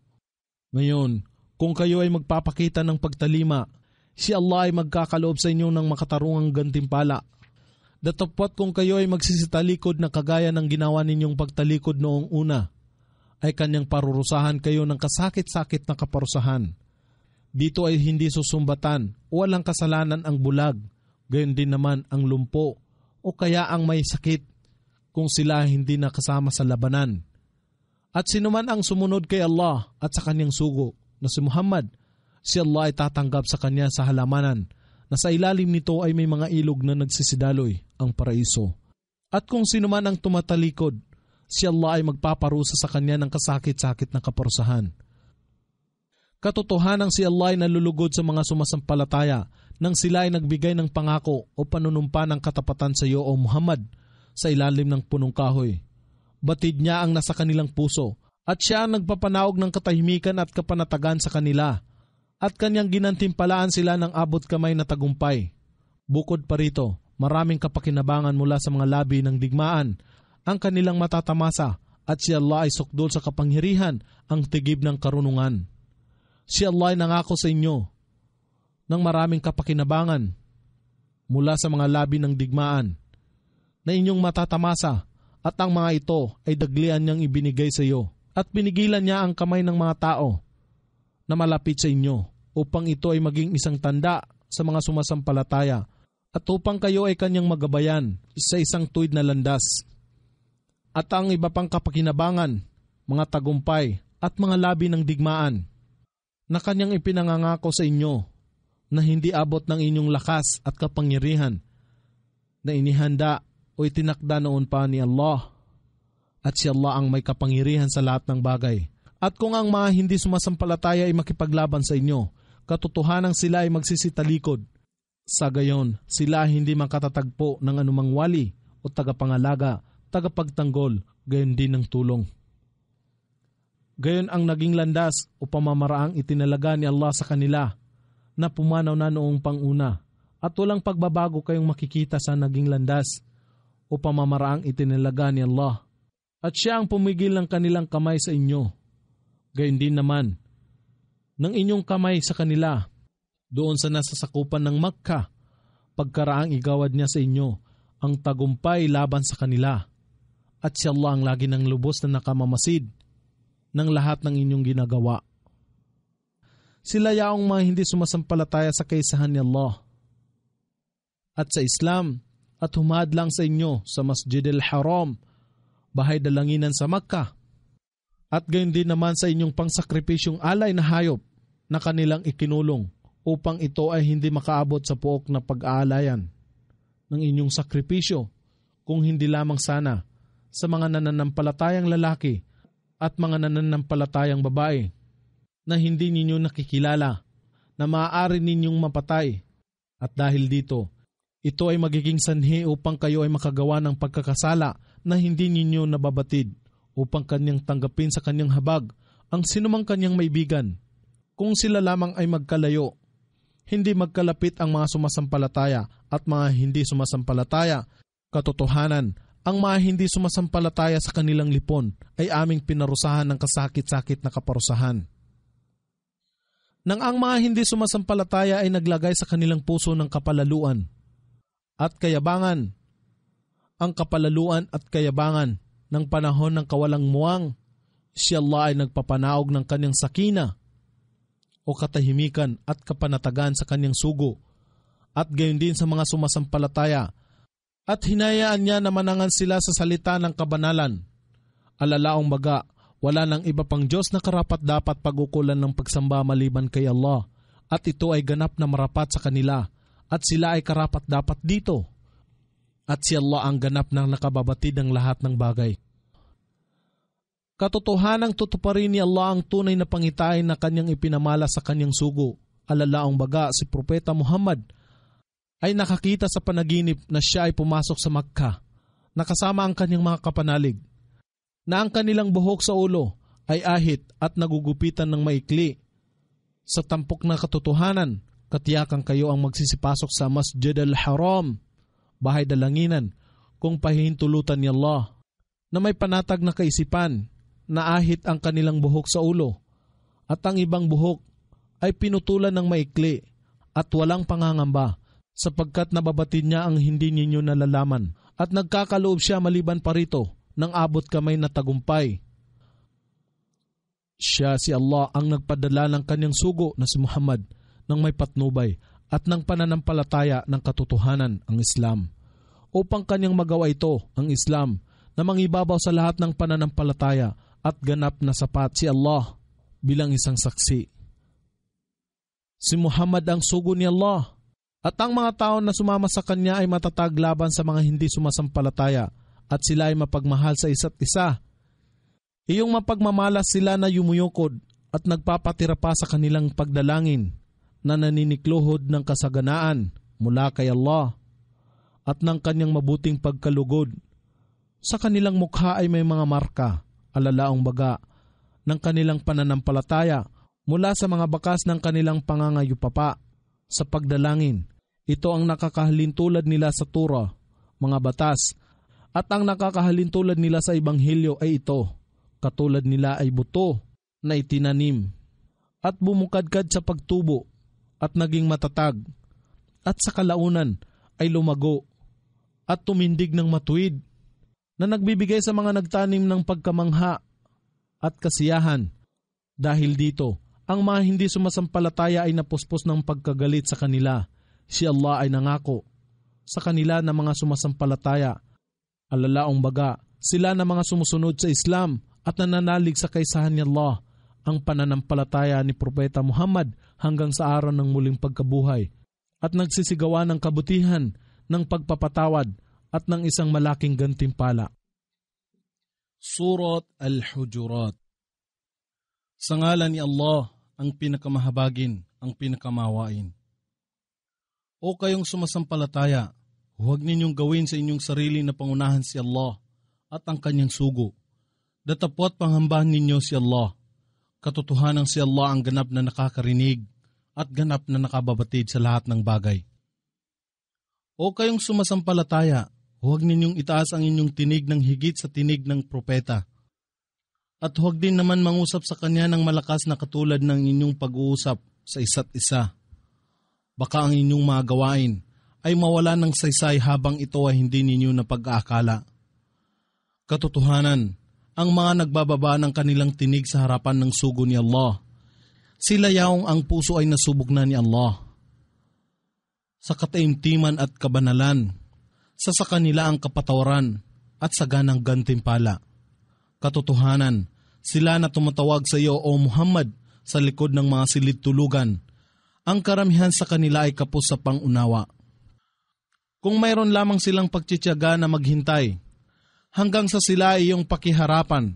Ngayon, kung kayo ay magpapakita ng pagtalima, si Allah ay magkakaloob sa inyo ng makatarungang gantimpala. Datapot kung kayo ay magsisitalikod na kagaya ng ginawa ninyong pagtalikod noong una, ay kanyang parurusahan kayo ng kasakit-sakit na kaparusahan. Dito ay hindi susumbatan o walang kasalanan ang bulag, gayon din naman ang lumpo o kaya ang may sakit kung sila hindi nakasama sa labanan. At sinuman ang sumunod kay Allah at sa kanyang sugo na si Muhammad, si Allah ay tatanggap sa kanya sa halamanan na sa ilalim nito ay may mga ilog na nagsisidaloy ang paraiso. At kung sino man ang tumatalikod, si Allah ay magpaparusa sa kanya ng kasakit-sakit na kaparusahan Katotohanan si Allah ay nalulugod sa mga sumasampalataya nang sila ay nagbigay ng pangako o panunumpa ng katapatan sa iyo o Muhammad sa ilalim ng punong kahoy. Batid niya ang nasa kanilang puso at siya ang nagpapanaog ng katahimikan at kapanatagan sa kanila at kanyang ginantimpalaan sila ng abot kamay na tagumpay. Bukod pa rito, maraming kapakinabangan mula sa mga labi ng digmaan ang kanilang matatamasa at si Allah ay sukdol sa kapangyarihan ang tigib ng karunungan. Si Allah ay nangako sa inyo ng maraming kapakinabangan mula sa mga labi ng digmaan na inyong matatamasa at ang mga ito ay daglian niyang ibinigay sa iyo at binigilan niya ang kamay ng mga tao na malapit sa inyo upang ito ay maging isang tanda sa mga sumasampalataya at upang kayo ay kanyang magabayan sa isang tuwid na landas. At ang iba pang kapakinabangan, mga tagumpay at mga labi ng digmaan na kanyang ipinangangako sa inyo na hindi abot ng inyong lakas at kapangyarihan na inihanda o itinakda noon pa ni Allah at si Allah ang may kapangyarihan sa lahat ng bagay. At kung ang mga hindi sumasampalataya ay makipaglaban sa inyo, katotohanan sila ay magsisitalikod. Sa gayon, sila hindi makatatagpo ng anumang wali o tagapangalaga, tagapagtanggol, gayon din ng tulong. Gayon ang naging landas o pamamaraang itinalaga ni Allah sa kanila na pumanaw na noong panguna at walang pagbabago kayong makikita sa naging landas o pamamaraang itinalaga ni Allah. At siya ang pumigil ng kanilang kamay sa inyo. Gayon din naman, ng inyong kamay sa kanila doon sa nasasakupan ng Makkah pagkaraang igawad niya sa inyo ang tagumpay laban sa kanila. At si Allah ang lagi ng lubos na nakamamasid ng lahat ng inyong ginagawa. Sila yaong mga hindi sumasampalataya sa kaisahan ni Allah. At sa Islam, at humadlang sa inyo sa Masjid al-Haram, bahay dalanginan sa Makkah. At gayon din naman sa inyong pangsakripisyong alay na hayop na kanilang ikinulong upang ito ay hindi makaabot sa puok na pag-aalayan ng inyong sakripisyo kung hindi lamang sana sa mga nananampalatayang lalaki at mga nananampalatayang babae na hindi ninyo nakikilala na maaari ninyong mapatay. At dahil dito, ito ay magiging sanhi upang kayo ay makagawa ng pagkakasala na hindi ninyo nababatid upang kanyang tanggapin sa kanyang habag ang sinumang kanyang maibigan. Kung sila lamang ay magkalayo, hindi magkalapit ang mga sumasampalataya at mga hindi sumasampalataya, katotohanan ang mga hindi sumasampalataya sa kanilang lipon ay aming pinarusahan ng kasakit-sakit na kaparusahan. Nang ang mga hindi sumasampalataya ay naglagay sa kanilang puso ng kapalaluan at kayabangan, ang kapalaluan at kayabangan ng panahon ng kawalang muwang, si Allah ay nagpapanaog ng kanyang sakina o katahimikan at kapanatagan sa kanyang sugo. At gayon din sa mga sumasampalataya. At hinayaan niya na manangan sila sa salita ng kabanalan. Alalaong baga, wala nang iba pang Diyos na karapat dapat pagukulan ng pagsamba maliban kay Allah. At ito ay ganap na marapat sa kanila at sila ay karapat dapat dito. At si Allah ang ganap na nakababatid ng lahat ng bagay. Katotohanang tutuparin ni Allah ang tunay na pangitain na kanyang ipinamala sa kanyang sugo. Alalaong baga si Propeta Muhammad ay nakakita sa panaginip na siya ay pumasok sa Makkah, nakasama ang kanyang mga kapanalig, na ang kanilang buhok sa ulo ay ahit at nagugupitan ng maikli. Sa tampok na katotohanan Katiyakan kayo ang magsisipasok sa Masjid al-Haram, bahay dalanginan, kung pahihintulutan ni Allah, na may panatag na kaisipan, na ahit ang kanilang buhok sa ulo, at ang ibang buhok ay pinutulan ng maikli at walang pangangamba, sapagkat nababatid niya ang hindi ninyo nalalaman, at nagkakaloob siya maliban pa rito ng abot kamay na tagumpay. Siya si Allah ang nagpadala ng kanyang sugo na si Muhammad ng may patnubay at ng pananampalataya ng katotohanan ang Islam. Upang kanyang magawa ito, ang Islam, na mangibabaw sa lahat ng pananampalataya at ganap na sapat si Allah bilang isang saksi. Si Muhammad ang sugo ni Allah at ang mga tao na sumama sa kanya ay matatag laban sa mga hindi sumasampalataya at sila ay mapagmahal sa isa't isa. Iyong mapagmamalas sila na yumuyukod at nagpapatira pa sa kanilang pagdalangin na naninikluhod ng kasaganaan mula kay Allah at ng kanyang mabuting pagkalugod. Sa kanilang mukha ay may mga marka, alalaong baga, ng kanilang pananampalataya mula sa mga bakas ng kanilang pangangayupapa sa pagdalangin. Ito ang nakakahalintulad nila sa Tura, mga batas, at ang nakakahalintulad nila sa Ebanghelyo ay ito, katulad nila ay buto na itinanim at bumukadkad sa pagtubo at naging matatag at sa kalaunan ay lumago at tumindig ng matuwid na nagbibigay sa mga nagtanim ng pagkamangha at kasiyahan. Dahil dito, ang mga hindi sumasampalataya ay napuspos ng pagkagalit sa kanila. Si Allah ay nangako sa kanila na mga sumasampalataya. Alalaong baga, sila na mga sumusunod sa Islam at nananalig sa kaisahan ni Allah ang pananampalataya ni Propeta Muhammad hanggang sa araw ng muling pagkabuhay at nagsisigawa ng kabutihan ng pagpapatawad at ng isang malaking gantimpala. Surat Al-Hujurat Sa ngalan ni Allah, ang pinakamahabagin, ang pinakamawain. O kayong sumasampalataya, huwag ninyong gawin sa inyong sarili na pangunahan si Allah at ang kanyang sugo. Datapot panghambahan ninyo si Allah katotohanan si Allah ang ganap na nakakarinig at ganap na nakababatid sa lahat ng bagay. O kayong sumasampalataya, huwag ninyong itaas ang inyong tinig ng higit sa tinig ng propeta. At huwag din naman mangusap sa kanya ng malakas na katulad ng inyong pag-uusap sa isa't isa. Baka ang inyong mga ay mawala ng saysay habang ito ay hindi ninyo na pag-aakala. Katotohanan, ang mga nagbababa ng kanilang tinig sa harapan ng sugo ni Allah. Sila yaong ang puso ay nasubok na ni Allah. Sa kataimtiman at kabanalan, sa sa kanila ang kapatawaran at saganang gantimpala. Katotohanan, sila na tumatawag sa iyo o Muhammad sa likod ng mga silid tulugan. Ang karamihan sa kanila ay kapos sa pangunawa. Kung mayroon lamang silang pagtsitsaga na maghintay, hanggang sa sila ay iyong pakiharapan.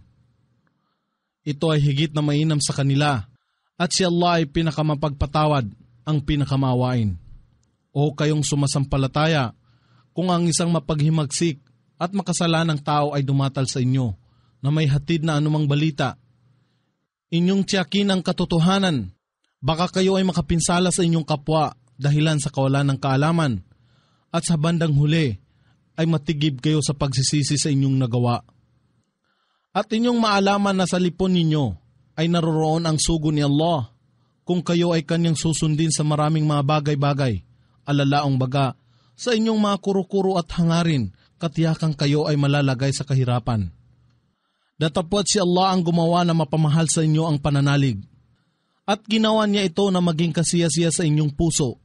Ito ay higit na mainam sa kanila at si Allah ay pinakamapagpatawad ang pinakamawain. O kayong sumasampalataya, kung ang isang mapaghimagsik at makasalanang tao ay dumatal sa inyo na may hatid na anumang balita, inyong tiyakin ang katotohanan, baka kayo ay makapinsala sa inyong kapwa dahilan sa kawalan ng kaalaman at sa bandang huli ay matigib kayo sa pagsisisi sa inyong nagawa. At inyong maalaman na sa lipon ninyo ay naroroon ang sugo ni Allah kung kayo ay kanyang susundin sa maraming mga bagay-bagay, alalaong baga, sa inyong mga kuro-kuro at hangarin, katiyakang kayo ay malalagay sa kahirapan. Datapwat si Allah ang gumawa na mapamahal sa inyo ang pananalig. At ginawa niya ito na maging kasiyasiya sa inyong puso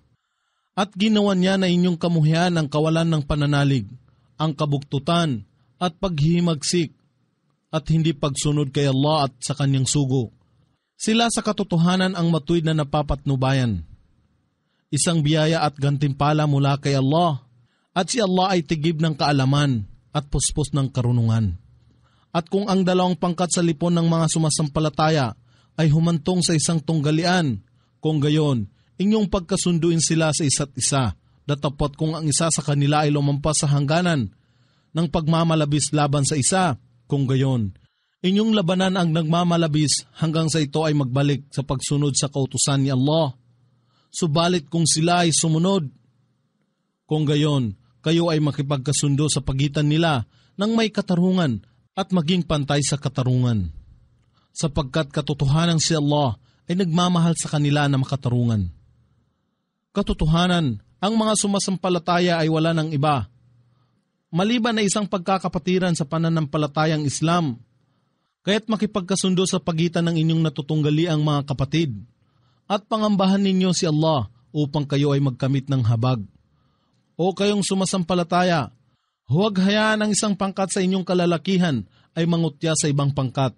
at ginawa niya na inyong kamuhian ang kawalan ng pananalig, ang kabuktutan at paghihimagsik at hindi pagsunod kay Allah at sa kanyang sugo. Sila sa katotohanan ang matuwid na napapatnubayan. Isang biyaya at gantimpala mula kay Allah at si Allah ay tigib ng kaalaman at puspos ng karunungan. At kung ang dalawang pangkat sa lipon ng mga sumasampalataya ay humantong sa isang tunggalian, kung gayon, inyong pagkasunduin sila sa isa't isa, datapot kung ang isa sa kanila ay lumampas sa hangganan ng pagmamalabis laban sa isa, kung gayon. Inyong labanan ang nagmamalabis hanggang sa ito ay magbalik sa pagsunod sa kautusan ni Allah. subalit kung sila ay sumunod. Kung gayon, kayo ay makipagkasundo sa pagitan nila ng may katarungan at maging pantay sa katarungan. Sapagkat katotohanan si Allah ay nagmamahal sa kanila na makatarungan. Katotohanan, ang mga sumasampalataya ay wala ng iba. Maliban na isang pagkakapatiran sa pananampalatayang Islam, kaya't makipagkasundo sa pagitan ng inyong natutunggali ang mga kapatid at pangambahan ninyo si Allah upang kayo ay magkamit ng habag. O kayong sumasampalataya, huwag hayaan ang isang pangkat sa inyong kalalakihan ay mangutya sa ibang pangkat.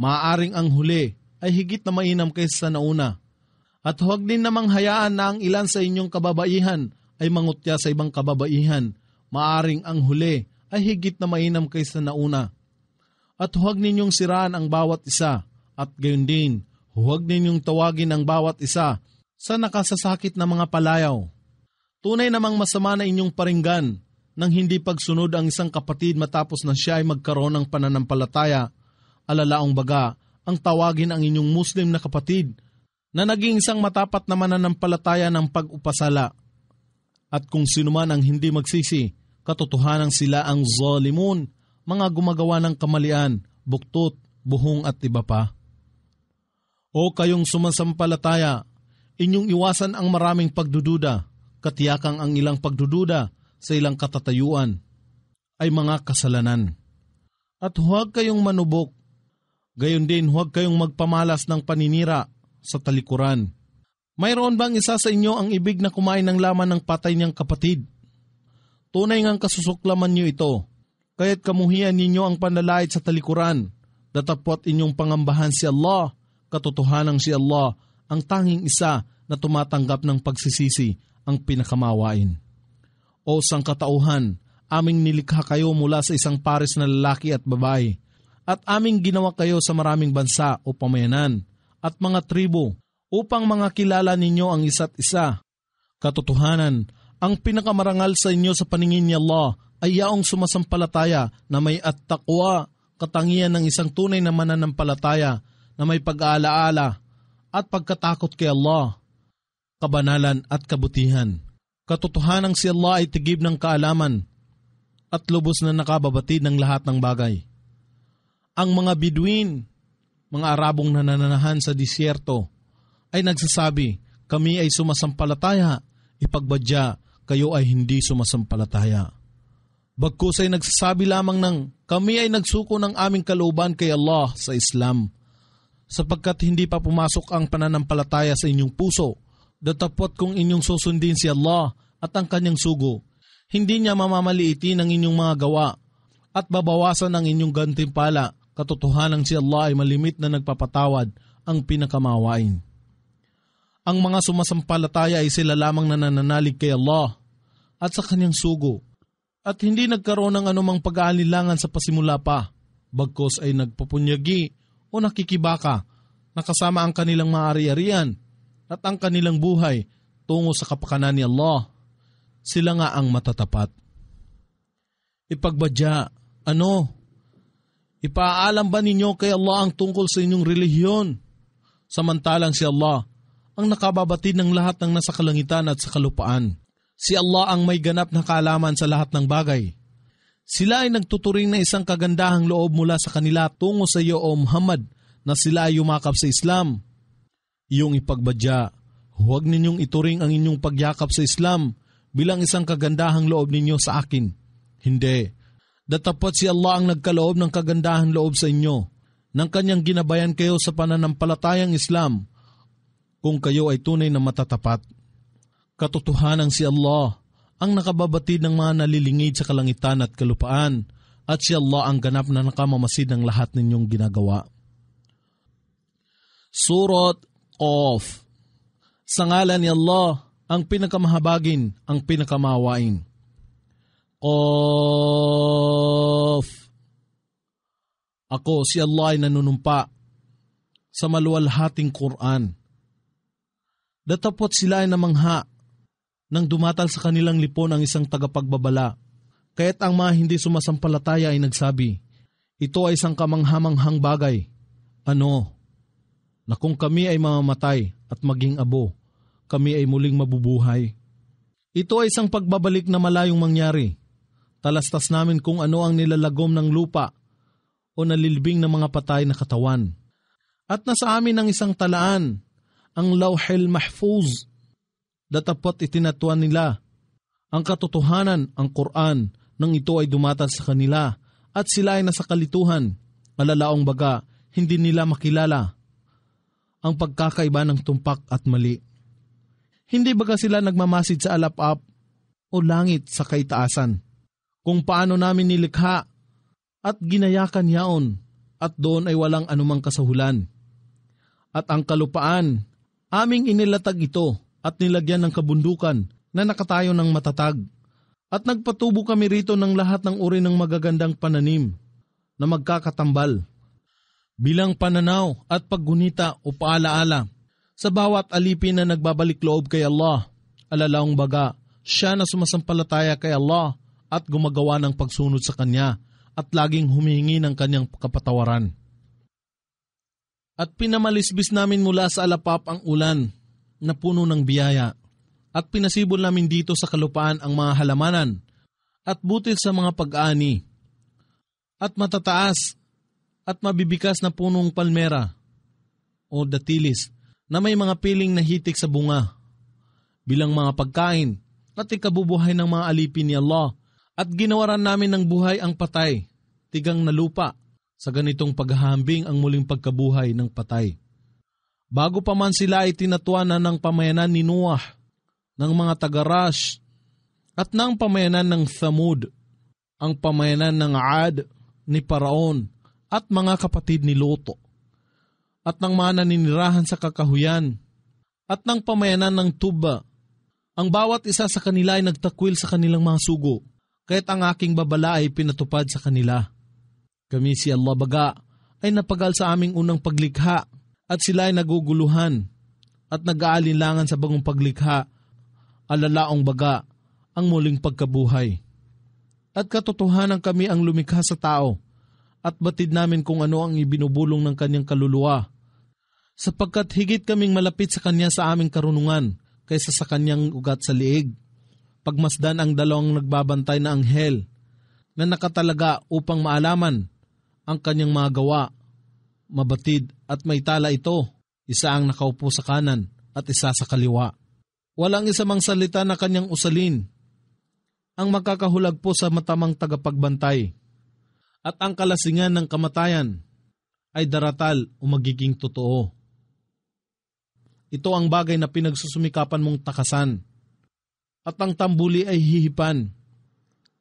Maaring ang huli ay higit na mainam kaysa sa nauna. At huwag din namang hayaan na ang ilan sa inyong kababaihan ay mangutya sa ibang kababaihan. Maaring ang huli ay higit na mainam kaysa sa nauna. At huwag ninyong siraan ang bawat isa at gayon din Huwag ninyong tawagin ang bawat isa sa nakasasakit na mga palayaw. Tunay namang masama na inyong paringgan nang hindi pagsunod ang isang kapatid matapos na siya ay magkaroon ng pananampalataya. Alalaong baga, ang tawagin ang inyong Muslim na kapatid na naging isang matapat na mananampalataya ng pag-upasala. At kung sino man ang hindi magsisi, katotohanan sila ang zalimun, mga gumagawa ng kamalian, buktot, buhong at iba pa. O kayong sumasampalataya, inyong iwasan ang maraming pagdududa, katiyakang ang ilang pagdududa sa ilang katatayuan ay mga kasalanan. At huwag kayong manubok, gayon din huwag kayong magpamalas ng paninira sa talikuran. Mayroon bang isa sa inyo ang ibig na kumain ng laman ng patay niyang kapatid? Tunay ngang kasusuklaman niyo ito, kaya't kamuhian ninyo ang panlalait sa talikuran, datapot inyong pangambahan si Allah katotohanan si Allah ang tanging isa na tumatanggap ng pagsisisi ang pinakamawain. O sangkatauhan, aming nilikha kayo mula sa isang pares na lalaki at babae, at aming ginawa kayo sa maraming bansa o pamayanan at mga tribo upang mga kilala ninyo ang isa't isa. Katotohanan, ang pinakamarangal sa inyo sa paningin ni Allah ay yaong sumasampalataya na may at takwa, katangian ng isang tunay na mananampalataya na may pag-aalaala at pagkatakot kay Allah, kabanalan at kabutihan. Katotohanan si Allah ay tigib ng kaalaman at lubos na nakababatid ng lahat ng bagay. Ang mga Bidwin, mga Arabong nananahan sa disyerto, ay nagsasabi, kami ay sumasampalataya, ipagbadya, kayo ay hindi sumasampalataya. Bagkus ay nagsasabi lamang ng kami ay nagsuko ng aming kalooban kay Allah sa Islam sapagkat hindi pa pumasok ang pananampalataya sa inyong puso. Datapot kung inyong susundin si Allah at ang kanyang sugo, hindi niya mamamaliitin ang inyong mga gawa at babawasan ang inyong gantimpala. Katotohanan si Allah ay malimit na nagpapatawad ang pinakamawain. Ang mga sumasampalataya ay sila lamang na nananalig kay Allah at sa kanyang sugo at hindi nagkaroon ng anumang pag-aalilangan sa pasimula pa, bagkos ay nagpapunyagi o nakikibaka na kasama ang kanilang maari-arian at ang kanilang buhay tungo sa kapakanan ni Allah. Sila nga ang matatapat. Ipagbadya, ano? Ipaalam ba ninyo kay Allah ang tungkol sa inyong relihiyon? Samantalang si Allah ang nakababatid ng lahat ng nasa kalangitan at sa kalupaan. Si Allah ang may ganap na kaalaman sa lahat ng bagay. Sila ay nagtuturing na isang kagandahang loob mula sa kanila tungo sa iyo o Muhammad na sila ay yumakap sa Islam. Iyong ipagbadya, huwag ninyong ituring ang inyong pagyakap sa Islam bilang isang kagandahang loob ninyo sa akin. Hindi. Datapot si Allah ang nagkaloob ng kagandahang loob sa inyo nang kanyang ginabayan kayo sa pananampalatayang Islam kung kayo ay tunay na matatapat. Katotohanan si Allah ang nakababatid ng mga nalilingid sa kalangitan at kalupaan, at si Allah ang ganap na nakamamasid ng lahat ninyong ginagawa. Surot Qaf Sa ngalan ni Allah, ang pinakamahabagin, ang pinakamawain. Qaf Ako, si Allah ay nanunumpa sa maluwalhating Quran. Datapot sila ay namangha nang dumatal sa kanilang lipon ang isang tagapagbabala. Kaya't ang mga hindi sumasampalataya ay nagsabi, ito ay isang kamanghamanghang bagay. Ano? Na kung kami ay mamamatay at maging abo, kami ay muling mabubuhay. Ito ay isang pagbabalik na malayong mangyari. Talastas namin kung ano ang nilalagom ng lupa o nalilibing ng mga patay na katawan. At nasa amin ang isang talaan, ang Lawhel Mahfuz. Datapot itinatuan nila. Ang katotohanan, ang Quran, nang ito ay dumatag sa kanila at sila ay nasa kalituhan. Malalaong baga, hindi nila makilala ang pagkakaiba ng tumpak at mali. Hindi baga sila nagmamasid sa alap-up o langit sa kaitaasan? Kung paano namin nilikha at ginayakan yaon at doon ay walang anumang kasahulan. At ang kalupaan, aming inilatag ito at nilagyan ng kabundukan na nakatayo ng matatag. At nagpatubo kami rito ng lahat ng uri ng magagandang pananim na magkakatambal. Bilang pananaw at paggunita o paalaala sa bawat alipin na nagbabalik loob kay Allah, alalaong baga, siya na sumasampalataya kay Allah at gumagawa ng pagsunod sa Kanya at laging humihingi ng Kanyang kapatawaran. At pinamalisbis namin mula sa alapap ang ulan na puno ng biyaya at pinasibol namin dito sa kalupaan ang mga halamanan at butil sa mga pag-ani at matataas at mabibikas na punong palmera o datilis na may mga piling na hitik sa bunga bilang mga pagkain at ikabubuhay ng mga alipin ni Allah at ginawaran namin ng buhay ang patay, tigang na lupa, sa ganitong paghahambing ang muling pagkabuhay ng patay. Bago pa man sila ay tinatuanan ng pamayanan ni Noah, ng mga tagarash, at ng pamayanan ng Thamud, ang pamayanan ng Ad, ni Paraon, at mga kapatid ni Loto at ng mga naninirahan sa kakahuyan at ng pamayanan ng tuba. Ang bawat isa sa kanila ay nagtakwil sa kanilang mga sugo, kaya't ang aking babala ay pinatupad sa kanila. Kami si Allah Baga ay napagal sa aming unang paglikha at sila ay naguguluhan at nag-aalinlangan sa bagong paglikha, alalaong baga ang muling pagkabuhay. At katotohanan kami ang lumikha sa tao at batid namin kung ano ang ibinubulong ng kanyang kaluluwa sapagkat higit kaming malapit sa Kanya sa aming karunungan kaysa sa Kanyang ugat sa liig. Pagmasdan ang dalawang nagbabantay na anghel na nakatalaga upang maalaman ang kanyang mga gawa, mabatid at may tala ito, isa ang nakaupo sa kanan at isa sa kaliwa. Walang isa mang salita na kanyang usalin, ang magkakahulag po sa matamang tagapagbantay, at ang kalasingan ng kamatayan ay daratal o magiging totoo. Ito ang bagay na pinagsusumikapan mong takasan. At ang tambuli ay hihipan.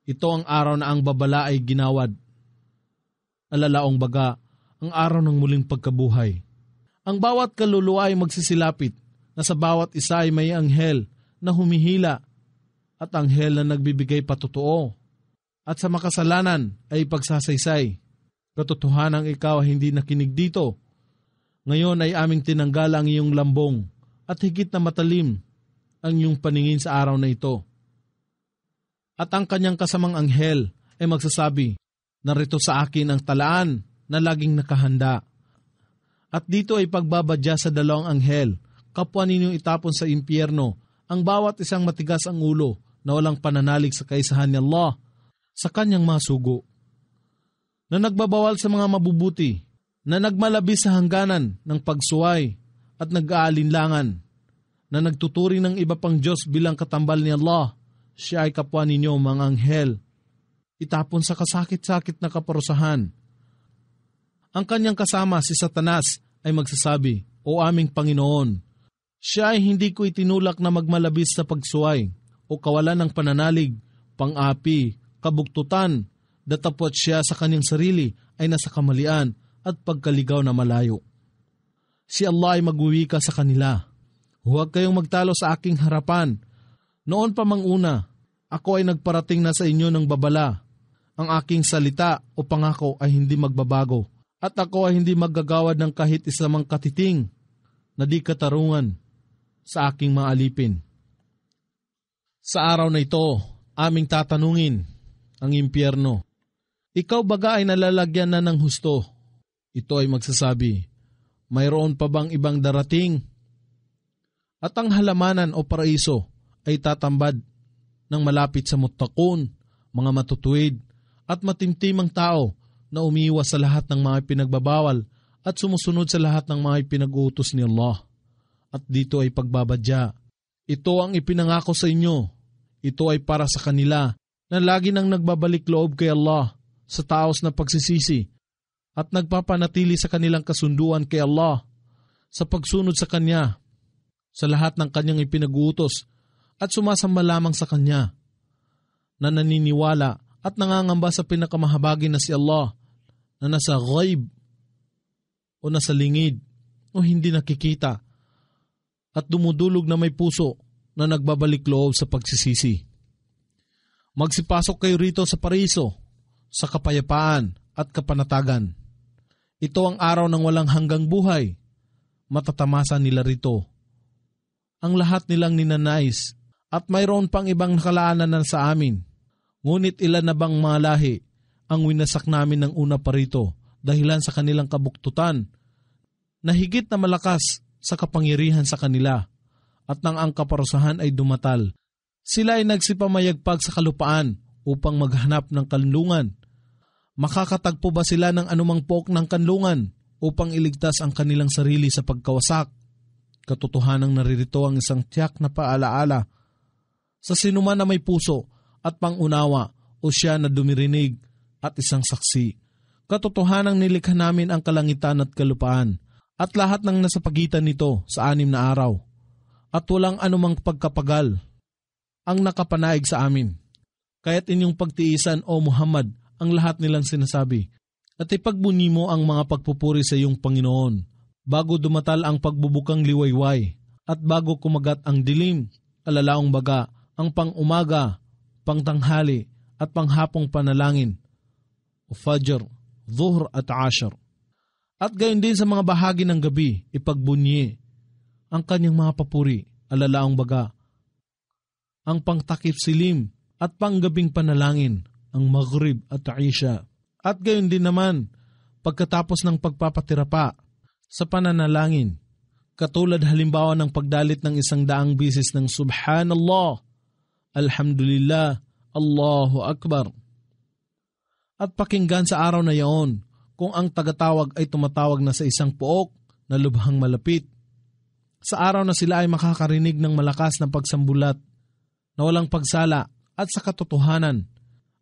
Ito ang araw na ang babala ay ginawad. Alalaong baga, ang araw ng muling pagkabuhay. Ang bawat kaluluwa ay magsisilapit na sa bawat isa ay may anghel na humihila at anghel na nagbibigay patotoo. At sa makasalanan ay pagsasaysay. Katotohanang ikaw ay hindi nakinig dito ngayon ay aming tinanggal ang iyong lambong at higit na matalim ang iyong paningin sa araw na ito. At ang kanyang kasamang anghel ay magsasabi, Narito sa akin ang talaan na laging nakahanda. At dito ay pagbabadya sa dalawang anghel, kapwa ninyong itapon sa impyerno, ang bawat isang matigas ang ulo na walang pananalig sa kaisahan ni Allah sa kanyang masugo. Na nagbabawal sa mga mabubuti na nagmalabi sa hangganan ng pagsuway at nag-aalinlangan, na nagtuturi ng iba pang Diyos bilang katambal ni Allah, siya ay kapwa ninyo mga anghel. Itapon sa kasakit-sakit na kaparusahan. Ang kanyang kasama si Satanas ay magsasabi, O aming Panginoon, siya ay hindi ko itinulak na magmalabis sa pagsuway o kawalan ng pananalig, pang-api, kabuktutan, datapot siya sa kanyang sarili ay nasa kamalian at pagkaligaw na malayo. Si Allah ay magwiwika sa kanila. Huwag kayong magtalo sa aking harapan. Noon pa mang una, ako ay nagparating na sa inyo ng babala. Ang aking salita o pangako ay hindi magbabago at ako ay hindi maggagawad ng kahit isa mang katiting na di katarungan sa aking mga alipin. Sa araw na ito, aming tatanungin ang impyerno. Ikaw baga ay nalalagyan na ng husto ito ay magsasabi, mayroon pa bang ibang darating? At ang halamanan o paraiso ay tatambad ng malapit sa mutakon, mga matutuwid, at matimtimang tao na umiwas sa lahat ng mga pinagbabawal at sumusunod sa lahat ng mga pinag-uutos ni Allah. At dito ay pagbabadya. Ito ang ipinangako sa inyo. Ito ay para sa kanila na lagi nang nagbabalik loob kay Allah sa taos na pagsisisi at nagpapanatili sa kanilang kasunduan kay Allah sa pagsunod sa Kanya sa lahat ng Kanyang ipinag-uutos at sumasamba lamang sa Kanya na naniniwala at nangangamba sa pinakamahabagi na si Allah na nasa ghaib o nasa lingid o hindi nakikita at dumudulog na may puso na nagbabalik loob sa pagsisisi. Magsipasok kayo rito sa pariso, sa kapayapaan at kapanatagan. Ito ang araw ng walang hanggang buhay. Matatamasa nila rito. Ang lahat nilang ninanais at mayroon pang ibang nakalaanan na sa amin. Ngunit ilan na bang mga lahi ang winasak namin ng una pa rito dahilan sa kanilang kabuktutan na higit na malakas sa kapangyarihan sa kanila at nang ang kaparusahan ay dumatal sila ay nagsipamayagpag sa kalupaan upang maghanap ng kanlungan. Makakatagpo ba sila ng anumang pook ng kanlungan upang iligtas ang kanilang sarili sa pagkawasak? Katotohanang naririto ang isang tiyak na paalaala. Sa sinuman na may puso at pangunawa o siya na dumirinig at isang saksi. Katotohanang nilikha namin ang kalangitan at kalupaan at lahat ng nasa pagitan nito sa anim na araw. At walang anumang pagkapagal ang nakapanaig sa amin. Kaya't inyong pagtiisan o Muhammad ang lahat nilang sinasabi. At ipagbuni mo ang mga pagpupuri sa iyong Panginoon bago dumatal ang pagbubukang liwayway at bago kumagat ang dilim, alalaong baga, ang pang-umaga, pangtanghali at panghapong panalangin o Fajr, Dhuhr at Ashar. At gayon din sa mga bahagi ng gabi, ipagbunyi ang kanyang mga papuri, alalaong baga, ang pangtakip silim at panggabing panalangin, ang Maghrib at Aisha. At gayon din naman, pagkatapos ng pagpapatira pa sa pananalangin, katulad halimbawa ng pagdalit ng isang daang bisis ng Subhanallah, Alhamdulillah, Allahu Akbar. At pakinggan sa araw na yaon kung ang tagatawag ay tumatawag na sa isang pook na lubhang malapit. Sa araw na sila ay makakarinig ng malakas na pagsambulat na walang pagsala at sa katotohanan.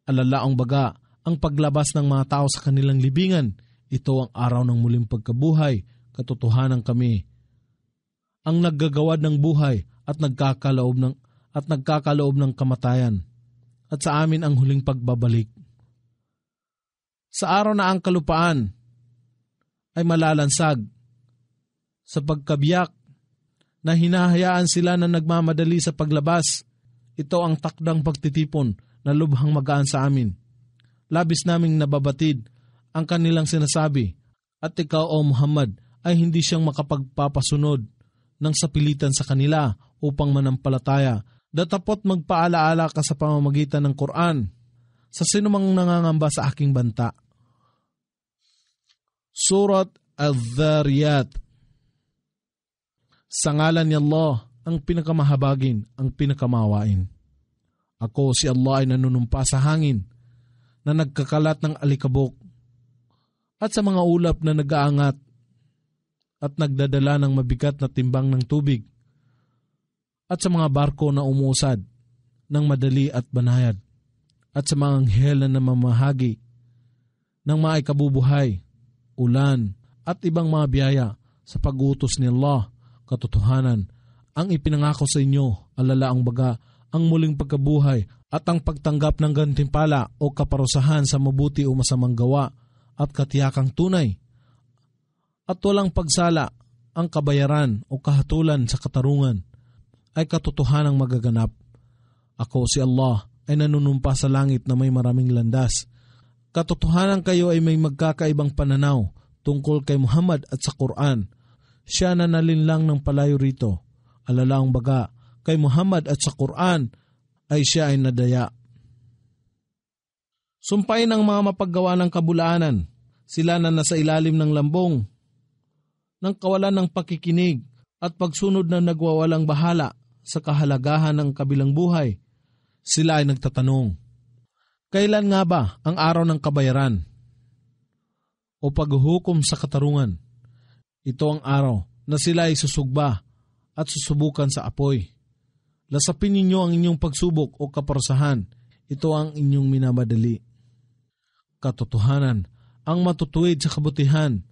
Alalaong baga ang paglabas ng mga tao sa kanilang libingan. Ito ang araw ng muling pagkabuhay, katotohanan kami. Ang naggagawad ng buhay at nagkakaloob ng at nagkakaloob ng kamatayan. At sa amin ang huling pagbabalik. Sa araw na ang kalupaan ay malalansag sa pagkabiyak na hinahayaan sila na nagmamadali sa paglabas ito ang takdang pagtitipon na lubhang magaan sa amin. Labis naming nababatid ang kanilang sinasabi at ikaw o Muhammad ay hindi siyang makapagpapasunod ng sapilitan sa kanila upang manampalataya datapot magpaalaala ka sa pamamagitan ng Quran sa sinumang nangangamba sa aking banta. Surat Al-Dhariyat Sa ngalan ni Allah, ang pinakamahabagin, ang pinakamawain. Ako si Allah ay nanunumpa sa hangin na nagkakalat ng alikabok at sa mga ulap na nagaangat at nagdadala ng mabigat na timbang ng tubig at sa mga barko na umusad ng madali at banayad at sa mga anghel na namamahagi ng mga ikabubuhay, ulan at ibang mga biyaya sa pag-utos ni Allah, katotohanan ang ipinangako sa inyo, alala ang baga, ang muling pagkabuhay at ang pagtanggap ng gantimpala o kaparusahan sa mabuti o masamang gawa at katiyakang tunay. At walang pagsala ang kabayaran o kahatulan sa katarungan ay katotohanang magaganap. Ako si Allah ay nanunumpa sa langit na may maraming landas. Katotohanan kayo ay may magkakaibang pananaw tungkol kay Muhammad at sa Quran. Siya na nalinlang ng palayo rito alalaang baga kay Muhammad at sa Quran ay siya ay nadaya. Sumpay ng mga mapaggawa ng kabulaanan, sila na nasa ilalim ng lambong, ng kawalan ng pakikinig at pagsunod na nagwawalang bahala sa kahalagahan ng kabilang buhay, sila ay nagtatanong, Kailan nga ba ang araw ng kabayaran o paghuhukom sa katarungan? Ito ang araw na sila ay susugba at susubukan sa apoy. Lasapin ninyo ang inyong pagsubok o kaparusahan. Ito ang inyong minamadali. Katotohanan, ang matutuwid sa kabutihan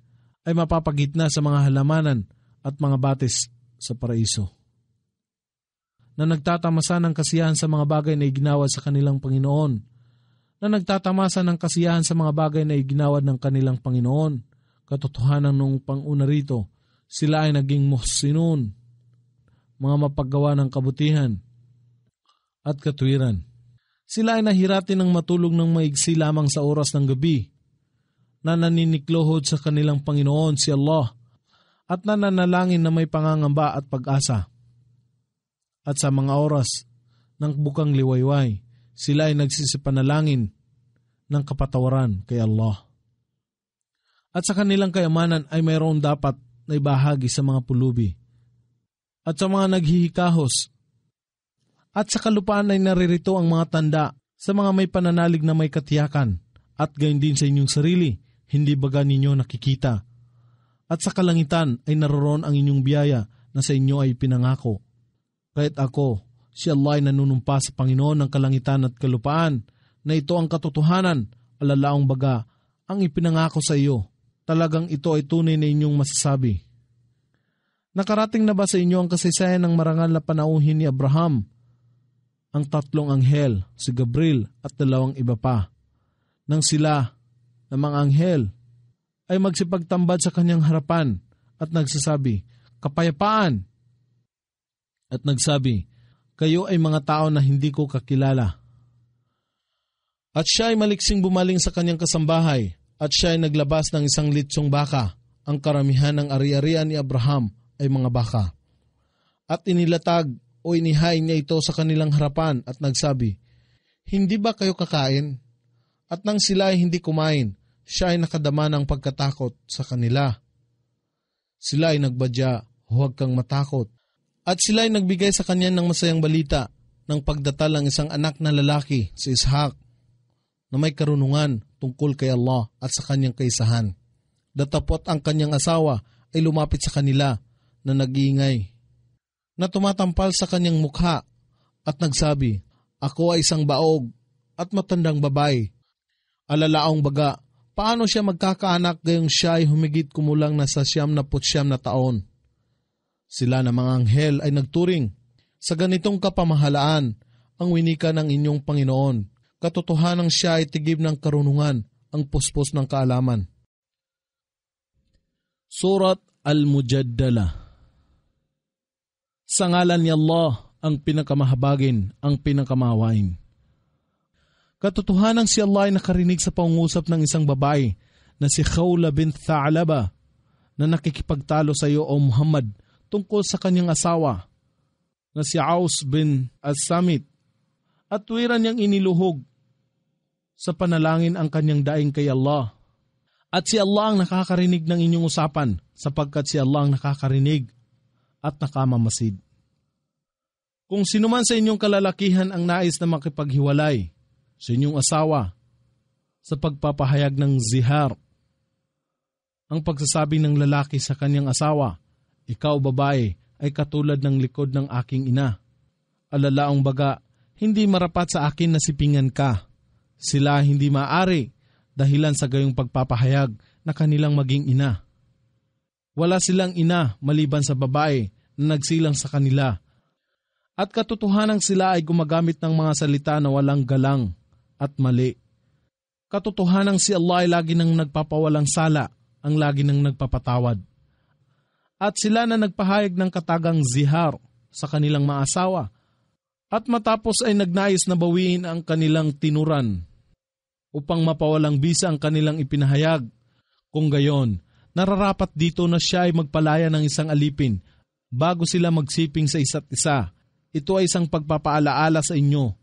ay mapapagitna sa mga halamanan at mga batis sa paraiso. Na nagtatamasa ng kasiyahan sa mga bagay na iginawa sa kanilang Panginoon. Na nagtatamasa ng kasiyahan sa mga bagay na iginawad ng kanilang Panginoon. Katotohanan nung panguna rito, sila ay naging muhsinun, mga mapaggawa ng kabutihan at katwiran. Sila ay nahirati ng matulog ng maigsi lamang sa oras ng gabi na naniniklohod sa kanilang Panginoon si Allah at nananalangin na may pangangamba at pag-asa. At sa mga oras ng bukang liwayway, sila ay nagsisipanalangin ng kapatawaran kay Allah. At sa kanilang kayamanan ay mayroon dapat na ibahagi sa mga pulubi. At sa mga naghihikahos. At sa kalupaan ay naririto ang mga tanda sa mga may pananalig na may katiyakan at gayon din sa inyong sarili, hindi baga ninyo nakikita at sa kalangitan ay naroon ang inyong biyaya na sa inyo ay pinangako. Kahit ako, si Allah ay nanunumpa sa Panginoon ng kalangitan at kalupaan na ito ang katotohanan, alalaong baga, ang ipinangako sa iyo. Talagang ito ay tunay na inyong masasabi. Nakarating na ba sa inyo ang kasaysayan ng marangal na panauhin ni Abraham? Ang tatlong anghel, si Gabriel at dalawang iba pa. Nang sila, ng mga anghel, ay magsipagtambad sa kanyang harapan at nagsasabi, Kapayapaan! At nagsabi, Kayo ay mga tao na hindi ko kakilala. At siya ay maliksing bumaling sa kanyang kasambahay at siya ay naglabas ng isang litsong baka. Ang karamihan ng ari-arian ni Abraham ay mga baka. At inilatag o inihain niya ito sa kanilang harapan at nagsabi, Hindi ba kayo kakain? At nang sila ay hindi kumain, siya ay nakadama ng pagkatakot sa kanila. Sila ay nagbadya, huwag kang matakot. At sila ay nagbigay sa kanya ng masayang balita ng pagdatal ng isang anak na lalaki, si Ishaq, na may karunungan tungkol kay Allah at sa kanyang kaisahan. Datapot ang kanyang asawa ay lumapit sa kanila na nag-iingay, na tumatampal sa kanyang mukha at nagsabi, Ako ay isang baog at matandang babae. Alalaong baga paano siya magkakaanak gayong siya ay humigit kumulang na sa siyam na putsyam na taon. Sila na mga anghel ay nagturing sa ganitong kapamahalaan ang winika ng inyong Panginoon. Katotohanan siya ay tigib ng karunungan, ang puspos ng kaalaman. Surat Al-Mujaddala Sa ngalan ni Allah, ang pinakamahabagin, ang pinakamawain. Katotohanan si Allah ay nakarinig sa pangungusap ng isang babae na si Khawla bint Tha'laba na nakikipagtalo sa iyo o Muhammad tungkol sa kanyang asawa na si Aus bin As-Samit at tuwiran niyang iniluhog sa panalangin ang kanyang daing kay Allah. At si Allah ang nakakarinig ng inyong usapan sapagkat si Allah ang nakakarinig at nakamamasid. Kung sino man sa inyong kalalakihan ang nais na makipaghiwalay, sa inyong asawa sa pagpapahayag ng zihar. Ang pagsasabi ng lalaki sa kanyang asawa, ikaw babae ay katulad ng likod ng aking ina. Alalaong baga, hindi marapat sa akin na sipingan ka. Sila hindi maari dahilan sa gayong pagpapahayag na kanilang maging ina. Wala silang ina maliban sa babae na nagsilang sa kanila. At katotohanan sila ay gumagamit ng mga salita na walang galang at mali. Katotohanan si Allah ay lagi nang nagpapawalang sala, ang lagi nang nagpapatawad. At sila na nagpahayag ng katagang zihar sa kanilang mga asawa, at matapos ay nagnais na bawiin ang kanilang tinuran upang mapawalang bisa ang kanilang ipinahayag. Kung gayon, nararapat dito na siya ay magpalaya ng isang alipin bago sila magsiping sa isa't isa. Ito ay isang pagpapaalaala sa inyo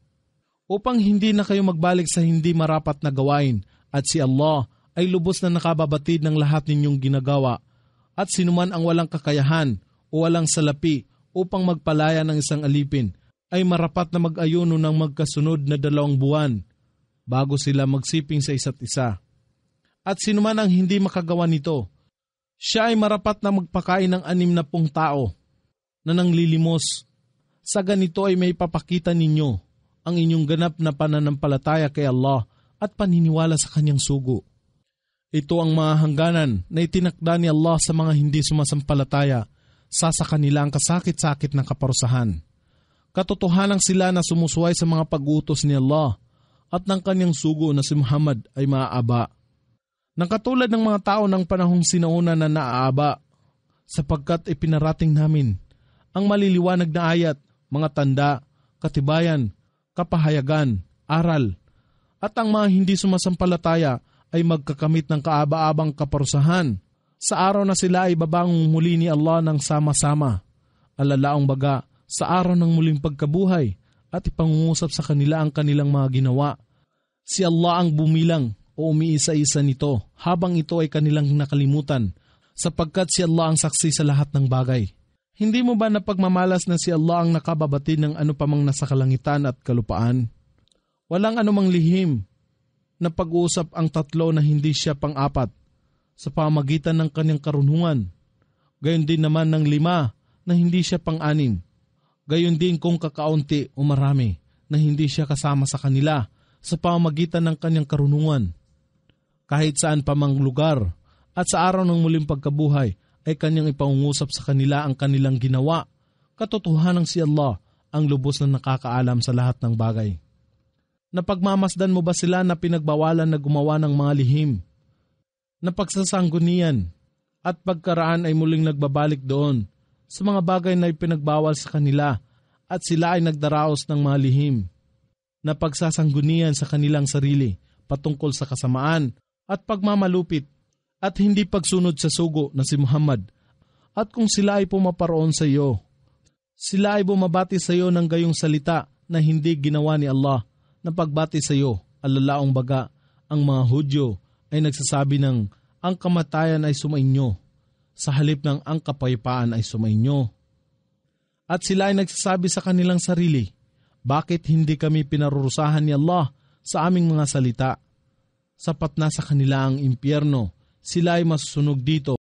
upang hindi na kayo magbalik sa hindi marapat na gawain at si Allah ay lubos na nakababatid ng lahat ninyong ginagawa at sinuman ang walang kakayahan o walang salapi upang magpalaya ng isang alipin ay marapat na mag-ayuno ng magkasunod na dalawang buwan bago sila magsiping sa isa't isa. At sino man ang hindi makagawa nito, siya ay marapat na magpakain ng anim na pong tao na nanglilimos. Sa ganito ay may papakita ninyo ang inyong ganap na pananampalataya kay Allah at paniniwala sa kanyang sugo. Ito ang mga hangganan na itinakda ni Allah sa mga hindi sumasampalataya sa sa kanila ang kasakit-sakit ng kaparusahan. Katotohanan sila na sumusuway sa mga pag-utos ni Allah at ng kanyang sugo na si Muhammad ay maaaba. Nang katulad ng mga tao ng panahong sinauna na naaaba, sapagkat ipinarating namin ang maliliwanag na ayat, mga tanda, katibayan, kapahayagan, aral, at ang mga hindi sumasampalataya ay magkakamit ng kaaba-abang kaparusahan sa araw na sila ay babangung muli ni Allah ng sama-sama. Alalaong baga sa araw ng muling pagkabuhay at ipangungusap sa kanila ang kanilang mga ginawa. Si Allah ang bumilang o umiisa-isa nito habang ito ay kanilang nakalimutan sapagkat si Allah ang saksi sa lahat ng bagay. Hindi mo ba napagmamalas na si Allah ang nakababati ng ano pamang nasa kalangitan at kalupaan? Walang anumang lihim na pag-uusap ang tatlo na hindi siya pang-apat sa pamagitan ng kanyang karunungan. Gayon din naman ng lima na hindi siya pang-anim. Gayon din kung kakaunti o marami na hindi siya kasama sa kanila sa pamagitan ng kanyang karunungan. Kahit saan pa mang lugar at sa araw ng muling pagkabuhay ay kanyang ipangungusap sa kanila ang kanilang ginawa. Katotohanan si Allah ang lubos na nakakaalam sa lahat ng bagay. Napagmamasdan mo ba sila na pinagbawalan na gumawa ng mga lihim? Napagsasanggunian at pagkaraan ay muling nagbabalik doon sa mga bagay na ipinagbawal sa kanila at sila ay nagdaraos ng mga lihim. Napagsasanggunian sa kanilang sarili patungkol sa kasamaan at pagmamalupit at hindi pagsunod sa sugo na si Muhammad. At kung sila ay pumaparoon sa iyo, sila ay bumabati sa iyo ng gayong salita na hindi ginawa ni Allah na pagbati sa iyo, alalaong baga, ang mga Hudyo ay nagsasabi ng ang kamatayan ay sumainyo, sa halip ng ang kapayapaan ay sumainyo. At sila ay nagsasabi sa kanilang sarili, bakit hindi kami pinarurusahan ni Allah sa aming mga salita? Sapat na sa kanila ang impyerno, sila ay masusunog dito